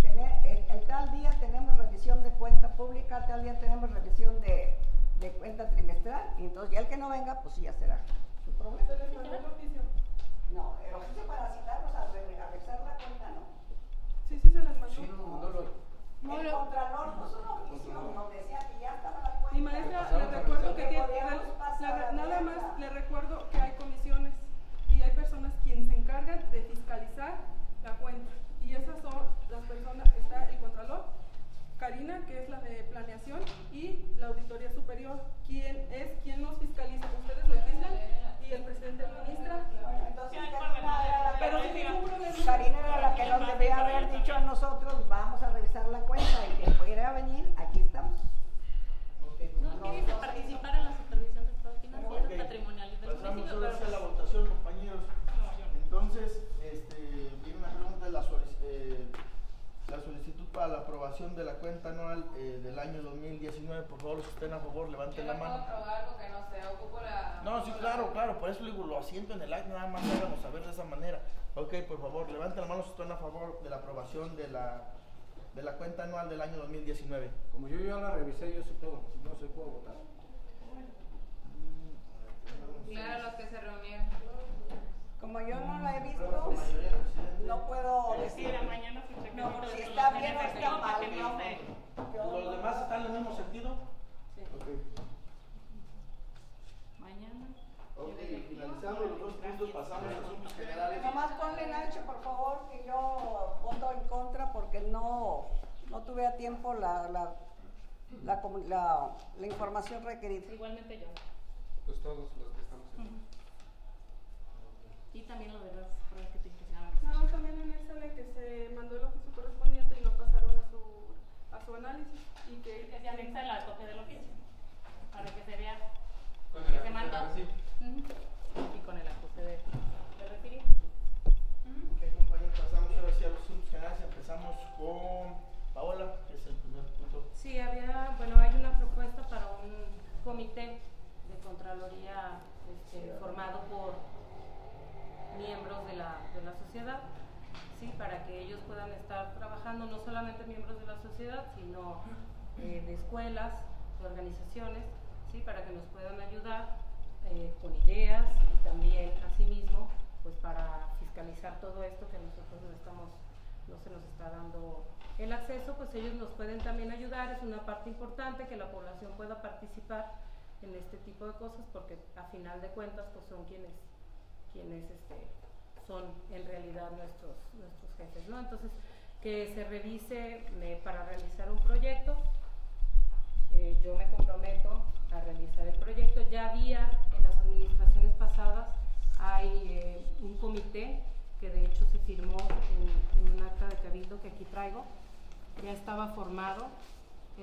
Tener- el, el tal día tenemos revisión de cuenta pública, tal día tenemos revisión de, de cuenta trimestral, y entonces ya el que no venga, pues sí, ya será su problema. Se les mandó el oficio. No, el oficio para citarnos a, re- a revisar la cuenta, no. Sí, sí se les mandó. Sí, no, no lo. No, el Contralor puso una oficio donde decía que ya estaba la cuenta. Mi maestra, le recuerdo que tiene- le- le- nada más le recuerdo que hay comisiones y hay personas quienes se encargan de fiscalizar la cuenta. Y esas son las personas, está el Contralor, Karina, que es la de planeación, y la Auditoría Superior, quien es quien nos fiscaliza. Ustedes legislan y el presidente administra. Entonces, Karina era la que Pero problema. Karina era la que nos debía haber dicho a nosotros, vamos a revisar la cuenta y que pudiera venir, aquí estamos. No, dice participar en la supervisión del estado financiero, Ok. patrimonial y del Pasamos municipio, ahora a la votación, compañeros. Entonces, este, viene una pregunta de la, solic- eh, la solicitud para la aprobación de la cuenta anual eh, del año 2019. Por favor, los que estén a favor, levanten la mano. algo que no sé, ocupo la... No, sí, claro, claro, por eso digo, lo asiento en el acta, nada más háganos saber de esa manera. Ok, por favor, levanten la mano si están a favor de la aprobación de la, de la cuenta anual del año 2019. Como yo ya la revisé, yo sí puedo, no sé, puedo votar. Claro, los que se reunieron. Como yo no la he visto, no puedo decir. No, si está bien o está mal, no. ¿Los demás están en el mismo sentido? Mañana. Ok, finalizando los dos puntos, pasamos a asuntos generales. Nomás ponle Nacho, por favor, que yo voto en contra porque no, no tuve a tiempo la, la, la, la- la información requerida. Igualmente yo. Pues todos los que estamos aquí. Y también lo de las pruebas que te impresionaron. No, también en esa de que se mandó el oficio correspondiente y no pasaron a su, a su análisis y que... Que se anexa la copia del oficio. Para que se vea Con que se mandó. recibo. Ujú. Y con el acuse de, de recibir. Ok, compañeros, pasamos ahora sí a los generales. Empezamos con Paola, que es el primer punto. Sí, había, bueno, hay una propuesta para un comité de Contraloría este, formado por miembros de la, de la sociedad, sí, para que ellos puedan estar trabajando, no solamente miembros de la sociedad, sino eh, de escuelas, de organizaciones, sí, para que nos puedan ayudar eh, con ideas y también, asimismo, pues para fiscalizar todo esto que nosotros no estamos, no se nos está dando el acceso, pues ellos nos pueden también ayudar, es una parte importante que la población pueda participar en este tipo de cosas porque a final de cuentas pues son quienes quienes este, son en realidad nuestros nuestros jefes, ¿no? Entonces que se revise para realizar un proyecto, eh, yo me comprometo a realizar el proyecto. Ya había en las administraciones pasadas hay eh, un comité que de hecho se firmó en, en un acta de cabildo que aquí traigo, ya estaba formado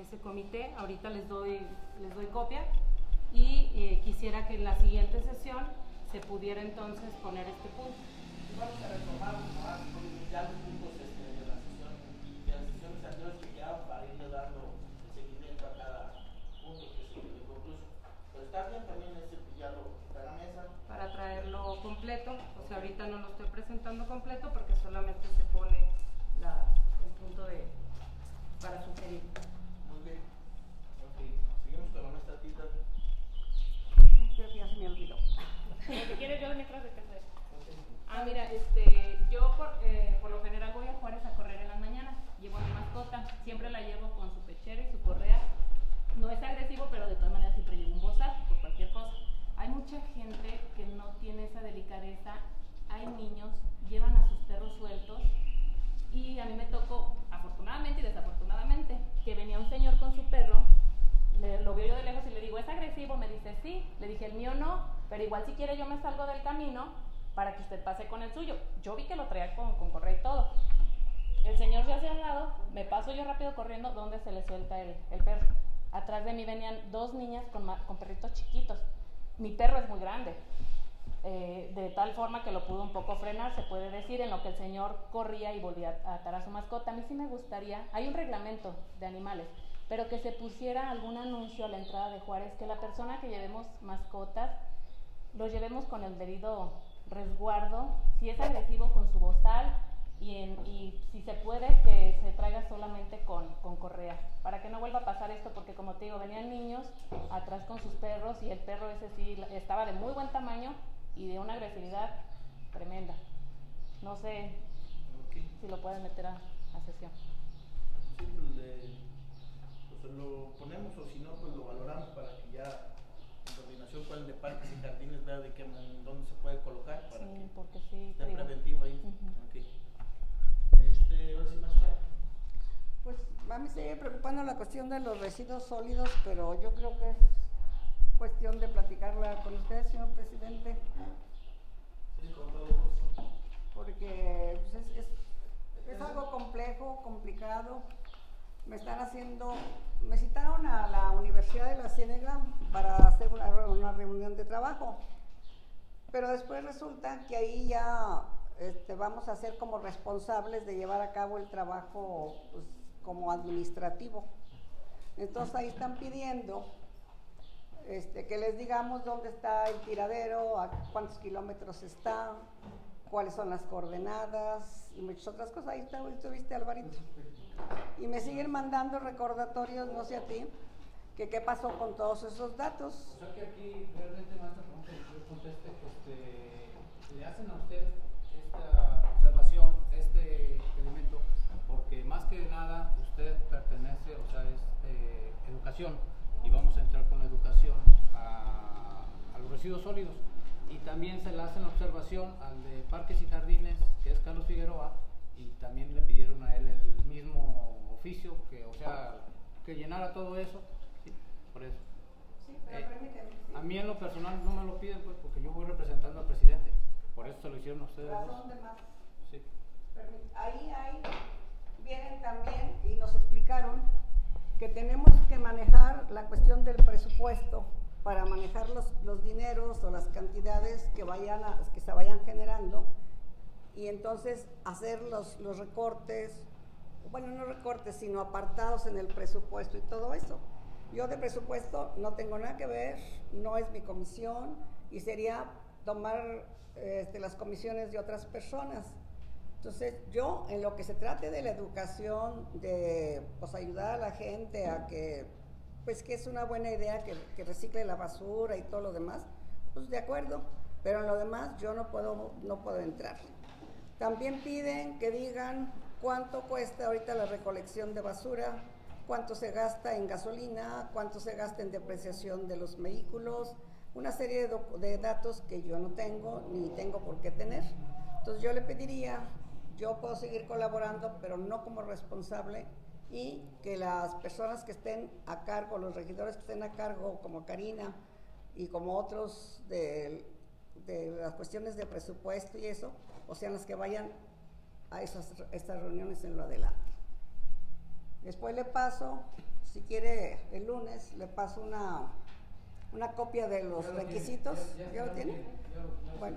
ese comité, ahorita les doy, les doy copia y eh, quisiera que en la siguiente sesión se pudiera entonces poner este punto. Vamos a retomar ah, ya los puntos este, de la sesión, de las sesiones anteriores que ya para irle dando seguimiento a cada punto que se quedó inconcluso. Pero está bien también este pillarlo a la mesa. para traerlo completo, o sea, ahorita no lo estoy presentando completo porque solamente se pone la, el punto de para sugerir. Muy bien. Ok, seguimos con la maestra Tita. Creo que ya se me olvidó. Si quieres yo de mi clase. Ah, mira, este, yo por, eh, por lo general voy a Juárez a correr en las mañanas. Llevo a mi mascota, siempre la llevo con su pechera y su correa. No es agresivo, pero de todas maneras siempre llevo un bozal por cualquier cosa. Hay mucha gente que no tiene esa delicadeza. Hay niños, llevan a sus perros sueltos. Y a mí me tocó, afortunadamente y desafortunadamente, que venía un señor con su perro le- lo veo yo de lejos y le digo, ¿es agresivo? Me dice, sí. Le dije, el mío no, pero igual si quiere yo me salgo del camino para que usted pase con el suyo. Yo vi que lo traía con, con y todo. El señor se hace al lado, me paso yo rápido corriendo donde se le suelta el, perro. Atrás de mí venían dos niñas con perritos chiquitos. Mi perro es muy grande, eh, de tal forma que lo pudo un poco frenar, se puede decir, en lo que el señor corría y volvía a atar a su mascota. A mí sí me gustaría, hay un reglamento de animales, pero que se pusiera algún anuncio a la entrada de Juárez, que la persona que llevemos mascotas, lo llevemos con el debido resguardo, si es agresivo con su bozal y, en- y si se puede que se traiga solamente con, con correa, para que no vuelva a pasar esto, porque como te digo, venían niños atrás con sus perros y el perro ese sí estaba de muy buen tamaño y de una agresividad tremenda. No sé si lo pueden meter a, a sesión. Sí, pues, le- pues lo ponemos o si no, pues lo valoramos para que ya con el de parques y jardines vea de qué, dónde se puede colocar para Sí, que porque sí, esté preventivo ahí. Ujú. Ok. Este, ahora sí, maestra. Pues a mí sigue preocupando la cuestión de los residuos sólidos, pero yo creo que es cuestión de platicarla con usted, señor presidente, Sí, con todo gusto. porque pues, es, es- es algo complejo, complicado. Me están haciendo, me citaron a la Universidad de la Ciénega para hacer una, una reunión de trabajo, pero después resulta que ahí ya este, vamos a ser como responsables de llevar a cabo el trabajo pues, como administrativo. Entonces ahí están pidiendo este, que les digamos dónde está el tiradero, a cuántos kilómetros está, cuáles son las coordenadas y muchas otras cosas. Ahí está, estuviste, Alvarito. Y me siguen mandando recordatorios, no sé a ti, que qué pasó con todos esos datos. O sea que aquí realmente más conteste, este, le hacen a usted esta observación, este elemento, porque más que nada usted pertenece, o sea, es eh, educación, y vamos a entrar con la educación a, a los residuos sólidos. Y también se le hacen observación al de Parques y Jardines, que es Carlos Figueroa, y también le pidieron a él el oficio, que, o sea, que llenara todo eso, ¿sí? por eso. Sí, pero Eh, permíteme. sí. A mí en lo personal no me lo piden, pues, porque yo voy representando al presidente. Por eso se lo hicieron ustedes dos. Razón de más. Sí. Permí- Ahí, ahí vienen también y nos explicaron que tenemos que manejar la cuestión del presupuesto para manejar los, los dineros o las cantidades que, vayan a- que se vayan generando y entonces hacer los, los recortes, bueno, no recortes, sino apartados en el presupuesto y todo eso. Yo de presupuesto no tengo nada que ver, no es mi comisión y sería tomar este, las comisiones de otras personas. Entonces, yo en lo que se trate de la educación, de pues, ayudar a la gente a que, pues que es una buena idea que, que recicle la basura y todo lo demás, pues de acuerdo, pero en lo demás yo no puedo, no puedo entrar. También piden que digan cuánto cuesta ahorita la recolección de basura, cuánto se gasta en gasolina, cuánto se gasta en depreciación de los vehículos, una serie de, datos que yo no tengo ni tengo por qué tener. Entonces yo le pediría, yo puedo seguir colaborando, pero no como responsable y que las personas que estén a cargo, los regidores que estén a cargo, como Karina y como otros de, de las cuestiones de presupuesto y eso, o sean las que vayan a esas, estas reuniones en lo adelante. Después le paso, si quiere el lunes, le paso una, una copia de los lo tiene, requisitos. ya- ya- ¿Ya ya lo tiene? lo Bueno.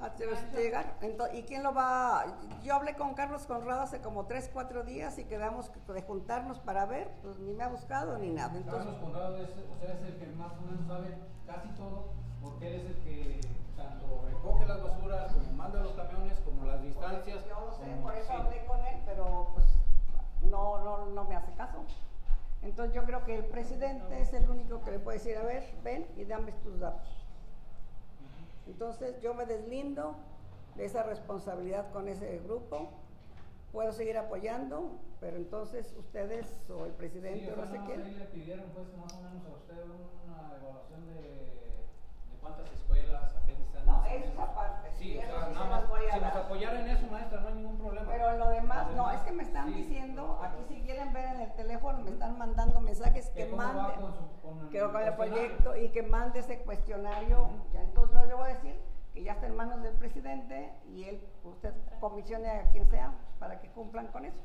Ah, llegar. Ento- ¿Y quién lo va? Yo hablé con Carlos Conrado hace como 3, 4 días y quedamos que- de juntarnos para ver, pues ni me ha buscado ni nada. Entonces, Carlos Conrado es, o sea, es el que más o menos sabe casi todo, porque él es el que tanto recoge las basuras, como manda los camiones, como las distancias. Yo lo sé, como- por eso sí. hablé con él, pero pues no, no, no me hace caso. Entonces yo creo que el presidente es el único que le puede decir, a ver, ven y dame tus datos. Entonces yo me deslindo de esa responsabilidad con ese grupo. Puedo seguir apoyando, pero entonces ustedes o el presidente Sí, o no sé quién. le pidieron pues más o menos a usted una evaluación de, de cuántas qué distancia. No, más o eso es menos. aparte, Sí, y o eso sea, sí nada se más, voy a si nos apoyara en eso, maestra, no hay ningún problema. Pero lo demás, Lo no, es que me están sí. diciendo, aquí si quieren ver en el teléfono, me están mandando mensajes que Que mande, con su- con que con el proyecto y que mande ese cuestionario. Ya entonces yo voy a decir que ya está en manos del presidente y él, usted comisione a quien sea para que cumplan con eso.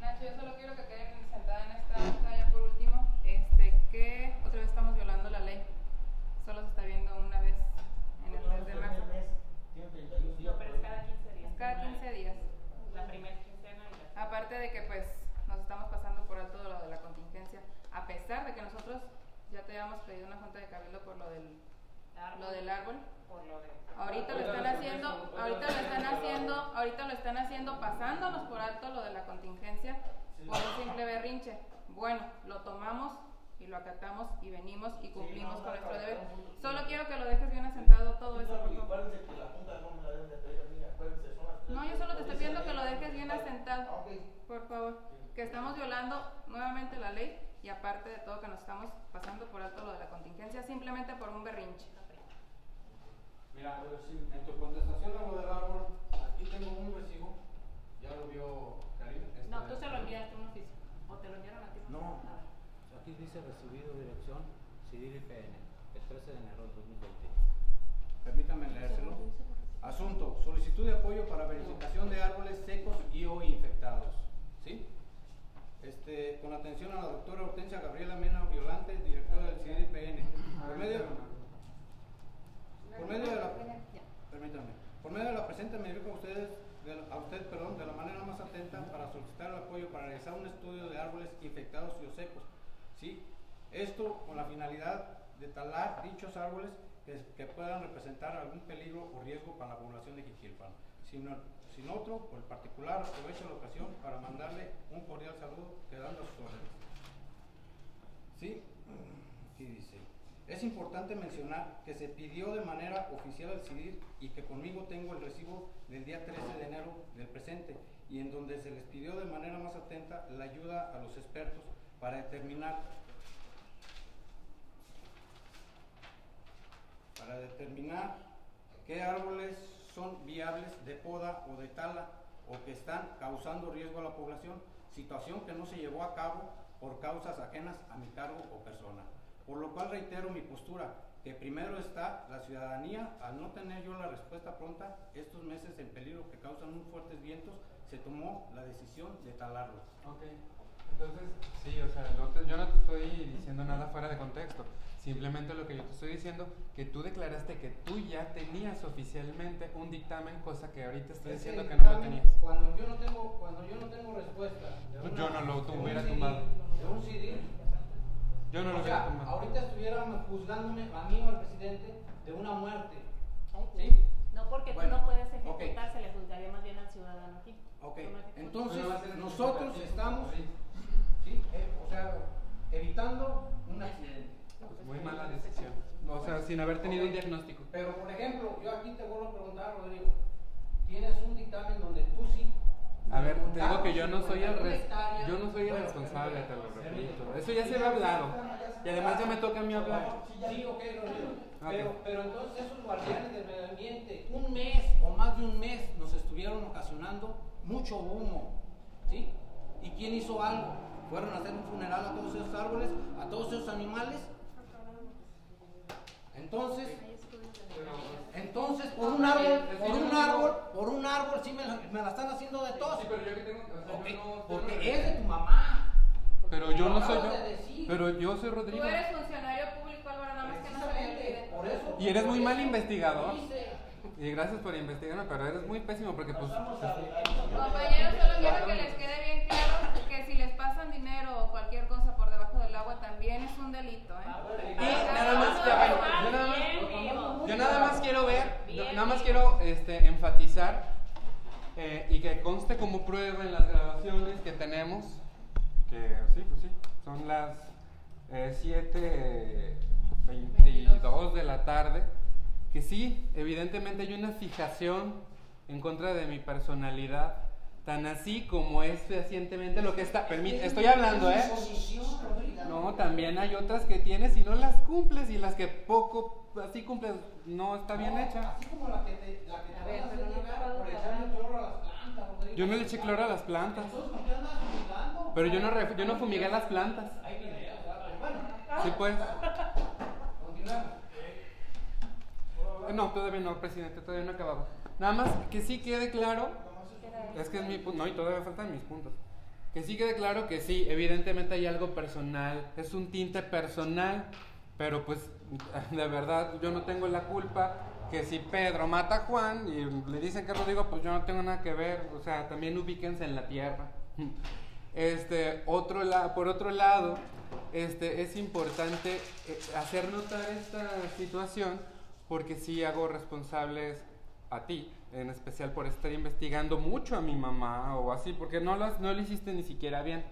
Nacho, yo solo quiero que quede sentada en esta acta ya por último, este, que otra vez estamos violando la ley. Solo se está viendo una vez en el mes de marzo. No, pero es cada 15 días. Es cada 15 días. La primera quincena y la Aparte de que pues nos estamos pasando por alto lo de la contingencia, a pesar de que nosotros ya te habíamos pedido una junta de cabildo por lo del lo del árbol. por lo de... Ahorita lo están haciendo, ahorita lo están haciendo, ahorita lo están haciendo pasándonos por alto lo de la contingencia por un simple berrinche. Bueno, lo tomamos y lo acatamos y venimos y cumplimos con nuestro deber. Solo quiero que lo dejes bien asentado todo eso, por favor. No, yo solo te estoy pidiendo que lo dejes bien asentado, por favor. Que estamos violando nuevamente la ley y aparte de todo que nos estamos pasando por alto lo de la contingencia simplemente por un berrinche. Mira, en tu contestación a lo del árbol, aquí tengo un recibo, ya lo vio Karina. este, No, tú se lo enviaste un oficio. ¿O te lo enviaron a ti? No. Dice recibido dirección Civil IPN, el 13 de enero del 2020. Permítanme leérselo. Asunto, solicitud de apoyo para verificación de árboles secos y o infectados. ¿Sí? Este, con atención a la doctora Hortensia Gabriela Mena Violante, directora del Civil IPN. Por medio, por medio de la, permítame, por medio de la presente me dirijo a ustedes, de a usted, perdón, de la manera más atenta para solicitar el apoyo para realizar un estudio de árboles infectados y o secos. ¿Sí? Esto con la finalidad de talar dichos árboles que, puedan representar algún peligro o riesgo para la población de Jiquilpan. Sin, sin otro, por el particular, aprovecho la ocasión para mandarle un cordial saludo quedando a sus órdenes. ¿Sí? Aquí dice. Es importante mencionar que se pidió de manera oficial al CIDIR y que conmigo tengo el recibo del día 13 de enero del presente y en donde se les pidió de manera más atenta la ayuda a los expertos para determinar para determinar qué árboles son viables de poda o de tala o que están causando riesgo a la población, situación que no se llevó a cabo por causas ajenas a mi cargo o persona. Por lo cual reitero mi postura, que primero está la ciudadanía, al no tener yo la respuesta pronta, estos meses en peligro que causan muy fuertes vientos, se tomó la decisión de talarlos. Ok, entonces, sí, o sea, no te- yo no te estoy diciendo nada fuera de contexto. Simplemente lo que yo te estoy diciendo, que tú declaraste que tú ya tenías oficialmente un dictamen, cosa que ahorita estoy Ese diciendo que no lo tenías. Cuando yo no tengo, cuando yo no tengo respuesta. de Pues yo no lo hubiera tomado. De un CD. Yo no lo hubiera tomado. ahorita estuvieran juzgándome a mí o al presidente de una muerte. ¿Sí? No porque Bueno, tú no puedes ok. ejecutar, se le juzgaría más bien al ciudadano aquí. Ok, No me ejecuto. entonces Pero va a ser nosotros interpretativo. estamos, ¿sí? Eh, o sea, evitando un accidente. Pues muy mala decisión. O sea, sin haber tenido un diagnóstico. Pero, por ejemplo, yo aquí te vuelvo a preguntar, Rodrigo, tienes un dictamen donde tú sí. A ver, te digo que yo no soy el 51 res- hectáreas. yo no soy el responsable, te lo repito. Eso ya se he hablado. Y además ya me toca a mí hablar. Sí, ok, Rodrigo. Ok. Pero, pero entonces esos guardianes del medio ambiente, un mes o más de un mes nos estuvieron ocasionando mucho humo, ¿sí? ¿Y quién hizo algo? Fueron a hacer un funeral a todos esos árboles, a todos esos animales. Entonces, entonces por un árbol, por un árbol, por un árbol sí me la, me la están haciendo de tos. pero yo que tengo, o sea, Ok, yo no- porque no- es de tu mamá. Pero yo no soy yo. Pero yo soy Tú Rodrigo. eres funcionario público, Álvaro, nada más que no se. Por eso. Y eres muy mal investigador. Y gracias por investigarme, pero eres muy pésimo porque pues... Compañeros, solo quiero que les quede bien claro que si les pasan dinero o cualquier cosa por del agua también es un delito, ¿eh? Y nada más, ya, bueno, yo nada más, yo nada más quiero ver, nada más quiero este, enfatizar eh, y que conste como prueba en las grabaciones que tenemos, que sí, pues sí, son las eh, 7.22 de la tarde, que sí, evidentemente hay una fijación en contra de mi personalidad, tan así como es fehacientemente lo que está, permite, estoy hablando, ¿eh? No, también hay otras que tienes y no las cumples y las que poco así cumples no está bien hecha. Así como la que te, la que te van a hacer llegar por echarle cloro a las plantas, Rodrigo. Yo no le eché cloro a las plantas, pero yo no, ref- yo no fumigué las plantas. Bueno, Sí, pues. continuamos. No, todavía no, presidente, todavía no he acabado. Nada más que sí quede claro, es que es mi punto, no, y todavía faltan mis puntos. Que sí quede claro que sí, evidentemente hay algo personal, es un tinte personal, pero pues de verdad yo no tengo la culpa que si Pedro mata a Juan y le dicen que Rodrigo, pues yo no tengo nada que ver, o sea, también ubíquense en la tierra. Este, otro la, por otro lado, este, es importante eh, hacer notar esta situación porque sí hago responsables a ti, en especial por estar investigando mucho a mi mamá o así, porque no lo, has- no lo hiciste ni siquiera bien.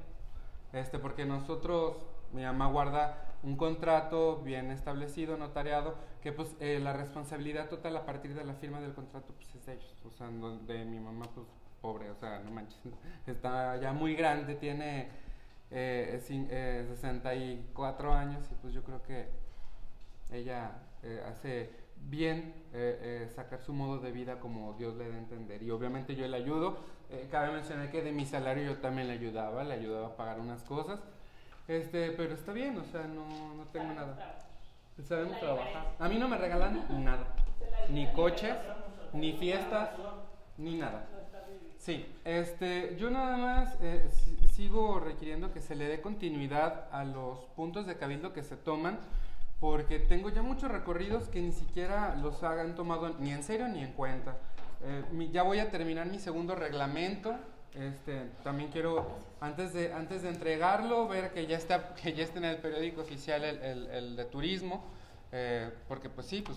Este, porque nosotros, mi mamá guarda un contrato bien establecido, notariado, que pues eh, la responsabilidad total a partir de la firma del contrato pues es de ellos, o sea, de mi mamá pues pobre, o sea, no manches, está ya muy grande, tiene eh, eh, 64 años y pues yo creo que ella eh, hace bien eh, eh, sacar su modo de vida como Dios le da a entender. Y obviamente yo le ayudo. Eh, cabe mencionar que de mi salario yo también le ayudaba, le ayudaba a pagar unas cosas. Este, pero está bien, o sea, no, no tengo nada. Sabemos trabajar. A mí no me regalan nada. Ni coches, ni fiestas, ni nada. Sí, este, yo nada más eh, si- sigo requiriendo que se le dé continuidad a los puntos de cabildo que se toman, porque tengo ya muchos recorridos que ni siquiera los hagan tomado ni en serio ni en cuenta. Eh, mi- ya voy a terminar mi segundo reglamento. Este, también quiero, antes de, antes de entregarlo, ver que ya está, que ya está en el periódico oficial el, el- el de turismo, eh, porque pues sí, pues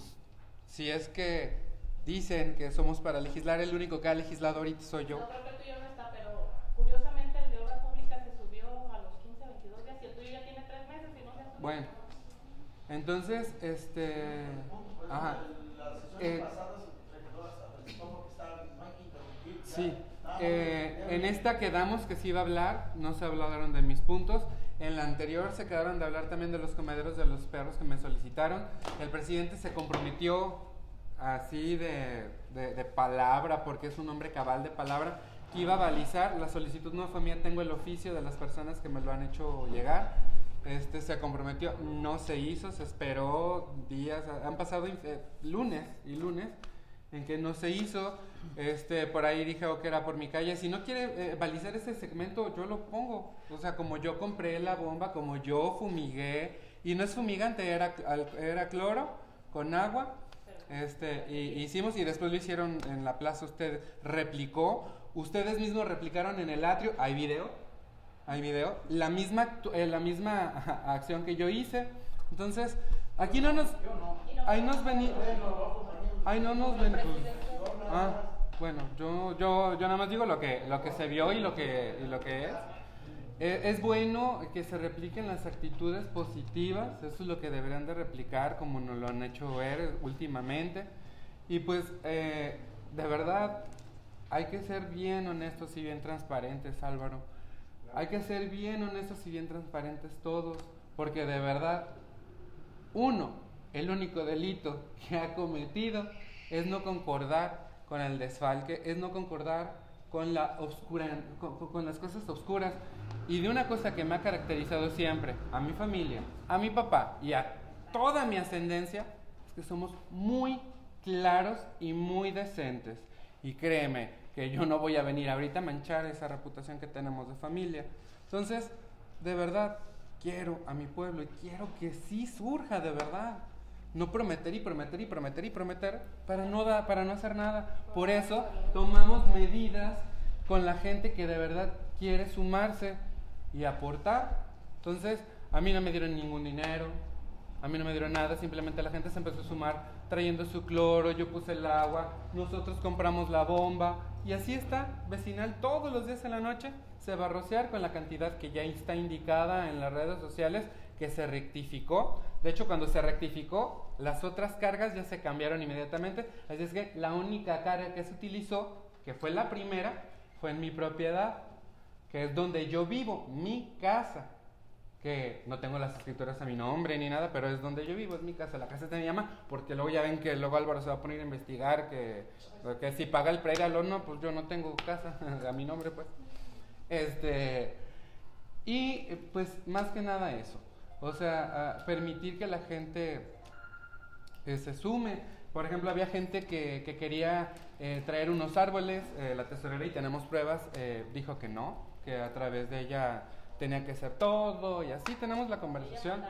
si es que dicen que somos para legislar, el único que ha legislado ahorita soy yo. No creo que el tuyo no está, pero curiosamente el de obra pública se subió a los 15, 22 días y el tuyo ya tiene 3 meses y no se ha subido. Bueno, Entonces, este... Ajá. Eh, Sí, eh, en esta quedamos que sí iba a hablar, no se hablaron de mis puntos. En la anterior se quedaron de hablar también de los comederos de los perros que me solicitaron. El presidente se comprometió así de, de, de palabra, porque es un hombre cabal de palabra, que iba a balizar. La solicitud no fue mía, tengo el oficio de las personas que me lo han hecho llegar. Este se comprometió, no se hizo, se esperó días, han pasado eh, lunes y lunes en que no se hizo. Este, por ahí dije que era por mi calle. Si no quiere eh, balizar ese segmento, yo lo pongo. O sea, como yo compré la bomba, como yo fumigué, y no es fumigante, era, era cloro con agua. Este, y hicimos y después lo hicieron en la plaza. Usted replicó, ustedes mismos replicaron en el atrio. Hay video, hay video. La misma, eh, la misma acción que yo hice. Entonces, aquí no nos, ahí nos venía. Ay, no nos ven. pues, ah, bueno, yo, yo, yo nada más digo lo que, lo que se vio y lo que, y lo que es. Eh, es bueno que se repliquen las actitudes positivas, eso es lo que deberían de replicar como nos lo han hecho ver últimamente. Y pues, eh, de verdad, hay que ser bien honestos y bien transparentes, Álvaro. Hay que ser bien honestos y bien transparentes todos, porque de verdad, uno, el único delito que ha cometido es no concordar con el desfalque, es no concordar con, las cosas oscuras. Y de una cosa que me ha caracterizado siempre, a mi familia, a mi papá y a toda mi ascendencia, es que somos muy claros y muy decentes. Y créeme que yo no voy a venir ahorita a manchar esa reputación que tenemos de familia. Entonces, de verdad, quiero a mi pueblo y quiero que sí surja de verdad. No prometer y prometer y prometer y prometer para no, da- para no hacer nada. Por eso tomamos medidas con la gente que de verdad quiere sumarse y aportar. Entonces, a mí no me dieron ningún dinero, a mí no me dieron nada, simplemente la gente se empezó a sumar trayendo su cloro, yo puse el agua, nosotros compramos la bomba y así está, vecinal, todos los días en la noche se va a rociar con la cantidad que ya está indicada en las redes sociales que se rectificó. De hecho, cuando se rectificó, las otras cargas ya se cambiaron inmediatamente. Así es que la única carga que se utilizó, que fue la primera, fue en mi propiedad, que es donde yo vivo, mi casa que no tengo las escrituras a mi nombre ni nada, pero es donde yo vivo, es mi casa, la casa es de mi porque luego ya ven que luego Álvaro se va a poner a investigar que, que si paga el predial o no, pues yo no tengo casa a mi nombre, pues. Este, y pues más que nada eso, o sea, permitir que la gente eh, se sume. Por ejemplo, había gente que, que quería eh, traer unos árboles, eh, la tesorera, y tenemos pruebas, eh, dijo que no, que a través de ella tenía que ser todo, y así tenemos la conversación.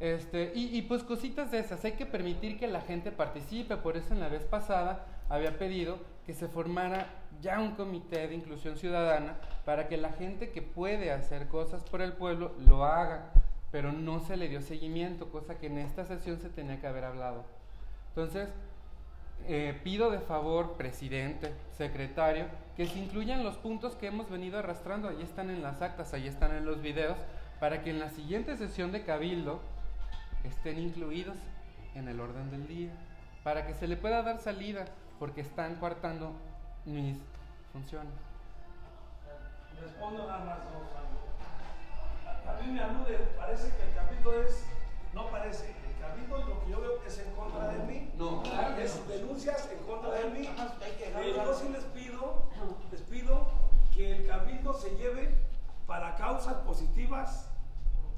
Este, y, y pues cositas de esas, hay que permitir que la gente participe, por eso en la vez pasada había pedido que se formara ya un comité de inclusión ciudadana para que la gente que puede hacer cosas por el pueblo lo haga, pero no se le dio seguimiento, cosa que en esta sesión se tenía que haber hablado. Entonces, eh, pido de favor, presidente, secretario, que se incluyan los puntos que hemos venido arrastrando, ahí están en las actas, ahí están en los videos, para que en la siguiente sesión de Cabildo estén incluidos en el orden del día, para que se le pueda dar salida, porque están coartando mis funciones. Respondo nada más. A, mí me alude, parece que el cabildo es, no parece, lo que yo veo es en contra de mí. No, claro que es no. denuncias en contra de mí. Pero yo sí les pido, les pido que el cabildo se lleve para causas positivas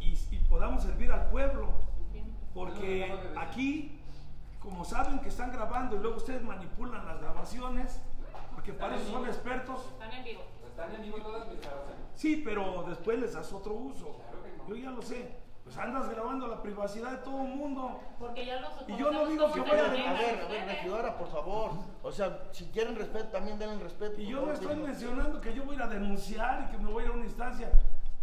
y, y podamos servir al pueblo. Porque aquí, como saben que están grabando y luego ustedes manipulan las grabaciones, porque para eso son expertos. Están en vivo. Están en vivo todas mis grabaciones. Sí, pero después les das otro uso. Yo ya lo sé. Pues andas grabando la privacidad de todo el mundo. Porque ya los Y yo no digo que voy a A ver, a ver, regidora, por favor. O sea, si quieren respeto, también denle respeto. Y yo no estoy mencionando que yo voy a ir a denunciar y que me voy a ir a una instancia.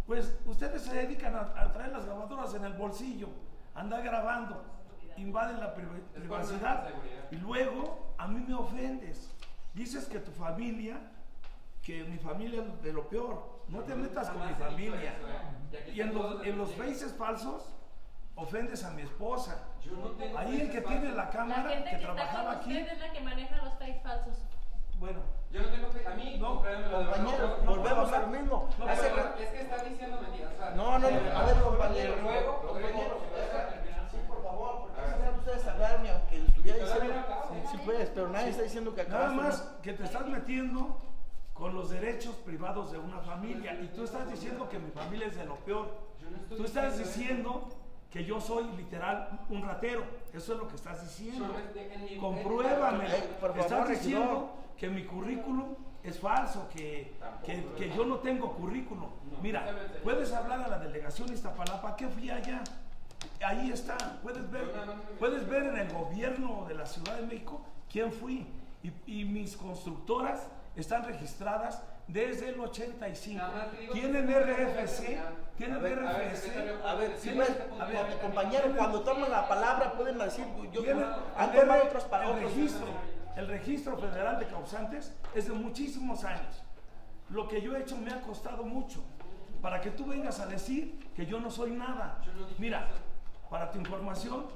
Pues ustedes se dedican a, a traer las grabadoras en el bolsillo, andar grabando, invaden la priva- privacidad y luego a mí me ofendes. Dices que tu familia, que mi familia es de lo peor. No te metas con mi familia. Y en los, en los faces falsos, ofendes a mi esposa. Yo no tengo Ahí el que tiene la La cámara gente que que está trabajaba con aquí. usted es la que maneja los face falsos. Bueno, Yo no tengo fe- a mí, No, compañero, No, no, volvemos no, a lo mismo. No, ra- es que está diciendo mentiras. o sea, No, no, no, verdad. a ver, compañero. Le ruego, ruego, Sí, por favor, porque si dejan ustedes hablarme, aunque estuviera diciendo. no. Sí, sí puedes, pero nadie está diciendo que Nada acabas. más que te estás metiendo con los derechos privados de una familia y tú estás diciendo que mi familia es de lo peor. Tú estás diciendo que yo soy literal un ratero. Eso es lo que estás diciendo. Compruébame. Eh, Estás diciendo que mi currículum es falso, que, que, que yo no tengo currículum. Mira, puedes hablar a la delegación Iztapalapa, que fui allá. Ahí está, puedes ver, puedes ver en el gobierno de la Ciudad de México quién fui. Y, y mis constructoras están registradas desde el 85. Tienen RFC, tienen RFC. a ver, si ver, compañero, cuando toman la palabra pueden decir, yo tienen- han tomado otras palabras. El registro, el registro federal de causantes es de muchísimos años. Lo que yo he hecho me ha costado mucho. Para que tú vengas a decir que yo no soy nada. Mira, para tu información,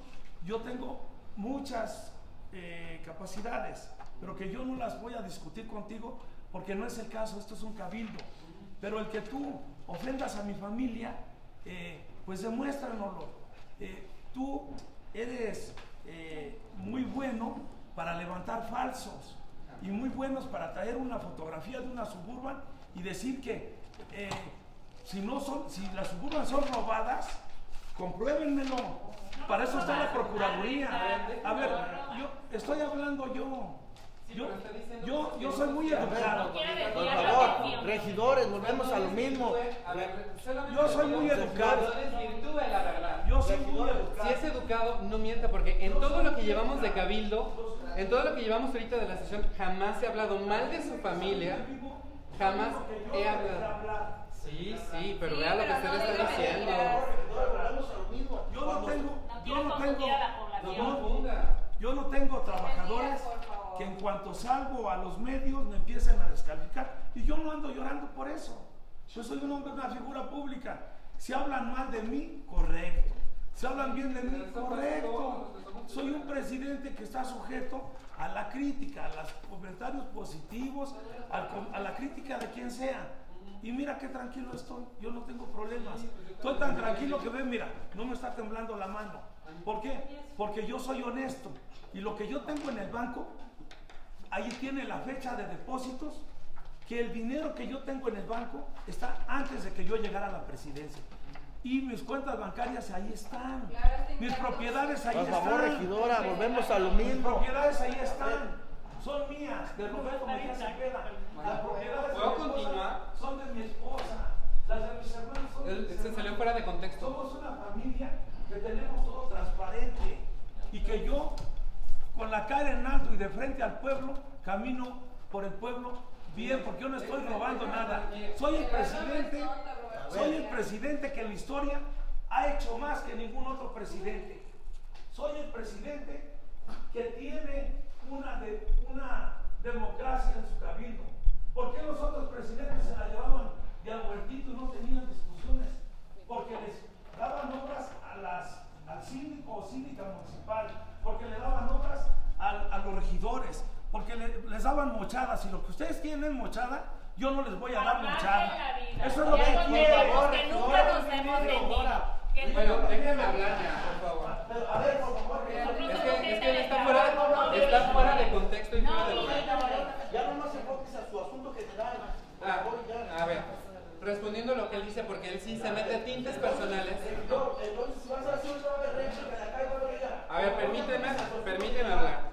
yo tengo muchas eh, capacidades, pero que yo no las voy a discutir contigo porque no es el caso, esto es un cabildo. Pero el que tú ofendas a mi familia, eh, pues demuéstranoslo. Eh, tú eres eh, muy bueno para levantar falsos y muy buenos para traer una fotografía de una suburban y decir que si no son, si las suburban son robadas, compruébenmelo. Para eso está la Procuraduría. A ver, yo estoy hablando yo. Yo, yo, yo soy muy educado. Por favor, regidores, volvemos a lo mismo. Yo soy muy educado. Yo soy muy educado. Si es educado, no mienta, porque en todo lo que llevamos de cabildo, en todo lo que llevamos ahorita de la sesión, jamás he hablado mal de su familia, jamás he hablado. Sí, sí, pero vea lo que usted está diciendo. Yo no tengo, yo no tengo, No. Yo no tengo trabajadores que en cuanto salgo a los medios me empiecen a descalificar y yo no ando llorando por eso. Yo soy un hombre, una figura pública. Si hablan mal de mí, correcto. Si hablan bien de mí, correcto. Soy un presidente que está sujeto a la crítica, a los comentarios positivos, a la crítica de quien sea. Y mira qué tranquilo estoy, yo no tengo problemas. Estoy tan tranquilo que ven, mira, no me está temblando la mano. ¿Por qué? Porque yo soy honesto. Y lo que yo tengo en el banco, ahí tiene la fecha de depósitos, que el dinero que yo tengo en el banco está antes de que yo llegara a la presidencia. Y mis cuentas bancarias ahí están. Mis propiedades ahí Por están. favor, regidora, volvemos a lo Mis mismo. propiedades ahí están. Son mías, de Roberto Mejía Cepeda. Las propiedades ¿Puedo de mi esposa son de mi esposa. Las de mis hermanos son de mis se salió hermanos. fuera de contexto. Somos una familia que tenemos todo transparente. Y que yo, con la cara en alto y de frente al pueblo, camino por el pueblo bien, porque yo no estoy robando nada. Soy el presidente, soy el presidente que en la historia ha hecho más que ningún otro presidente. Soy el presidente que tiene una, de- una democracia en su cabildo. ¿Por qué los otros presidentes se la llevaban de al huertito y no tenían discusiones? Porque les daban obras a las, al síndico o síndica municipal, porque le daban obras al- a los regidores, porque le- les daban mochadas. Y lo que ustedes tienen mochada, yo no les voy a dar mochada. Eso es lo que quiero. nunca nos hemos Bueno, no- déjeme hablar ya, por favor. A ver, por favor, Es que, es que él está fuera, está fuera de contexto y fuera de lugar. ya no más enfoques a su asunto general. Por Ah, a ver, respondiendo lo que él dice, porque él sí se mete tintes personales. A ver, permíteme, permíteme hablar.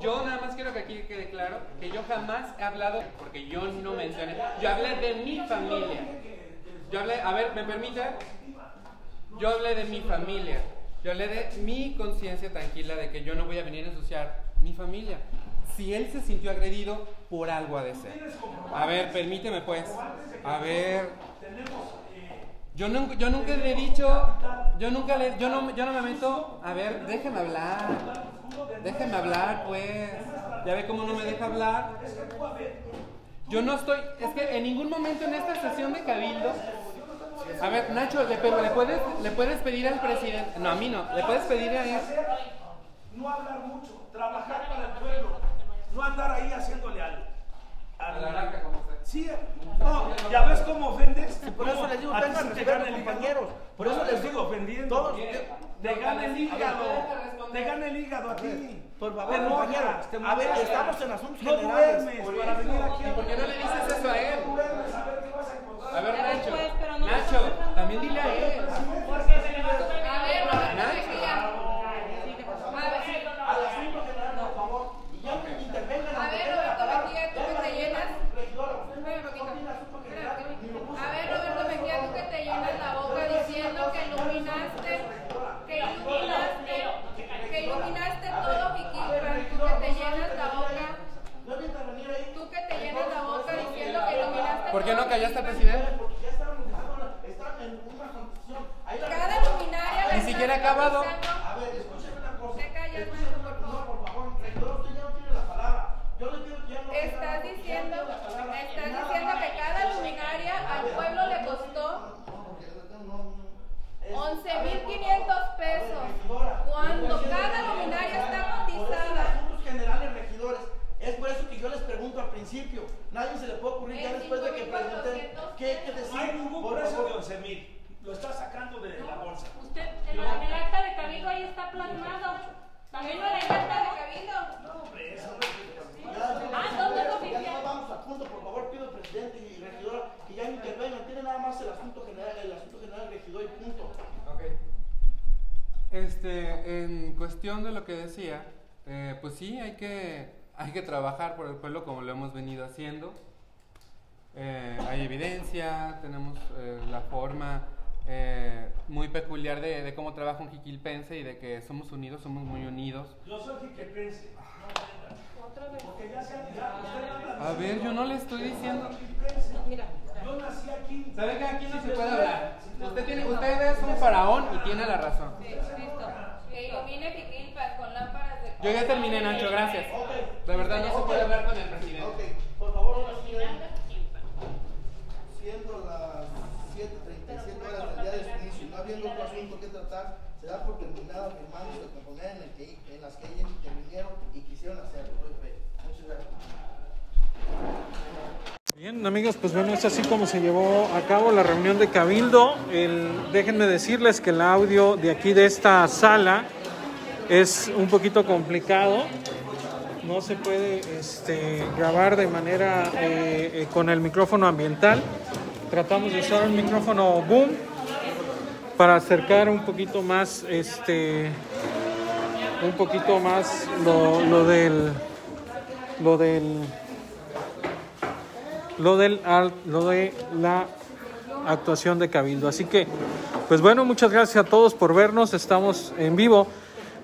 Yo nada más quiero que aquí quede claro que yo jamás he hablado, porque yo no mencioné, yo hablé de mi familia. Yo hablé, a ver, ¿me permite? Yo hablé de mi familia. Yo hablé de mi conciencia tranquila de que yo no voy a venir a ensuciar mi familia. Si él se sintió agredido, por algo ha de ser. A ver, permíteme pues. A ver. Yo nunca, yo nunca le he dicho, yo nunca le, yo no, yo no me meto. A ver, déjeme hablar. Déjeme hablar, pues. Ya ve cómo no me deja hablar. Yo no estoy, es que en ningún momento en esta sesión de cabildo A ver, Nacho, ¿le, puedes, ¿le puedes pedir al presidente? No, a mí no. ¿Le puedes pedir a él? No hablar mucho, trabajar para el pueblo, no andar ahí haciéndole al. al la arranca como usted. Sí, no, ya ves cómo ofendes. Por eso les digo, A el hígado. compañeros. Por eso les digo, ofendiendo. todos- te gana el hígado. Te gana el hígado a ti. Por favor, Te compañeros. te A ver, molestas. estamos en asuntos no generales. duermes Por para eso. venir aquí ¿Y por qué no le dices eso a él? No duermes a ver qué vas a encontrar. A ver, Nacho. nos Nacho, también dile a él. A ver, Roberto Nacho. Mejía. A ver, Al asunto general, por favor. Y ya que intervengan. A ver, Roberto Mejía, tú que te llenas. Espérame un poquito. Espérame un poquito. A ver, Roberto Mejía, tú que te llenas la boca diciendo que iluminaste, que iluminaste, que iluminaste todo Jiquilpan, tú que te llenas la boca. No voy a intervenir ahí. Tú que te llenas la boca diciendo que iluminaste ¿Por qué no todo callaste al Jiquilpan. presidente? Porque ya estábamos dejando, están en una constitución. Ahí la Cada luminaria la Ni estás siquiera ha acabado. utilizando. A ver, escúcheme una cosa. Te callas, Escúcheme Nacho, una por cosa, favor. por favor. Regidor, usted ya no tiene la palabra. Yo le pido que ya no Estás diciendo, estás diciendo que cada luminaria al pueblo le costó 11.500 pesos. Cuando cada luminaria está Por eso en cotizada. asuntos generales, regidores, es por eso que yo les pregunto al principio. Nadie se le puede ocurrir ya después de que pregunten qué, qué decir. No hay ningún Por precio de favor. 11 mil. Lo está sacando de la bolsa. Usted, en, la- en el acta de cabildo ahí está plasmado. También lo ¿En de el acta de cabildo? No, hombre, eso Ya, Ah, ¿dónde lo ya oficial? no vamos al punto, por favor, pido presidente y regidora que ya intervengan. Tiene nada más el asunto general, el asunto general regidor y punto. Ok. Este, en cuestión de lo que decía, eh, pues sí, hay que, hay que trabajar por el pueblo como lo hemos venido haciendo. Eh, hay evidencia, tenemos eh, la forma eh, muy peculiar de, de cómo trabaja un jiquilpense y de que somos unidos, somos muy unidos. Yo soy jiquepense. No venga. Porque ya se ya, usted anda A ver, yo no le estoy diciendo... Mira, yo nací aquí. ¿Sabe que aquí no se puede hablar? Usted, tiene, usted es un faraón y tiene la razón. Que ilumine Jiquilpan con lámparas de Yo ya terminé, Nacho, gracias. De verdad no se puede hablar con el presidente. Ok, por favor, ahora sí. Siendo las 7.37 horas del día de su inicio y no habiendo otro asunto que tratar, se da por terminada firmando de componer en, el que, en las que ellos intervinieron y quisieron hacerlo. Muchas gracias. Bien, amigos, pues bueno, es así como se llevó a cabo la reunión de Cabildo. El- déjenme decirles que el audio de aquí de esta sala es un poquito complicado. No se puede este, grabar de manera eh, eh, con el micrófono ambiental. Tratamos de usar un micrófono boom para acercar un poquito más, este, un poquito más lo, lo del, lo del lo, del, lo de la actuación de Cabildo. Así que, pues bueno, muchas gracias a todos por vernos. Estamos en vivo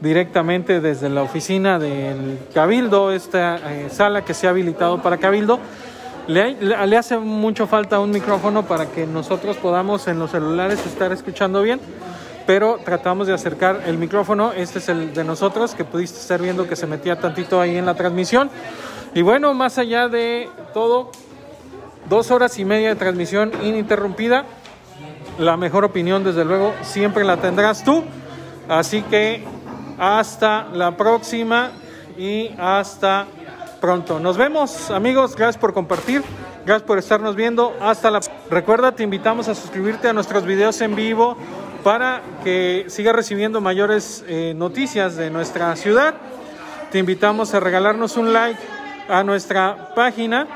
directamente desde la oficina del Cabildo, esta eh, sala que se ha habilitado para Cabildo. Le- le hace mucho falta un micrófono para que nosotros podamos en los celulares estar escuchando bien, pero tratamos de acercar el micrófono. Este es el de nosotros, que pudiste estar viendo que se metía tantito ahí en la transmisión. Y bueno, más allá de todo, Dos horas y media de transmisión ininterrumpida. La mejor opinión, desde luego, siempre la tendrás tú. Así que hasta la próxima y hasta pronto. Nos vemos, amigos. Gracias por compartir. Gracias por estarnos viendo. Hasta la. Recuerda, te invitamos a suscribirte a nuestros videos en vivo para que sigas recibiendo mayores eh, noticias de nuestra ciudad. Te invitamos a regalarnos un like a nuestra página.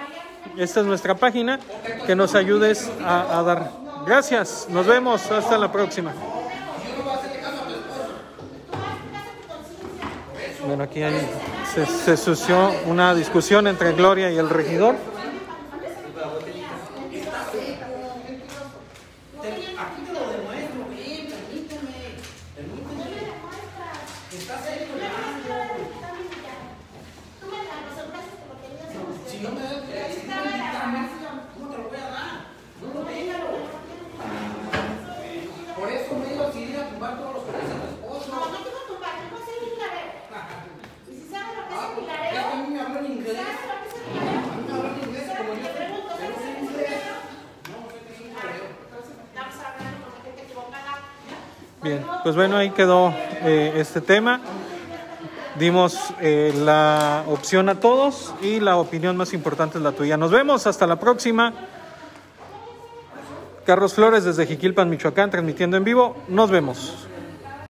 Esta es nuestra página. Que nos ayudes a, dar. Gracias. Nos vemos. Hasta la próxima. Bueno, aquí se, se sució una discusión entre Gloria y el regidor. Aquí te lo demuestro, ven, permíteme, permíteme. Estás ahí con el Si no me das, si no me das, ¿cómo te lo voy a dar? No lo déjalo. Por eso me iba a ir a tumbar todos los perros de tu esposo. No, no te voy a tumbar, te voy a hacer un milarero. Y si sabes lo que es Ah, el pues, milarero. es que a mí me habló en inglés. ¿Sabes lo que es el milarero? A mí me habló en inglés, como yo Te pregunto, yo no ¿sabes sé lo que es el inglés. milarero? No, no sé qué es un correo. Entonces, vamos a ver. Bien, pues bueno, ahí quedó eh, este tema. Dimos eh, la opción a todos y la opinión más importante es la tuya. Nos vemos, hasta la próxima. Carlos Flores desde Jiquilpan, Michoacán, transmitiendo en vivo. Nos vemos.